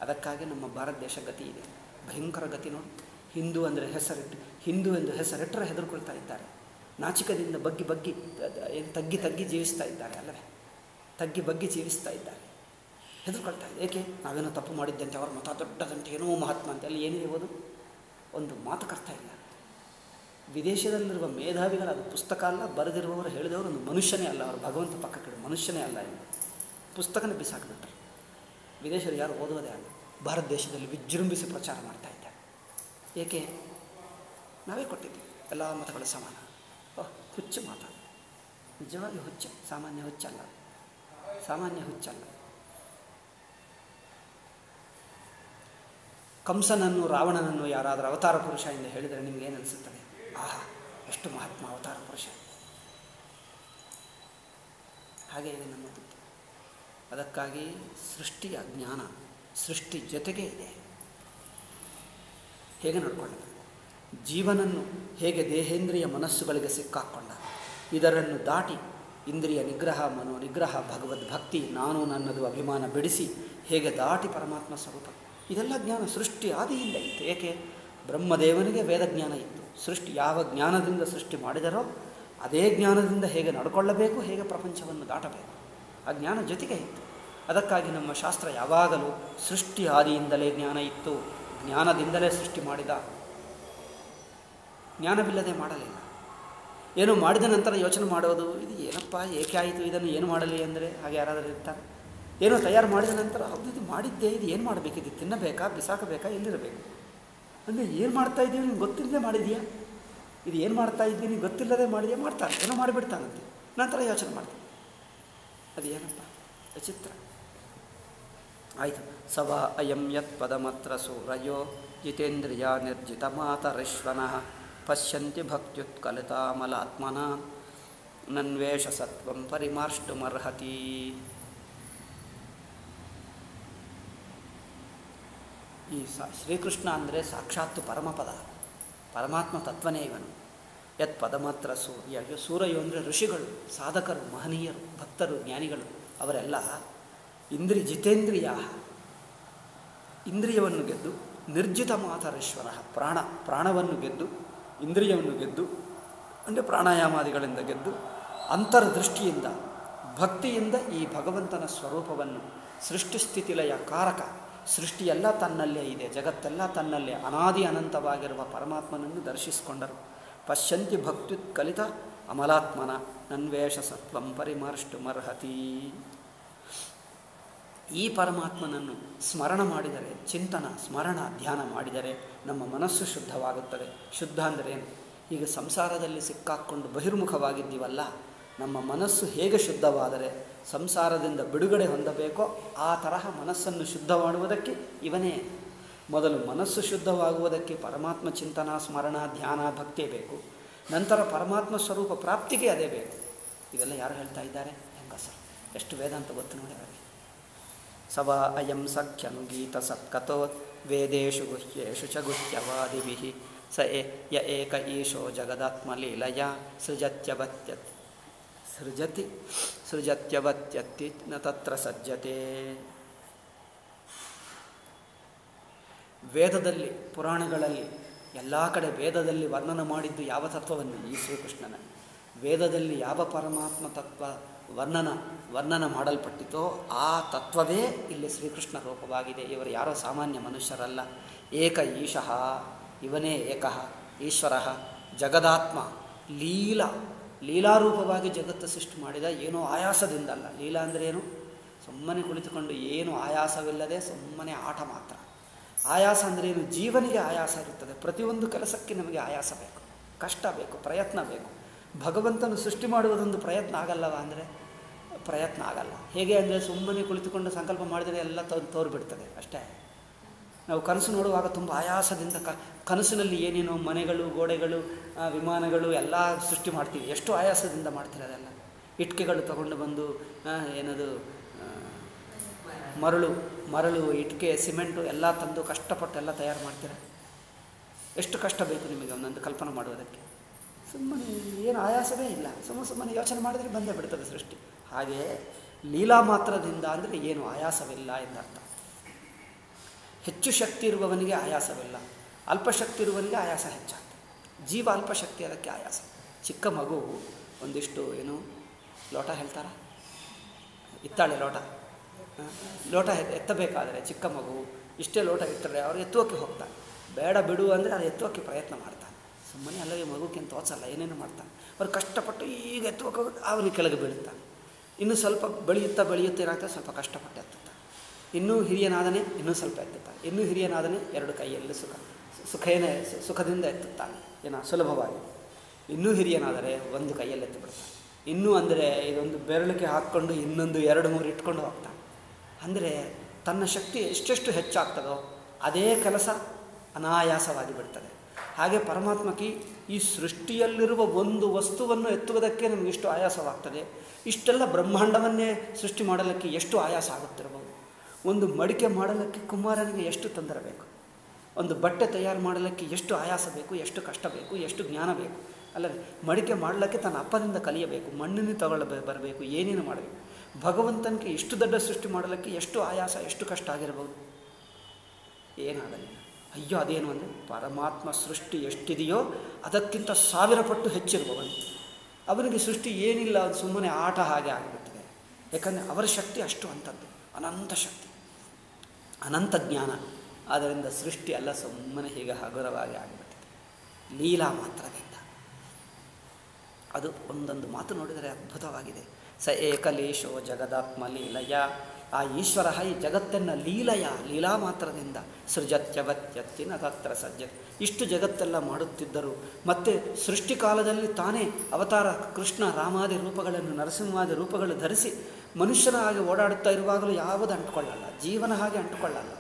ಅದಕ್ಕಾಗಿ ನಮ್ಮ ಭಾರತ ದೇಶ ಗತಿ ಇದೆ. ಭಯಂಕರ ಗತಿ ನೋಡಿ. ಹಿಂದೂ ಅಂದರೆ ಹೆಸರಿಟ್ಟು ಹಿಂದೂ ಎಂದು ಹೆಸರಿಟ್ಟರೆ ಹೆದರ್ಕೊಳ್ತಾ ಇದ್ದಾರೆ. ನಾಚಿಕದಿಂದ ಬಗ್ಗಿ ಬಗ್ಗಿ ಏನು ತಗ್ಗಿ ತಗ್ಗಿ ಜೀವಿಸ್ತಾ ಇದ್ದಾರೆ ಅಲ್ಲವೇ? ತಗ್ಗಿ ಬಗ್ಗಿ ಜೀವಿಸ್ತಾ ಇದ್ದಾರೆ. ಹೆದರ್ಕೊಳ್ತಾ ಇದೆ. ಏಕೆ? ನಾವೇನೋ ತಪ್ಪು ಮಾಡಿದ್ದಂತೆ, ಅವರ ಮತ ದೊಡ್ಡದಂತೆ, ಏನೋ ಮಹಾತ್ಮ ಅಂತ. ಅಲ್ಲಿ ಏನಿದೆ ಓದು? ಒಂದು ಮಾತು ಕರ್ತಾ ಇಲ್ಲ. ವಿದೇಶದಲ್ಲಿರುವ ಮೇಧಾವಿಗಳ, ಅದು ಪುಸ್ತಕ ಅಲ್ಲ, ಬರೆದಿರುವವರು ಹೇಳಿದವರು ಒಂದು ಮನುಷ್ಯನೇ ಅಲ್ಲ ಅವರು, ಭಗವಂತ ಪಕ್ಕಕ್ಕೆ ಮನುಷ್ಯನೇ ಅಲ್ಲ ಎಂದು ಪುಸ್ತಕನೇ ಬಿಸಾಕಿಬಿಟ್ರು. ವಿದೇಶರು ಯಾರು ಓದೋದೇ ಅಲ್ಲ. ಭಾರತ ದೇಶದಲ್ಲಿ ವಿಜೃಂಭಿಸಿ ಪ್ರಚಾರ ಮಾಡ್ತಾ ಇದ್ದಾರೆ. ಏಕೆ? ನಾವೇ ಕೊಟ್ಟಿದ್ದೀವಿ. ಎಲ್ಲ ಮತಗಳು ಸಮಾನ. ಓಹ್, ಹುಚ್ಚು ಮಾತ. ನಿಜವಾಗಿ ಹುಚ್ಚು. ಸಾಮಾನ್ಯ ಹುಚ್ಚಲ್ಲ. ಸಾಮಾನ್ಯ ಹುಚ್ಚಲ್ಲ. ಕಂಸನನ್ನು, ರಾವಣನನ್ನು ಯಾರಾದರೂ ಅವತಾರ ಪುರುಷ ಎಂದು ಹೇಳಿದರೆ ನಿಮ್ಗೆ ಏನು ಅನಿಸುತ್ತದೆ? ಆಹಾ, ಎಷ್ಟು ಮಹಾತ್ಮ ಅವತಾರ ಪುರುಷ. ಹಾಗೆ ಇದೆ ನಮ್ಮ ಬುದ್ಧಿ ಅದಕ್ಕಾಗಿ ಸೃಷ್ಟಿಯ ಜ್ಞಾನ, ಸೃಷ್ಟಿ ಜೊತೆಗೆ ಇದೆ. ಹೇಗೆ ನಡ್ಕೊಳ್ಳಬೇಕು ಜೀವನನ್ನು ಹೇಗೆ ದೇಹೇಂದ್ರಿಯ ಮನಸ್ಸುಗಳಿಗೆ ಸಿಕ್ಕಾಕ್ಕೊಂಡ ಇದರನ್ನು ದಾಟಿ ಇಂದ್ರಿಯ ನಿಗ್ರಹ, ಮನೋ ನಿಗ್ರಹ ಭಗವದ್ಭಕ್ತಿ ನಾನು ನನ್ನದು ಅಭಿಮಾನ ಬಿಡಿಸಿ ಹೇಗೆ ದಾಟಿ ಪರಮಾತ್ಮ ಸ್ವರೂಪ? ಇದೆಲ್ಲ ಜ್ಞಾನ ಸೃಷ್ಟಿ ಆದಿಯಿಂದ ಇತ್ತು. ಏಕೆ? ಬ್ರಹ್ಮದೇವನಿಗೆ ವೇದ ಜ್ಞಾನ ಇತ್ತು. ಸೃಷ್ಟಿ ಯಾವ ಜ್ಞಾನದಿಂದ ಸೃಷ್ಟಿ ಮಾಡಿದರೋ ಅದೇ ಜ್ಞಾನದಿಂದ ಹೇಗೆ ನಡ್ಕೊಳ್ಳಬೇಕು, ಹೇಗೆ ಪ್ರಪಂಚವನ್ನು ದಾಟಬೇಕು? ಆ ಜ್ಞಾನ ಜೊತೆಗೆ ಇತ್ತು. ಅದಕ್ಕಾಗಿ ನಮ್ಮ ಶಾಸ್ತ್ರ ಯಾವಾಗಲೂ ಸೃಷ್ಟಿ ಆದಿಯಿಂದಲೇ ಜ್ಞಾನ ಇತ್ತು. ಜ್ಞಾನದಿಂದಲೇ ಸೃಷ್ಟಿ ಮಾಡಿದ ಜ್ಞಾನವಿಲ್ಲದೆ ಮಾಡಲಿಲ್ಲ. ಏನು ಮಾಡಿದ ನಂತರ ಯೋಚನೆ ಮಾಡೋದು, ಇದು ಏನಪ್ಪ, ಏಕೆ ಆಯಿತು, ಇದನ್ನು ಏನು ಮಾಡಲಿ ಅಂದರೆ ಹಾಗೆ ಯಾರಾದರೂ ಇರ್ತಾರೆ. ಏನೋ ತಯಾರು ಮಾಡಿದ ನಂತರ, ಹೌದು, ಇದು ಮಾಡಿದ್ದೆ, ಇದು ಏನು ಮಾಡಬೇಕು, ಇದು ತಿನ್ನಬೇಕಾ, ಬಿಸಾಕಬೇಕಾ, ಎಲ್ಲಿರಬೇಕು? ಅಂದರೆ ಏನು ಮಾಡ್ತಾ ಇದ್ದೀವಿ ನಿಮ್ಗೆ ಗೊತ್ತಿಲ್ಲದೆ ಮಾಡಿದೆಯಾ ಇದು ಏನು ಮಾಡ್ತಾ ಇದ್ದೀನಿ ಗೊತ್ತಿಲ್ಲದೆ ಮಾಡಿದೆಯಾ ಮಾಡ್ತಾರೆ, ಏನೋ ಮಾಡಿಬಿಡ್ತಾನಂತೆ. ನಂತರ ಯೋಚನೆ ಮಾಡ್ತೀನಿ ಅದು ಏನಪ್ಪ? ವಿಚಿತ್ರ. ಆಯಿತು. ಸವ ಅಯಂ ಯತ್ ಪದಮತ್ರ ಸೂರಯೋ ಜಿತೇಂದ್ರಿಯ ನಿರ್ಜಿತ ಮಾತರಿಶ್ವನಃ. ಪಶ್ಯಂತಿ ಭಕ್ತ್ಯುತ್ಕಲಿತಾಮಲಾತ್ಮನ ನನ್ವೇಷ ಸತ್ವಂ ಪರಿಮಾರ್ಷ್ಟುಮರ್ಹತಿ. ಈ ಸಾ ಶ್ರೀಕೃಷ್ಣ ಅಂದರೆ ಸಾಕ್ಷಾತ್ತು ಪರಮಪದ, ಪರಮಾತ್ಮ ತತ್ವನೇ ಇವನು. ಯತ್ ಪದಮಾತ್ರ ಸೂರ್ಯ ಸೂರ್ಯು ಅಂದರೆ ಋಷಿಗಳು, ಸಾಧಕರು, ಮಹನೀಯರು, ಭಕ್ತರು, ಜ್ಞಾನಿಗಳು, ಅವರೆಲ್ಲ ಇಂದ್ರಿ ಜಿತೇಂದ್ರಿಯ ಇಂದ್ರಿಯವನ್ನು ಗೆದ್ದು ನಿರ್ಜಿತ ಮಾತರೇಶ್ವರ ಪ್ರಾಣ, ಪ್ರಾಣವನ್ನು ಗೆದ್ದು ಇಂದ್ರಿಯವನ್ನು ಗೆದ್ದು, ಅಂದರೆ ಪ್ರಾಣಾಯಾಮಾದಿಗಳಿಂದ ಗೆದ್ದು, ಅಂತರ್ದೃಷ್ಟಿಯಿಂದ, ಭಕ್ತಿಯಿಂದ ಈ ಭಗವಂತನ ಸ್ವರೂಪವನ್ನು ಸೃಷ್ಟಿಸ್ಥಿತಿಲಯ ಕಾರಕ, ಸೃಷ್ಟಿಯೆಲ್ಲ ತನ್ನಲ್ಲೇ ಇದೆ, ಜಗತ್ತೆಲ್ಲ ತನ್ನಲ್ಲೇ, ಅನಾದಿ ಅನಂತವಾಗಿರುವ ಪರಮಾತ್ಮನನ್ನು ದರ್ಶಿಸಿಕೊಂಡರು. ಪಶ್ಯಂತಿ ಭಕ್ತಿ ಕಲಿತ ಅಮಲಾತ್ಮನ ನನ್ವೇಷ ಸತ್ವಂ ಪರಿಮರ್ಷ್ಟುಮರ್ಹತಿ ಈ ಪರಮಾತ್ಮನನ್ನು ಸ್ಮರಣ ಮಾಡಿದರೆ, ಚಿಂತನ, ಸ್ಮರಣ, ಧ್ಯಾನ ಮಾಡಿದರೆ ನಮ್ಮ ಮನಸ್ಸು ಶುದ್ಧವಾಗುತ್ತದೆ. ಶುದ್ಧ ಅಂದರೆ ಈಗ ಸಂಸಾರದಲ್ಲಿ ಸಿಕ್ಕಾಕ್ಕೊಂಡು ಬಹಿರ್ಮುಖವಾಗಿದ್ದೀವಲ್ಲ, ನಮ್ಮ ಮನಸ್ಸು ಹೇಗೆ ಶುದ್ಧವಾದರೆ, ಸಂಸಾರದಿಂದ ಬಿಡುಗಡೆ ಹೊಂದಬೇಕೋ ಆ ತರಹ ಮನಸ್ಸನ್ನು ಶುದ್ಧ ಮಾಡುವುದಕ್ಕೆ ಇವನೇ. ಮೊದಲು ಮನಸ್ಸು ಶುದ್ಧವಾಗುವುದಕ್ಕೆ ಪರಮಾತ್ಮ ಚಿಂತನ, ಸ್ಮರಣ, ಧ್ಯಾನ, ಭಕ್ತಿ ಬೇಕು. ನಂತರ ಪರಮಾತ್ಮ ಸ್ವರೂಪ ಪ್ರಾಪ್ತಿಗೆ ಅದೇ ಬೇಕು. ಇವೆಲ್ಲ ಯಾರು ಹೇಳ್ತಾ ಇದ್ದಾರೆ? ಹೆಂಗಸರು. ಎಷ್ಟು ವೇದಾಂತ ಗೊತ್ತು ನೋಡಿ ಸವ ಅಯಂ ಸಖ್ಯನುಗೀತ ಸತ್ಕಥೋ ವೇದೇಶು ಗುಹ್ಯೇಷು ಚ ಗುಹ್ಯವಾದಿಭಿ ಸ ಎ ಯ ಏಕ ಈಶೋ ಜಗದಾತ್ಮಲೀಲಯ ಸೃಜತ್ಯವತ್ಯತ್ ಸೃಜತಿ ಸೃಜತ್ಯವತ್ಯತಿ ನ ತತ್ರ ಸಜ್ಜತೆ ವೇದದಲ್ಲಿ ಪುರಾಣಗಳಲ್ಲಿ ಎಲ್ಲ ಕಡೆ ವೇದದಲ್ಲಿ ವರ್ಣನ ಮಾಡಿದ್ದು ಯಾವ ತತ್ವವನ್ನು? ಈ ಶ್ರೀಕೃಷ್ಣನ. ವೇದದಲ್ಲಿ ಯಾವ ಪರಮಾತ್ಮ ತತ್ವ ವರ್ಣನ ವರ್ಣನ ಮಾಡಲ್ಪಟ್ಟಿತೋ ಆ ತತ್ವವೇ ಇಲ್ಲಿ ಶ್ರೀಕೃಷ್ಣ ರೂಪವಾಗಿದೆ. ಇವರು ಯಾರೋ ಸಾಮಾನ್ಯ ಮನುಷ್ಯರಲ್ಲ. ಏಕ ಈಶಃ, ಇವನೇ ಏಕಃ, ಈಶ್ವರ, ಜಗದಾತ್ಮ, ಲೀಲಾ, ಲೀಲಾರೂಪವಾಗಿ ಜಗತ್ತು ಸೃಷ್ಟಿ ಮಾಡಿದ ಏನೋ ಆಯಾಸದಿಂದಲ್ಲ. ಲೀಲಾ ಅಂದರೆ ಏನು? ಸುಮ್ಮನೆ ಕುಳಿತುಕೊಂಡು ಏನು ಆಯಾಸವಿಲ್ಲದೆ ಸುಮ್ಮನೆ ಆಟ ಮಾತ್ರ. ಆಯಾಸ ಅಂದರೆ ಏನು? ಜೀವನಿಗೆ ಆಯಾಸ ಇರುತ್ತದೆ. ಪ್ರತಿಯೊಂದು ಕೆಲಸಕ್ಕೆ ನಮಗೆ ಆಯಾಸ ಬೇಕು. ಕಷ್ಟ ಬೇಕು, ಪ್ರಯತ್ನ ಬೇಕು. ಭಗವಂತನು ಸೃಷ್ಟಿ ಮಾಡುವುದೊಂದು ಪ್ರಯತ್ನ ಆಗಲ್ಲವ ಅಂದರೆ? ಪ್ರಯತ್ನ ಆಗಲ್ಲ. ಹೇಗೆ ಅಂದರೆ ಸುಮ್ಮನೆ ಕುಳಿತುಕೊಂಡು ಸಂಕಲ್ಪ ಮಾಡಿದರೆ ಎಲ್ಲ ತೋರಿಬಿಡ್ತದೆ ಅಷ್ಟೇ. ನಾವು ಕನಸು ನೋಡುವಾಗ ತುಂಬ ಆಯಾಸದಿಂದ ಕ, ಕನಸಿನಲ್ಲಿ ಏನೇನೋ ಮನೆಗಳು, ಗೋಡೆಗಳು ವಿಮಾನಗಳು ಎಲ್ಲ ಸೃಷ್ಟಿ ಮಾಡ್ತೀವಿ. ಎಷ್ಟು ಆಯಾಸದಿಂದ ಮಾಡ್ತೀರಿ ಅದೆಲ್ಲ? ಇಟ್ಕೆಗಳು ತಗೊಂಡು ಬಂದು ಏನದು ಮರಳು ಮರಳು, ಇಟ್ಕೆ, ಸಿಮೆಂಟು ಎಲ್ಲ ತಂದು ಕಷ್ಟಪಟ್ಟು ಎಲ್ಲ ತಯಾರು ಮಾಡ್ತೀರ? ಎಷ್ಟು ಕಷ್ಟ ಬೇಕು ನಿಮಗೆ ಒಂದೊಂದು ಕಲ್ಪನೆ ಮಾಡುವುದಕ್ಕೆ? ಸುಮ್ಮನೆ ಏನು ಆಯಾಸವೇ ಇಲ್ಲ. ಸುಮ್ಮ ಸುಮ್ಮನೆ ಯೋಚನೆ ಮಾಡಿದರೆ ಬಂದೇ ಬಿಡ್ತದೆ ಸೃಷ್ಟಿ. ಹಾಗೆಯೇ ಲೀಲಾ ಮಾತ್ರದಿಂದ ಅಂದರೆ ಏನು ಆಯಾಸವಿಲ್ಲ ಎಂದರ್ಥ. ಹೆಚ್ಚು ಶಕ್ತಿ ಇರುವವನಿಗೆ ಆಯಾಸವಿಲ್ಲ. ಅಲ್ಪಶಕ್ತಿ ಇರುವವನಿಗೆ ಆಯಾಸ ಹೆಚ್ಚಾಗ್ತದೆ. ಜೀವ ಅಲ್ಪಶಕ್ತಿ, ಅದಕ್ಕೆ ಆಯಾಸ. ಚಿಕ್ಕ ಮಗು ಒಂದಿಷ್ಟು ಏನು ಲೋಟ ಹೇಳ್ತಾರ? ಇತ್ತಾಳೆ ಲೋಟ. ಲೋಟ ಎತ್- ಎತ್ತಬೇಕಾದರೆ ಚಿಕ್ಕ ಮಗು ಇಷ್ಟೇ ಲೋಟ ಇಟ್ಟರೆ ಅವ್ರು ಎತ್ತುವಕ್ಕೆ ಹೋಗ್ತಾರೆ ಬೇಡ ಬಿಡು ಅಂದರೆ ಅದು ಎತ್ತುವಕ್ಕೆ ಪ್ರಯತ್ನ ಮಾಡ್ತಾನೆ. ಸುಮ್ಮನೆ ಅಲ್ಲವೇ ಮಗುಕ್ಕಿಂತ ತೋಚಲ್ಲ ಏನೇನು ಮಾಡ್ತಾನೆ. ಅವ್ರು ಕಷ್ಟಪಟ್ಟು ಈಗ ಎತ್ತುವಾಗ ಅವ್ರಿಗೆ ಕೆಳಗೆ ಬೀಳುತ್ತಾನೆ. ಇನ್ನೂ ಸ್ವಲ್ಪ ಬೆಳೆಯುತ್ತಾ ಬೆಳೆಯುತ್ತಾ ಏನಾಗ್ತದೆ? ಸ್ವಲ್ಪ ಕಷ್ಟಪಟ್ಟು ಎತ್ತುತ್ತಾನೆ. ಇನ್ನೂ ಹಿರಿಯನಾದನೆ ಇನ್ನೂ ಸ್ವಲ್ಪ ಎತ್ತುತ್ತಾನೆ. ಇನ್ನೂ ಹಿರಿಯನಾದನೆ ಎರಡು ಕೈಯಲ್ಲಿ ಸುಖ ಸುಖೇನ ಸುಖದಿಂದ ಎತ್ತುತ್ತಾನೆ. ಏನ ಸುಲಭವಾಗಿ. ಇನ್ನೂ ಹಿರಿಯನಾದರೆ ಒಂದು ಕೈಯಲ್ಲಿ ಎತ್ತು ಬಿಡ್ತಾನೆ ಇನ್ನೂ ಅಂದರೆ ಇದೊಂದು ಬೆರಳಿಕೆ ಹಾಕ್ಕೊಂಡು ಇನ್ನೊಂದು ಎರಡು ಮೂರು ಇಟ್ಕೊಂಡು ಹೋಗ್ತಾನೆ. ಅಂದರೆ ತನ್ನ ಶಕ್ತಿ ಎಷ್ಟೆಷ್ಟು ಹೆಚ್ಚಾಗ್ತದೋ, ಅದೇ ಕೆಲಸ ಅನಾಯಾಸವಾಗಿ ಬಿಡ್ತದೆ. ಹಾಗೆ ಪರಮಾತ್ಮಕ್ಕೆ ಈ ಸೃಷ್ಟಿಯಲ್ಲಿರುವ ಒಂದು ವಸ್ತುವನ್ನು ಎತ್ತುವುದಕ್ಕೆ ನಮಗೆ ಎಷ್ಟು ಆಯಾಸವಾಗ್ತದೆ. ಇಷ್ಟೆಲ್ಲ ಬ್ರಹ್ಮಾಂಡವನ್ನೇ ಸೃಷ್ಟಿ ಮಾಡಲಿಕ್ಕೆ ಎಷ್ಟು ಆಯಾಸ ಆಗುತ್ತಿರಬಹುದು? ಒಂದು ಮಡಿಕೆ ಮಾಡಲಿಕ್ಕೆ ಕುಮಾರನಿಗೆ ಎಷ್ಟು ತೊಂದರೆ ಬೇಕು? ಒಂದು ಬಟ್ಟೆ ತಯಾರು ಮಾಡಲಿಕ್ಕೆ ಎಷ್ಟು ಆಯಾಸ ಬೇಕು? ಎಷ್ಟು ಕಷ್ಟ ಬೇಕು? ಎಷ್ಟು ಜ್ಞಾನ ಬೇಕು? ಅಲ್ಲದೆ ಮಡಿಕೆ ಮಾಡಲಿಕ್ಕೆ ತನ್ನ ಅಪ್ಪನಿಂದ ಕಲಿಯಬೇಕು ಮಣ್ಣನ್ನು ತಗೊಳ್ಳ ಬರಬೇಕು, ಏನೇನು ಮಾಡಬೇಕು? ಭಗವಂತನಿಗೆ ಇಷ್ಟು ದೊಡ್ಡ ಸೃಷ್ಟಿ ಮಾಡಲಿಕ್ಕೆ ಎಷ್ಟು ಆಯಾಸ, ಎಷ್ಟು ಕಷ್ಟ ಆಗಿರಬಹುದು? ಏನಾಗಲಿಲ್ಲ ಅಯ್ಯೋ, ಅದೇನು ಅಂದರೆ ಪರಮಾತ್ಮ ಸೃಷ್ಟಿ ಎಷ್ಟಿದೆಯೋ ಅದಕ್ಕಿಂತ ಸಾವಿರ ಪಟ್ಟು ಹೆಚ್ಚಿರುವವನು. ಅವನಿಗೆ ಸೃಷ್ಟಿ ಏನಿಲ್ಲ ಅದು ಸುಮ್ಮನೆ ಆಟ ಹಾಗೆ ಆಗಿಬಿಟ್ಟಿದೆ. ಯಾಕಂದರೆ ಅವರ ಶಕ್ತಿ ಅಷ್ಟು ಅಂಥದ್ದು ಅನಂತ ಶಕ್ತಿ. ಅನಂತ ಜ್ಞಾನ. ಆದ್ದರಿಂದ ಸೃಷ್ಟಿ ಅಲ್ಲ ಸುಮ್ಮನೆ ಹೀಗೆ ಹಗುರವಾಗಿ ಆಗಿಬಿಟ್ಟಿದೆ. ಲೀಲಾ ಮಾತ್ರದಿಂದ. ಅದು ಒಂದೊಂದು ಮಾತು ನೋಡಿದರೆ ಅದ್ಭುತವಾಗಿದೆ. ಸ ಏಕಲೇಶೋ ಜಗದಾತ್ಮ ಲೀಲಯ. ಆ ಈಶ್ವರ ಈ ಜಗತ್ತನ್ನು ಲೀಲಯ, ಲೀಲಾ ಮಾತ್ರದಿಂದ. ಸೃಜತ್ಯವತ್ಯತ್ತಿನ ತತ್ರ ಸಜ್ಜತ್. ಇಷ್ಟು ಜಗತ್ತೆಲ್ಲ ಮಾಡುತ್ತಿದ್ದರು. ಮತ್ತು ಸೃಷ್ಟಿಕಾಲದಲ್ಲಿ ತಾನೇ ಅವತಾರ ಕೃಷ್ಣ ರಾಮಾದಿ ರೂಪಗಳನ್ನು, ನರಸಿಂಹಾದಿ ರೂಪಗಳು ಧರಿಸಿ ಮನುಷ್ಯನ ಹಾಗೆ ಓಡಾಡುತ್ತಾ ಇರುವಾಗಲೂ ಯಾವುದು ಅಂಟುಕೊಳ್ಳಲ್ಲ. ಜೀವನ ಹಾಗೆ ಅಂಟುಕೊಳ್ಳಲ್ಲ.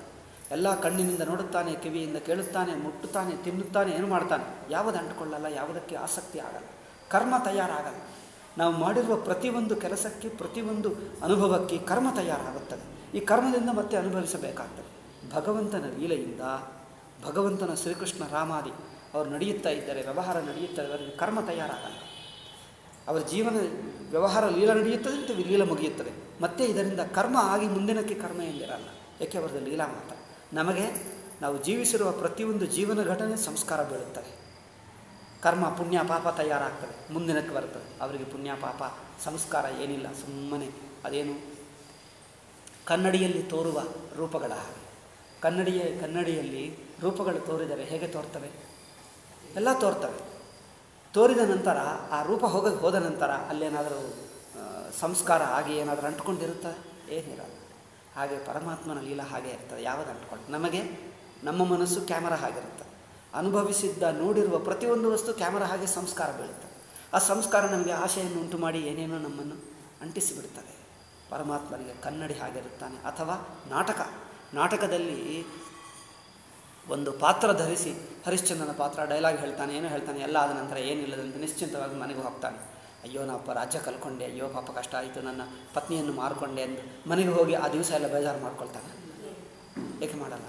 ಎಲ್ಲ ಕಣ್ಣಿನಿಂದ ನೋಡುತ್ತಾನೆ, ಕಿವಿಯಿಂದ ಕೇಳುತ್ತಾನೆ, ಮುಟ್ಟುತ್ತಾನೆ, ತಿನ್ನುತ್ತಾನೆ, ಏನು ಮಾಡ್ತಾನೆ? ಯಾವುದು ಅಂಟುಕೊಳ್ಳಲ್ಲ, ಯಾವುದಕ್ಕೆ ಆಸಕ್ತಿ ಆಗಲ್ಲ. ಕರ್ಮ ತಯಾರಾಗಲ್ಲ. ನಾವು ಮಾಡಿರುವ ಪ್ರತಿಯೊಂದು ಕೆಲಸಕ್ಕೆ, ಪ್ರತಿಯೊಂದು ಅನುಭವಕ್ಕೆ ಕರ್ಮ ತಯಾರಾಗುತ್ತದೆ. ಈ ಕರ್ಮದಿಂದ ಮತ್ತೆ ಅನುಭವಿಸಬೇಕಾಗ್ತದೆ. ಭಗವಂತನ ಲೀಲೆಯಿಂದ ಭಗವಂತನ ಶ್ರೀಕೃಷ್ಣ ರಾಮಾದಿ ಅವರು ನಡೆಯುತ್ತಾ ಇದ್ದರೆ, ವ್ಯವಹಾರ ನಡೆಯುತ್ತಾ ಇದ್ದಾರೆ ಕರ್ಮ ತಯಾರಾಗಲ್ಲ. ಅವರ ಜೀವನ, ವ್ಯವಹಾರ ಲೀಲ ನಡೆಯುತ್ತದೆ ಮತ್ತು ಲೀಲ ಮುಗಿಯುತ್ತದೆ. ಮತ್ತೆ ಇದರಿಂದ ಕರ್ಮ ಆಗಿ ಮುಂದಿನಕ್ಕೆ ಕರ್ಮ ಎಂದಿರಲ್ಲ. ಯಾಕೆ ಅವರದ್ದು ಲೀಲಾ ಮಾತ್ರ. ನಮಗೆ ನಾವು ಜೀವಿಸಿರುವ ಪ್ರತಿಯೊಂದು ಜೀವನ ಘಟನೆ ಸಂಸ್ಕಾರ ಬೀಳುತ್ತದೆ. ಕರ್ಮ ಪುಣ್ಯ ಪಾಪ ತಯಾರಾಗ್ತದೆ. ಮುಂದಿನಕ್ಕೆ ಬರ್ತದೆ. ಅವರಿಗೆ ಪುಣ್ಯ ಪಾಪ ಸಂಸ್ಕಾರ ಏನಿಲ್ಲ, ಸುಮ್ಮನೆ ಅದೇನು? ಕನ್ನಡಿಯಲ್ಲಿ ತೋರುವ ರೂಪಗಳ ಹಾಗೆ. ಕನ್ನಡಿಯ, ಕನ್ನಡಿಯಲ್ಲಿ ರೂಪಗಳು ತೋರಿದರೆ ಹೇಗೆ ತೋರ್ತವೆ? ಎಲ್ಲ ತೋರ್ತವೆ. ತೋರಿದ ನಂತರ, ಆ ರೂಪ ಹೋಗ, ಹೋದ ನಂತರ ಅಲ್ಲೇನಾದರೂ ಸಂಸ್ಕಾರ ಆಗಿ ಏನಾದರೂ ಅಂಟ್ಕೊಂಡಿರುತ್ತಾ? ಏನಿರಲ್ಲ ಹಾಗೆ ಪರಮಾತ್ಮನ ಲೀಲ ಹಾಗೆ ಇರ್ತದೆ. ಯಾವುದು ಅಂಟ್ಕೊಂಡು? ನಮಗೆ, ನಮ್ಮ ಮನಸ್ಸು ಕ್ಯಾಮರಾ ಹಾಗಿರುತ್ತೆ ಅನುಭವಿಸಿದ್ದ, ನೋಡಿರುವ ಪ್ರತಿಯೊಂದು ವಸ್ತು ಕ್ಯಾಮರಾ ಹಾಗೆ ಸಂಸ್ಕಾರ ಬೀಳುತ್ತೆ. ಆ ಸಂಸ್ಕಾರ ನಮಗೆ ಆಶೆಯನ್ನು ಉಂಟು ಮಾಡಿ ಏನೇನೋ ನಮ್ಮನ್ನು ಅಂಟಿಸಿಬಿಡ್ತದೆ. ಪರಮಾತ್ಮನಿಗೆ ಕನ್ನಡಿ ಹಾಗಿರುತ್ತಾನೆ. ಅಥವಾ ನಾಟಕ. ನಾಟಕದಲ್ಲಿ ಒಂದು ಪಾತ್ರ ಧರಿಸಿ ಹರಿಶ್ಚಂದ್ರನ ಪಾತ್ರ ಡೈಲಾಗ್ ಹೇಳ್ತಾನೆ, ಏನೋ ಹೇಳ್ತಾನೆ, ಎಲ್ಲ ಆದ ನಂತರ ಏನಿಲ್ಲದಂತೆ ನಿಶ್ಚಿಂತವಾಗಿ ಮನೆಗೆ ಹೋಗ್ತಾನೆ. ಅಯ್ಯೋ ನಾವಪ್ಪ ರಾಜ್ಯ ಕಲ್ಕೊಂಡೆ, ಅಯ್ಯೋ, ಪಾಪ ಕಷ್ಟ ಆಯಿತು, ನನ್ನ ಪತ್ನಿಯನ್ನು ಮಾರ್ಕೊಂಡೆ ಅಂತ ಮನೆಗೆ ಹೋಗಿ ಆ ದಿವಸ ಎಲ್ಲ ಬೇಜಾರು ಮಾಡ್ಕೊಳ್ತಾನೆ. ಏಕೆ ಮಾಡಲ್ಲ?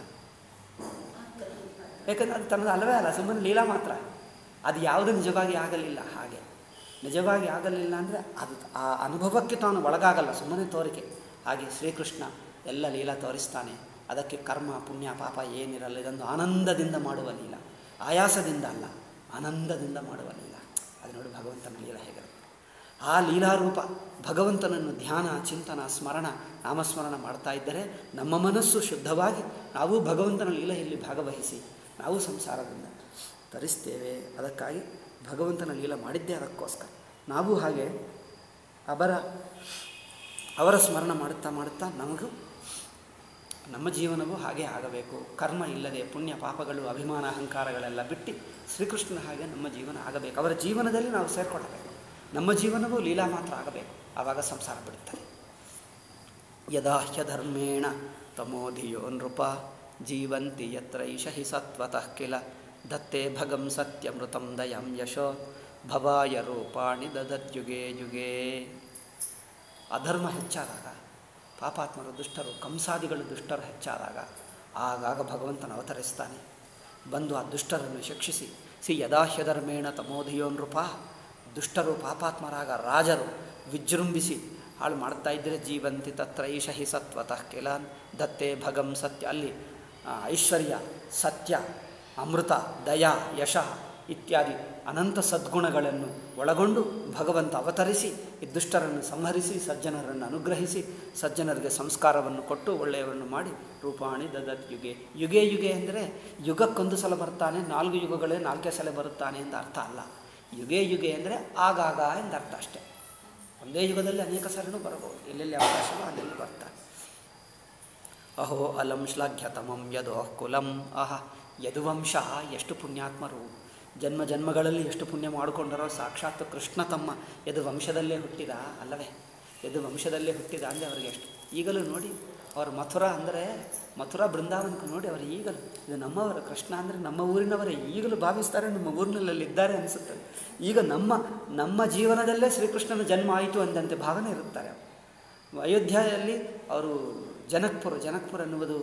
ಯಾಕಂದ್ರೆ ಅದು ತನ್ನದು ಅಲ್ಲವೇ ಅಲ್ಲ, ಸುಮ್ಮನೆ ಲೀಲಾ ಮಾತ್ರ. ಅದು ಯಾವುದು ನಿಜವಾಗಿ ಆಗಲಿಲ್ಲ ಹಾಗೆ. ನಿಜವಾಗಿ ಆಗಲಿಲ್ಲ ಅಂದರೆ ಅದು ಆ ಅನುಭವಕ್ಕೆ ತಾನು ಒಳಗಾಗಲ್ಲ, ಸುಮ್ಮನೆ ತೋರಿಕೆ. ಹಾಗೆ ಶ್ರೀಕೃಷ್ಣ ಎಲ್ಲ ಲೀಲಾ ತೋರಿಸ್ತಾನೆ. ಅದಕ್ಕೆ ಕರ್ಮ, ಪುಣ್ಯ, ಪಾಪ ಏನಿರಲ್ಲ, ಇದೊಂದು ಆನಂದದಿಂದ ಮಾಡುವ ಲೀಲ. ಆಯಾಸದಿಂದ ಅಲ್ಲ, ಆನಂದದಿಂದ ಮಾಡುವ ಲೀಲ. ಅದು ನೋಡಿ ಭಗವಂತನ ಲೀಲಾ ಹೇಗಿರುತ್ತೆ ಆ ಲೀಲಾರೂಪ ಭಗವಂತನನ್ನು ಧ್ಯಾನ, ಚಿಂತನ, ಸ್ಮರಣ, ನಾಮಸ್ಮರಣ ಮಾಡ್ತಾ ಇದ್ದರೆ ನಮ್ಮ ಮನಸ್ಸು ಶುದ್ಧವಾಗಿ, ನಾವು ಭಗವಂತನ ಲೀಲೆಯಲ್ಲಿ ಭಾಗವಹಿಸಿ ನಾವು ಸಂಸಾರದಿಂದ ತರಿಸ್ತೇವೆ. ಅದಕ್ಕಾಗಿ ಭಗವಂತನ ಲೀಲ ಮಾಡಿದ್ದೇ ಅದಕ್ಕೋಸ್ಕರ. ನಾವು ಹಾಗೆ ಅವರ ಅವರ ಸ್ಮರಣ ಮಾಡುತ್ತಾ ಮಾಡುತ್ತಾ ನಮಗೂ, ನಮ್ಮ ಜೀವನವೂ ಹಾಗೆ ಆಗಬೇಕು. ಕರ್ಮ ಇಲ್ಲದೆ ಪುಣ್ಯ ಪಾಪಗಳು, ಅಭಿಮಾನ ಅಹಂಕಾರಗಳೆಲ್ಲ ಬಿಟ್ಟು ಶ್ರೀಕೃಷ್ಣನ ಹಾಗೆ ನಮ್ಮ ಜೀವನ ಆಗಬೇಕು. ಅವರ ಜೀವನದಲ್ಲಿ ನಾವು ಸೇರಿಕೊಳ್ಳಬೇಕು ನಮ್ಮ ಜೀವನವೂ ಲೀಲಾ ಮಾತ್ರ ಆಗಬೇಕು. ಆವಾಗ ಸಂಸಾರ ಬಿಡುತ್ತದೆ. ಯದಾಹ್ಯ ಧರ್ಮೇಣ ತಮೋಧಿಯೋ ನೃಪ. ಜೀವಂತಿ ಯತ್ರ ಈಶ ಹಿ ಸತ್ವತಃ ಕಿಲ. ದತ್ತೇ ಭಗಂ ಸತ್ಯಮೃತಂ ದಯಂ ಯಶೋ. ಭವಾಯ ರೂಪಾಣಿ ದದತ್ಯುಗೇ ಯುಗೇ ಅಧರ್ಮ ಹೆಚ್ಚಾದಾಗ, ಪಾಪಾತ್ಮರು ದುಷ್ಟರು, ಕಂಸಾದಿಗಳು ದುಷ್ಟರು ಹೆಚ್ಚಾದಾಗ, ಆಗಾಗ ಭಗವಂತನ ಅವತರಿಸ್ತಾನೆ. ಬಂದು ಆ ದುಷ್ಟರನ್ನು ಶಿಕ್ಷಿಸಿ, ಸಿ ಯದಾಹ್ಯಧರ್ಮೇಣ ತಮೋಧಿಯೋ ನೃಪ. ದುಷ್ಟರು, ಪಾಪಾತ್ಮರಾಗ ರಾಜರು, ವಿಜೃಂಭಿಸಿ, ಹಾಳು ಮಾಡ್ತಾ ಇದ್ದರೆ ಜೀವಂತಿ ತತ್ರ ಈಶ ಹಿ ಸತ್ವತಃ ಕೆಲ. ದತ್ತೆ ಭಗಂ ಸತ್ಯ. ಅಲ್ಲಿ ಐಶ್ವರ್ಯ, ಸತ್ಯ, ಅಮೃತ, ದಯಾ, ಯಶ ಇತ್ಯಾದಿ ಅನಂತ ಸದ್ಗುಣಗಳನ್ನು ಒಳಗೊಂಡು ಭಗವಂತ ಅವತರಿಸಿ, ಈ ದುಷ್ಟರನ್ನು ಸಂಹರಿಸಿ, ಸಜ್ಜನರನ್ನು ಅನುಗ್ರಹಿಸಿ, ಸಜ್ಜನರಿಗೆ ಸಂಸ್ಕಾರವನ್ನು ಕೊಟ್ಟು ಒಳ್ಳೆಯವನ್ನು ಮಾಡಿ, ರೂಪಾಣಿ ದದತ್ ಯುಗೆ. ಯುಗೆ ಯುಗೆ ಅಂದರೆ ಯುಗಕ್ಕೊಂದು ಸಲ ಬರ್ತಾನೆ, ನಾಲ್ಕು ಯುಗಗಳೇ ನಾಲ್ಕೇ ಸಲ ಬರುತ್ತಾನೆ ಅಂತ ಅರ್ಥ ಅಲ್ಲ. ಯುಗೆ ಯುಗೆ ಅಂದರೆ ಆಗಾಗ ಎಂದರ್ಥ ಅಷ್ಟೇ. ಒಂದೇ ಯುಗದಲ್ಲಿ ಅನೇಕ ಸಲನೂ ಬರಬಹುದು. ಎಲ್ಲೆಲ್ಲಿ ಅವಕಾಶವೋ ಅಲ್ಲೆಲ್ಲಿ ಬರ್ತಾನೆ. ಅಹೋ ಅಲಂ ಶ್ಲಾಘ್ಯತಮಂ ಯದೋಃ ಕುಲಂ ಅಹ ಯದುವಂಶ ಎಷ್ಟು ಪುಣ್ಯಾತ್ಮರು ಜನ್ಮ ಜನ್ಮಗಳಲ್ಲಿ ಎಷ್ಟು ಪುಣ್ಯ ಮಾಡಿಕೊಂಡರೋ ಸಾಕ್ಷಾತ್ ಕೃಷ್ಣ ತಮ್ಮ ಯದು ವಂಶದಲ್ಲೇ ಹುಟ್ಟಿದ, ಅಲ್ಲವೇ? ಯದು ವಂಶದಲ್ಲೇ ಹುಟ್ಟಿದ ಅಂದರೆ ಅವರಿಗೆ ಎಷ್ಟು? ಈಗಲೂ ನೋಡಿ, ಅವರು ಮಥುರಾ ಅಂದರೆ ಮಥುರಾ ಬೃಂದಾವನಕ್ಕೆ ನೋಡಿ ಅವರು ಈಗಲೂ. ಇದು ನಮ್ಮವರು ಕೃಷ್ಣ ಅಂದರೆ ನಮ್ಮ ಊರಿನವರೇ, ಈಗಲೂ ಭಾವಿಸ್ತಾರೆ ನಮ್ಮ ಊರಿನಲ್ಲಿದ್ದಾರೆ ಅನಿಸುತ್ತದೆ ಈಗ ನಮ್ಮ ನಮ್ಮ ಜೀವನದಲ್ಲೇ ಶ್ರೀಕೃಷ್ಣನ ಜನ್ಮ ಆಯಿತು ಅಂದಂತೆ ಭಾವನೆ ಇರುತ್ತಾರೆ. ಅಯೋಧ್ಯೆಯಲ್ಲಿ ಅವರು ಜನಕ್ಪುರ ಜನಕ್ಪುರ ಅನ್ನುವುದು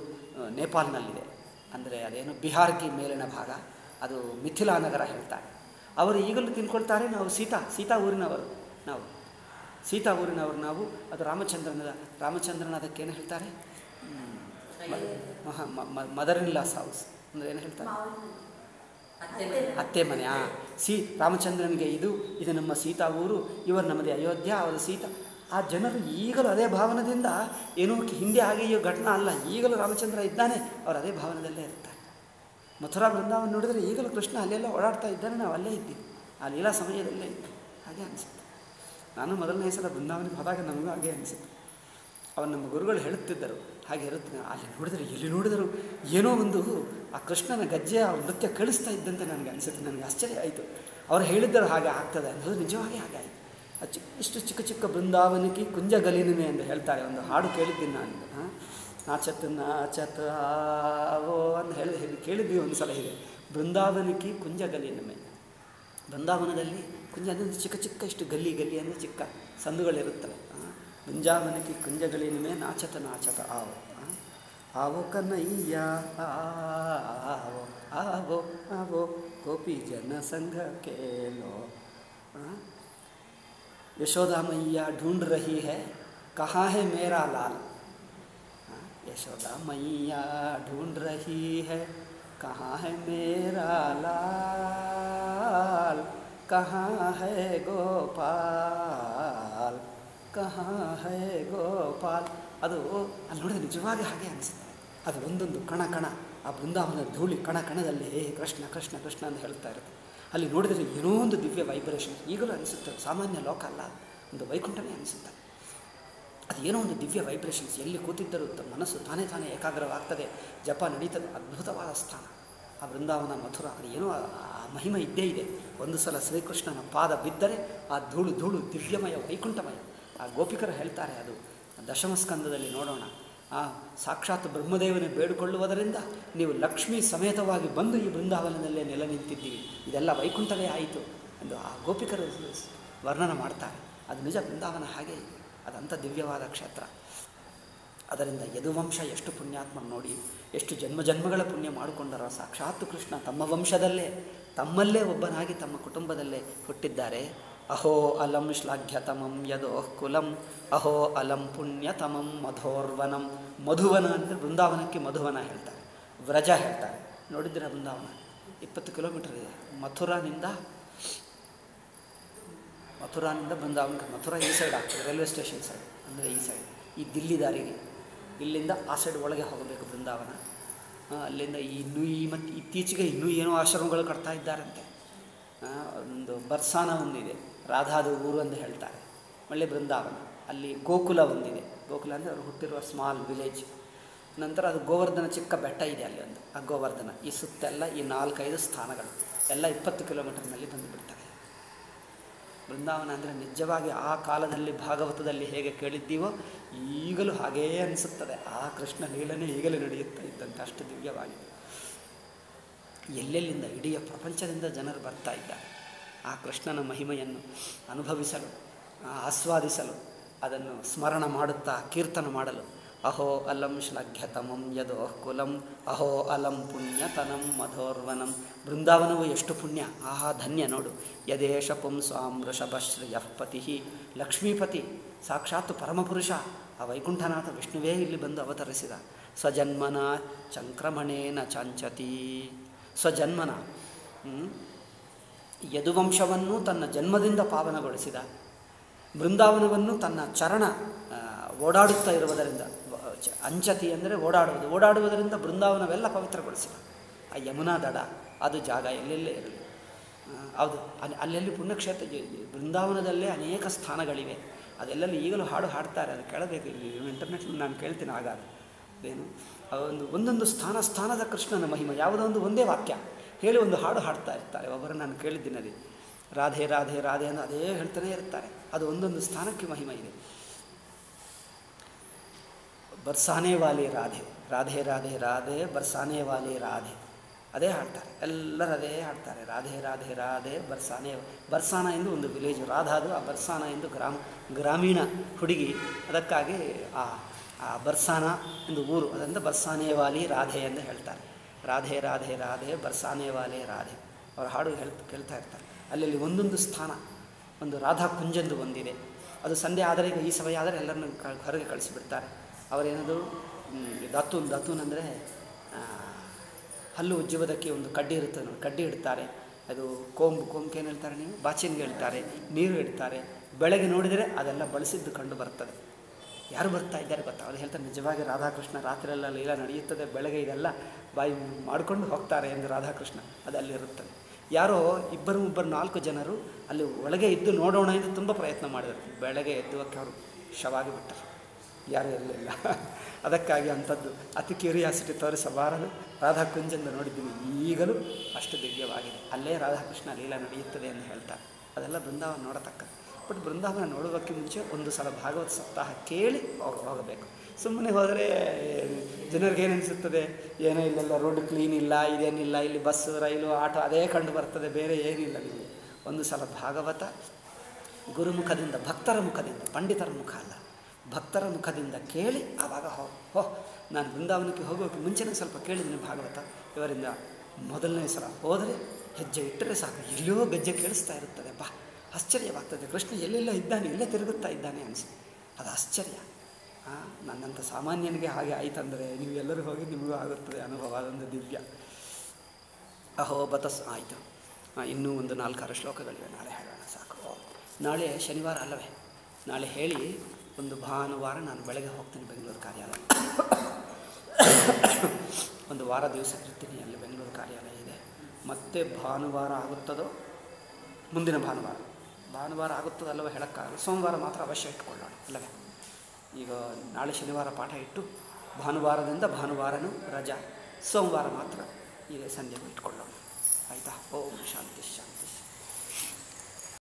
ನೇಪಾಲ್ನಲ್ಲಿದೆ ಅಂದರೆ ಅದೇನು ಬಿಹಾರ್ಗೆ ಮೇಲಿನ ಭಾಗ, ಅದು ಮಿಥಿಲಾ ನಗರ ಹೇಳ್ತಾರೆ. ಅವರು ಈಗಲೂ ತಿಳ್ಕೊಳ್ತಾರೆ, ನಾವು ಸೀತಾ ಸೀತಾ ಊರಿನವರು, ನಾವು. ಸೀತಾ ಊರಿನವರು ನಾವು, ಅದು ರಾಮಚಂದ್ರನ ರಾಮಚಂದ್ರನ ಅದಕ್ಕೇನು ಹೇಳ್ತಾರೆ? ಮದರ್ ಇನ್ ಲಾಸ್ ಹೌಸ್ ಅಂದರೆ ಏನು ಹೇಳ್ತಾರೆ? ಅತ್ತೆ ಮನೆ, ಆ. ಸಿ, ರಾಮಚಂದ್ರನಿಗೆ ಇದು ಇದು ನಮ್ಮ ಸೀತಾ ಊರು, ಇವರು ನಮ್ಮದೇ ಅಯೋಧ್ಯ, ಅವರ ಸೀತಾ. ಆ ಜನರು ಈಗಲೂ ಅದೇ ಭಾವನದಿಂದ ಏನೋ ಹಿಂದೆ ಆಗಿಯೋ ಘಟನಾ ಅಲ್ಲ, ಈಗಲೂ ರಾಮಚಂದ್ರ ಇದ್ದಾನೆ, ಅವರು ಅದೇ ಭಾವನದಲ್ಲೇ ಇರ್ತಾರೆ. ಮಥುರಾ ಬೃಂದಾವನ ನೋಡಿದರೆ ಈಗಲೂ ಕೃಷ್ಣ ಅಲ್ಲೆಲ್ಲ ಓಡಾಡ್ತಾ ಇದ್ದಾನೆ, ನಾವು ಅಲ್ಲೇ ಇದ್ದೀವಿ. ಆ ಲೀಲಾ ಸಮಯದಲ್ಲೇ ಇದ್ದೀವಿ ಹಾಗೆ ಅನಿಸುತ್ತೆ. ನಾನು ಮೊದಲನೇ ಸಲ ಬೃಂದಾವನಕ್ಕೆ ಹೋದಾಗ ನಮಗೂ ಹಾಗೆ ಅನಿಸುತ್ತೆ. ಅವನು ನಮ್ಮ ಗುರುಗಳು ಹೇಳುತ್ತಿದ್ದರು, ಹಾಗೆ ಇರುತ್ತೆ. ಅಲ್ಲಿ ನೋಡಿದರೆ, ಎಲ್ಲಿ ನೋಡಿದರು ಏನೋ ಒಂದು ಆ ಕೃಷ್ಣನ ಗಜ್ಜೆಯ ನೃತ್ಯ ಕಳಿಸ್ತಾ ಇದ್ದಂತೆ ನನಗೆ ಅನಿಸುತ್ತೆ. ನನಗೆ ಆಶ್ಚರ್ಯ ಆಯಿತು. ಅವ್ರು ಹೇಳಿದ್ದರು ಹಾಗೆ ಆಗ್ತದೆ ಅನ್ನೋದು ನಿಜವಾಗಿ ಹಾಗೆ ಆಯಿತು. ಆ ಚಿಕ್ಕ ಇಷ್ಟು ಚಿಕ್ಕ ಚಿಕ್ಕ ಬೃಂದಾವನಕ್ಕೆ ಕುಂಜ ಗಲೀನಿಮೆ ಎಂದು ಹೇಳ್ತಾರೆ. ಒಂದು ಹಾಡು ಕೇಳಿದ್ದೀನಿ ನಾನು. ಹಾಂ? ನಾಚತ್ ನಾಚತ್ ಆವೋ ಅಂತ ಹೇಳಿ ಹೇಳಿ, ಕೇಳಿದ್ವಿ ಒಂದು ಸಲ ಹೀಗೆ. ಬೃಂದಾವನಕ್ಕೆ ಕುಂಜ ಗಲೀನಿಮೆ ಬೃಂದಾವನದಲ್ಲಿ ಕುಂಜ ಅಂದರೆ ಚಿಕ್ಕ ಚಿಕ್ಕ ಇಷ್ಟು ಗಲ್ಲಿ ಗಲ್ಲಿ ಅಂದರೆ ಚಿಕ್ಕ ಸಂದುಗಳಿರುತ್ತವೆ. ಬೃಂದಾವನಕ್ಕೆ ಕುಂಜಗಳಿನಿಮೆ ನಾಚತ ನಾಚತ ಆವೋ. ಆವೋ ಕನ್ನಯ್ಯ, ಆವೋ ಆವೋ ಆವೋ. ಗೋಪಿ ಜನ ಸಂಘ ಕೇಳೋ यशोदा मैया ढूंढ रही है कहाँ है मेरा लाल हाँ, यशोदा मैया ढूंढ रही है कहाँ है मेरा लाल कहाँ है गोपाल कहाँ है ಗೋಪಾಲ್ ಅದು ಅಲ್ಲಿ ನೋಡಿದ್ರೆ ನಿಜವಾಗಿ ಹಾಗೆ ಅನಿಸುತ್ತೆ ಅದು ಒಂದೊಂದು ಕಣ ಕಣ ಆ ಬೃಂದಾವನದ ಧೂಳಿ ಕಣ ಕಣದಲ್ಲಿ ಹೇ ಕೃಷ್ಣ ಕೃಷ್ಣ ಕೃಷ್ಣ ಅಂತ ಹೇಳ್ತಾ ಇರುತ್ತೆ ಅಲ್ಲಿ ನೋಡಿದರೆ ಏನೋ ಒಂದು ದಿವ್ಯ ವೈಬ್ರೇಷನ್ ಈಗಲೂ ಅನಿಸುತ್ತೆ, ಸಾಮಾನ್ಯ ಲೋಕ ಅಲ್ಲ, ಒಂದು ವೈಕುಂಠನೇ ಅನಿಸುತ್ತೆ. ಅದು ಏನೋ ಒಂದು ದಿವ್ಯ ವೈಬ್ರೇಷನ್ಸ್ ಎಲ್ಲಿ ಕೂತಿದ್ದರೂ ತಮ್ಮ ಮನಸ್ಸು ತಾನೇ ತಾನೇ ಏಕಾಗ್ರವಾಗ್ತದೆ. ಜಪ ನಡೀತದೆ, ಅದ್ಭುತವಾದ ಸ್ಥಾನ. ಆ ಬೃಂದಾವನ ಮಥುರ, ಅದು ಏನೋ ಆ ಮಹಿಮೆ ಇದ್ದೇ ಇದೆ. ಒಂದು ಸಲ ಶ್ರೀಕೃಷ್ಣನ ಪಾದ ಬಿದ್ದರೆ ಆ ಧೂಳು ಧೂಳು ದಿವ್ಯಮಯ, ವೈಕುಂಠಮಯ. ಆ ಗೋಪಿಕರು ಹೇಳ್ತಾರೆ ಅದು, ದಶಮ ಸ್ಕಂದದಲ್ಲಿ ನೋಡೋಣ. ಆ ಸಾಕ್ಷಾತ್ ಬ್ರಹ್ಮದೇವನ ಬೇಡಿಕೊಳ್ಳುವುದರಿಂದ ನೀವು ಲಕ್ಷ್ಮೀ ಸಮೇತವಾಗಿ ಬಂದು ಈ ಬೃಂದಾವನದಲ್ಲೇ ನೆಲೆ ನಿಂತಿದ್ದೀವಿ ಇದೆಲ್ಲ ವೈಕುಂಠವೇ ಆಯಿತು ಎಂದು ಆ ಗೋಪಿಕರು ವರ್ಣನ ಮಾಡ್ತಾರೆ. ಅದು ನಿಜ ಬೃಂದಾವನ ಹಾಗೆ ಅದಂಥ ದಿವ್ಯವಾದ ಕ್ಷೇತ್ರ. ಅದರಿಂದ ಯದುವಂಶ ಎಷ್ಟು ಪುಣ್ಯಾತ್ಮ ನೋಡಿ, ಎಷ್ಟು ಜನ್ಮ ಜನ್ಮಗಳ ಪುಣ್ಯ ಮಾಡಿಕೊಂಡರ ಸಾಕ್ಷಾತ್ ಕೃಷ್ಣ ತಮ್ಮ ವಂಶದಲ್ಲೇ, ತಮ್ಮಲ್ಲೇ ಒಬ್ಬನಾಗಿ ತಮ್ಮ ಕುಟುಂಬದಲ್ಲೇ ಹುಟ್ಟಿದ್ದಾರೆ. ಅಹೋ ಅಲಂ ಶ್ಲಾಘ್ಯತಮಂ ಯದೋಃ ಕುಲಂ ಅಹೋ ಅಲಂ ಪುಣ್ಯತಮಂ ಮಧೋರ್ವನಂ ಮಧುವನ ಅಂದರೆ ಬೃಂದಾವನಕ್ಕೆ ಮಧುವನ ಹೇಳ್ತಾರೆ, ವ್ರಜ ಹೇಳ್ತಾರೆ. ನೋಡಿದ್ರೆ ಬೃಂದಾವನ? ಇಪ್ಪತ್ತು ಕಿಲೋಮೀಟರ್ ಇದೆ. ಮಥುರಾನಿಂದ ಮಥುರಾನಿಂದ ಬೃಂದಾವನಕ್ಕೆ ಮಥುರಾ ಈ ಸೈಡ್ ಆಗ್ತದೆ ರೈಲ್ವೆ ಸ್ಟೇಷನ್ ಸೈಡ್ ಅಂದರೆ ಈ ಸೈಡ್ ಈ ದಿಲ್ಲಿ ದಾರಿಗೆ. ಇಲ್ಲಿಂದ ಆ ಸೈಡ್ ಒಳಗೆ ಹೋಗಬೇಕು ಬೃಂದಾವನ. ಅಲ್ಲಿಂದ ಇನ್ನೂ ಈ ಮತ್ತು ಇತ್ತೀಚೆಗೆ ಇನ್ನೂ ಏನೋ ಆಶ್ರಮಗಳು ಕಟ್ತಾ ಇದ್ದಾರಂತೆ. ಒಂದು ಬರ್ಸಾನ ಒಂದಿದೆ. ರಾಧಾದ ಊರು ಅಂತ ಹೇಳ್ತಾರೆ. ಒಳ್ಳೆ ಬೃಂದಾವನ. ಅಲ್ಲಿ ಗೋಕುಲ ಒಂದಿದೆ. ಗೋಕುಲ ಅಂದರೆ ಅವರು ಹುಟ್ಟಿರುವ ಸ್ಮಾಲ್ ವಿಲೇಜ್ ನಂತರ ಅದು ಗೋವರ್ಧನ ಚಿಕ್ಕ ಬೆಟ್ಟ ಇದೆ ಅಲ್ಲಿ ಒಂದು. ಆ ಗೋವರ್ಧನ. ಈ ಸುತ್ತೆಲ್ಲ ಈ ನಾಲ್ಕೈದು ಸ್ಥಾನಗಳು. ಎಲ್ಲ ಇಪ್ಪತ್ತು ಕಿಲೋಮೀಟರ್ನಲ್ಲಿ ಬಂದುಬಿಡ್ತವೆ. ಬೃಂದಾವನ ಅಂದರೆ ನಿಜವಾಗಿ ಆ ಕಾಲದಲ್ಲಿ, ಭಾಗವತದಲ್ಲಿ ಹೇಗೆ ಕೇಳಿದ್ದೀವೋ ಈಗಲೂ ಹಾಗೇ ಅನಿಸುತ್ತದೆ. ಆ ಕೃಷ್ಣ ಲೀಲನೆ ಈಗಲೂ ನಡೆಯುತ್ತಾ ಇದ್ದಂತೆ. ಅಷ್ಟು ದಿವ್ಯವಾಗಿದೆ. ಎಲ್ಲೆಲ್ಲಿಂದ? ಇಡೀ ಪ್ರಪಂಚದಿಂದ ಜನರು ಬರ್ತಾ ಇದ್ದಾರೆ. ಆ ಕೃಷ್ಣನ ಮಹಿಮೆಯನ್ನು ಅನುಭವಿಸಲು ಆಸ್ವಾದಿಸಲು, ಅದನ್ನು ಸ್ಮರಣ ಮಾಡುತ್ತಾ ಕೀರ್ತನ ಮಾಡಲು. ಅಹೋ ಅಲಂ ಶ್ಲಾಘ್ಯತಮಂ ಯದೋಃ ಕುಲಂ, ಅಹೋ ಅಲಂ ಪುಣ್ಯತನಂ ಮಧೋರ್ವನಂ. ಬೃಂದಾವನವು ಎಷ್ಟು ಪುಣ್ಯ? ಆಹಾ, ಧನ್ಯ ನೋಡು. ಯದೇಶ ವೃಷಭಶ್ರಿಯಃ ಪತಿ. ಲಕ್ಷ್ಮೀಪತಿ ಸಾಕ್ಷಾತ್ ಪರಮಪುರುಷ, ಆ ವೈಕುಂಠನಾಥ ವಿಷ್ಣುವೇ ಇಲ್ಲಿ ಬಂದು ಅವತರಿಸಿದ. ಸ್ವಜನ್ಮನ ಚಂಕ್ರಮಣೇನ ಚಾಂಚತಿ. ಸ್ವಜನ್ಮನ? ಯದುವಂಶವನ್ನು ತನ್ನ ಜನ್ಮದಿಂದ ಪಾವನಗೊಳಿಸಿದ, ಬೃಂದಾವನವನ್ನು ತನ್ನ ಚರಣ ಓಡಾಡುತ್ತಾ ಇರುವುದರಿಂದ ಅಂಚತಿ ಅಂದರೆ ಓಡಾಡುವುದು. ಓಡಾಡುವುದರಿಂದ ಬೃಂದಾವನವೆಲ್ಲ ಪವಿತ್ರಗೊಳಿಸಿದ. ಆ ಯಮುನಾ ದಡ, ಅದು ಜಾಗ ಎಲ್ಲೆಲ್ಲೇ ಇರಲಿ. ಹೌದು, ಅಲ್ಲಿ, ಅಲ್ಲೆಲ್ಲಿ ಪುಣ್ಯಕ್ಷೇತ್ರ ಬೃಂದಾವನದಲ್ಲೇ ಅನೇಕ ಸ್ಥಾನಗಳಿವೆ. ಅದೆಲ್ಲೆಲ್ಲ ಈಗಲೂ ಹಾಡು ಹಾಡ್ತಾರೆ, ಅದು ಕೇಳಬೇಕು. ಇಲ್ಲಿ ಇಂಟರ್ನೆಟ್ ನಾನು ಕೇಳ್ತೀನಿ ಆಗಾಗ. ಏನು ಒಂದು, ಒಂದೊಂದು ಸ್ಥಾನ, ಸ್ಥಾನದ ಕೃಷ್ಣನ ಮಹಿಮೆ, ಯಾವುದೋ ಒಂದು, ಒಂದೇ ವಾಕ್ಯ. ಹೇಳಿ ಒಂದು ಹಾಡು ಹಾಡ್ತಾ ಇರ್ತಾರೆ. ಒಬ್ಬರು ನಾನು ಕೇಳಿದ್ದೀನಿ ಅಲ್ಲಿ ರಾಧೆ ರಾಧೆ ರಾಧೆ ಅಂತ ಅದೇ ಹೇಳ್ತಾನೆ ಇರ್ತಾರೆ. ಅದು ಒಂದೊಂದು ಸ್ಥಾನಕ್ಕೆ ಮಹಿಮೆ ಇದೆ. ಬರ್ಸಾನೆ ವಾಲಿ ರಾಧೆ ರಾಧೆ ರಾಧೆ ರಾಧೆ, ಬರ್ಸಾನೆ ವಾಲಿ ರಾಧೆ ಅದೇ ಹಾಡ್ತಾರೆ. ಎಲ್ಲರೂ ಅದೇ ಹಾಡ್ತಾರೆ. ರಾಧೆ ರಾಧೆ ರಾಧೆ, ಬರ್ಸಾನೆ, ಬರ್ಸಾನ ಎಂದು ಒಂದು ವಿಲೇಜ್, ರಾಧಾದು ಆ ಬರ್ಸಾನ ಎಂದು ಗ್ರಾಮ, ಗ್ರಾಮೀಣ ಹುಡುಗಿ ಅದಕ್ಕಾಗಿ ಆ ಆ ಬರ್ಸಾನ ಎಂದು ಊರು, ಅದರಿಂದ ಬರ್ಸಾನೆ ವಾಲಿ ರಾಧೆ ಎಂದು ಹೇಳ್ತಾರೆ. ರಾಧೆ ರಾಧೆ ರಾಧೆ, ಬರ್ಸಾನೆ ವಾಲೆ, ರಾಧೆ. ಅವ್ರ ಹಾಡು ಹೇಳ್ ಕೇಳ್ತಾ ಇರ್ತಾರೆ. ಅಲ್ಲಲ್ಲಿ ಒಂದೊಂದು ಸ್ಥಾನ, ಒಂದು ರಾಧಾ ಕುಂಜಂದು ಒಂದಿದೆ. ಅದು ಸಂಧ್ಯೆ ಆದರೆ ಈಗ ಈ ಸಮಯ ಆದರೆ ಎಲ್ಲರನ್ನು ಹೊರಗೆ ಕಳಿಸಿಬಿಡ್ತಾರೆ. ಅವರೇನದು ದತ್ತು ದತ್ತೂನ್ ದತ್ತೂನ್ ಅಂದರೆ ಹಲ್ಲು ಉಜ್ಜುವುದಕ್ಕೆ ಒಂದು ಕಡ್ಡಿ ಇರುತ್ತೆ ನೋಡಿ, ಕಡ್ಡಿ ಇಡ್ತಾರೆ. ಅದು ಕೋಂಬು ಕೋಂಬಕ್ಕೆ ಏನು ಹೇಳ್ತಾರೆ ನೀವು? ಬಾಚಿನ್ಗೆ ಹೇಳ್ತಾರೆ, ನೀರು ಇಡ್ತಾರೆ. ಬೆಳಗ್ಗೆ ನೋಡಿದರೆ ಅದೆಲ್ಲ ಬಳಸಿದ್ದು ಕಂಡು ಬರ್ತದೆ. ಯಾರು ಬರ್ತಾ ಇದ್ದಾರೆ ಗೊತ್ತಾ? ಅವ್ರು ಹೇಳ್ತಾರೆ, ನಿಜವಾಗಿ ರಾಧಾಕೃಷ್ಣ ರಾತ್ರಿಯೆಲ್ಲ ಲೀಲಾ ನಡೆಯುತ್ತದೆ, ಬೆಳಗ್ಗೆ ಇದೆಲ್ಲ ಬಾಯಿ ಮಾಡಿಕೊಂಡು ಹೋಗ್ತಾರೆ ಎಂದು ರಾಧಾಕೃಷ್ಣ ಅದು ಅಲ್ಲಿರುತ್ತದೆ ಯಾರೋ ಇಬ್ಬರು ಇಬ್ಬರು ನಾಲ್ಕು ಜನರು ಅಲ್ಲಿ ಒಳಗೆ ಇದ್ದು ನೋಡೋಣ ಎಂದು ತುಂಬ ಪ್ರಯತ್ನ ಮಾಡಿದರು. ಬೆಳಗ್ಗೆ ಎದ್ದುವಕ್ಕೆ ಅವರು ಶವಾಗಿ ಬಿಟ್ಟರು. ಯಾರೂ ಇರಲಿಲ್ಲ. ಅದಕ್ಕಾಗಿ ಅಂಥದ್ದು ಅತಿ ಕ್ಯೂರಿಯಾಸಿಟಿ ತೋರಿಸಬಾರದು ರಾಧಾಕುಂಜೆಂದು ನೋಡಿದ್ದೀನಿ. ಈಗಲೂ ಅಷ್ಟು ದಿವ್ಯವಾಗಿದೆ. ಅಲ್ಲೇ ರಾಧಾಕೃಷ್ಣ ಲೀಲಾ ನಡೆಯುತ್ತದೆ ಎಂದು ಹೇಳ್ತಾರೆ. ಅದೆಲ್ಲ ಬೃಂದಾವನ ನೋಡತಕ್ಕದ್ದು ಬಟ್ ಬೃಂದಾವನ ನೋಡೋದಕ್ಕೆ ಮುಂಚೆ ಒಂದು ಸಲ ಭಾಗವತ ಸಪ್ತಾಹ ಕೇಳಿ ಹೋಗ, ಹೋಗಬೇಕು. ಸುಮ್ಮನೆ ಹೋದರೆ ಜನರಿಗೆ ಏನಿಸುತ್ತದೆ ಏನೋ ಇಲ್ಲೆಲ್ಲ ರೋಡ್ ಕ್ಲೀನ್ ಇಲ್ಲ, ಇದೇನಿಲ್ಲ, ಇಲ್ಲಿ ಬಸ್ ರೈಲು, ಆಟೋ ಅದೇ ಕಂಡು ಬರ್ತದೆ, ಬೇರೆ ಏನಿಲ್ಲ ನಿಮಗೆ. ಒಂದು ಸಲ ಭಾಗವತ, ಗುರುಮುಖದಿಂದ, ಭಕ್ತರ ಮುಖದಿಂದ, ಪಂಡಿತರ ಮುಖ ಅಲ್ಲ, ಭಕ್ತರ ಮುಖದಿಂದ ಕೇಳಿ ಆವಾಗ ಹೋ ಹೋ, ನಾನು ಬೃಂದಾವನಕ್ಕೆ ಹೋಗೋಕ್ಕೆ ಮುಂಚೆನೇ ಸ್ವಲ್ಪ ಕೇಳಿದ್ದೀನಿ ಭಾಗವತ. ಇವರಿಂದ ಮೊದಲನೇ ಸಲ ಹೋದರೆ ಹೆಜ್ಜೆ ಇಟ್ಟರೆ ಸಾಕು. ಎಲ್ಲೋ ಗಜ್ಜೆ ಕೇಳಿಸ್ತಾ ಇರುತ್ತದೆ. ಬಾ ಆಶ್ಚರ್ಯವಾಗ್ತದೆ ಕೃಷ್ಣ ಎಲ್ಲೆಲ್ಲ ಇದ್ದಾನೆ, ಎಲ್ಲೇ ತಿರುಗುತ್ತಾ ಇದ್ದಾನೆ ಅನಿಸಿ ಅದು ಆಶ್ಚರ್ಯ. ಹಾಂ ನನ್ನಂಥ ಸಾಮಾನ್ಯನಿಗೆ ಹಾಗೆ ಆಯ್ತಂದರೆ ನೀವು ಎಲ್ಲರೂ ಹೋಗಿ ನಿಮಗೂ ಆಗುತ್ತದೆ ಅನುಭವ, ಅದೊಂದು ದಿವ್ಯ. ಅಹೋ, ಬತಸ್, ಆಯಿತು. ಇನ್ನೂ ಒಂದು ನಾಲ್ಕಾರು ಶ್ಲೋಕಗಳಿವೆ. ನಾಳೆ ಹೇಳೋಣ, ಸಾಕು. ನಾಳೆ ಶನಿವಾರ ಅಲ್ಲವೇ? ನಾಳೆ ಹೇಳಿ ಒಂದು ಭಾನುವಾರ ನಾನು ಬೆಳಗ್ಗೆ ಹೋಗ್ತೀನಿ ಬೆಂಗಳೂರು ಕಾರ್ಯಾಲಯ ಒಂದು ವಾರ ದಿವಸ ಇರ್ತೀನಿ ಅಲ್ಲಿ ಬೆಂಗಳೂರು ಕಾರ್ಯಾಲಯ ಇದೆ. ಮತ್ತೆ ಭಾನುವಾರ ಆಗುತ್ತದೋ? ಮುಂದಿನ ಭಾನುವಾರ. ಭಾನುವಾರ ಆಗುತ್ತದಲ್ಲವೋ ಹೇಳೋಕ್ಕಾಗಲ್ಲ. ಸೋಮವಾರ ಮಾತ್ರ ಅವಶ್ಯ ಇಟ್ಕೊಳ್ಳೋಣ, ಅಲ್ಲವೇ? ಈಗ ನಾಳೆ ಶನಿವಾರ ಪಾಠ ಇಟ್ಟು ಭಾನುವಾರದಿಂದ ಭಾನುವಾರನೂ ರಜಾ, ಸೋಮವಾರ ಮಾತ್ರ ಈಗ ಸಂಜೆಗೂ ಇಟ್ಕೊಳ್ಳೋಣ. ಆಯಿತಾ? ಓಂ ಶಾಂತಿ ಶಾಂತಿ.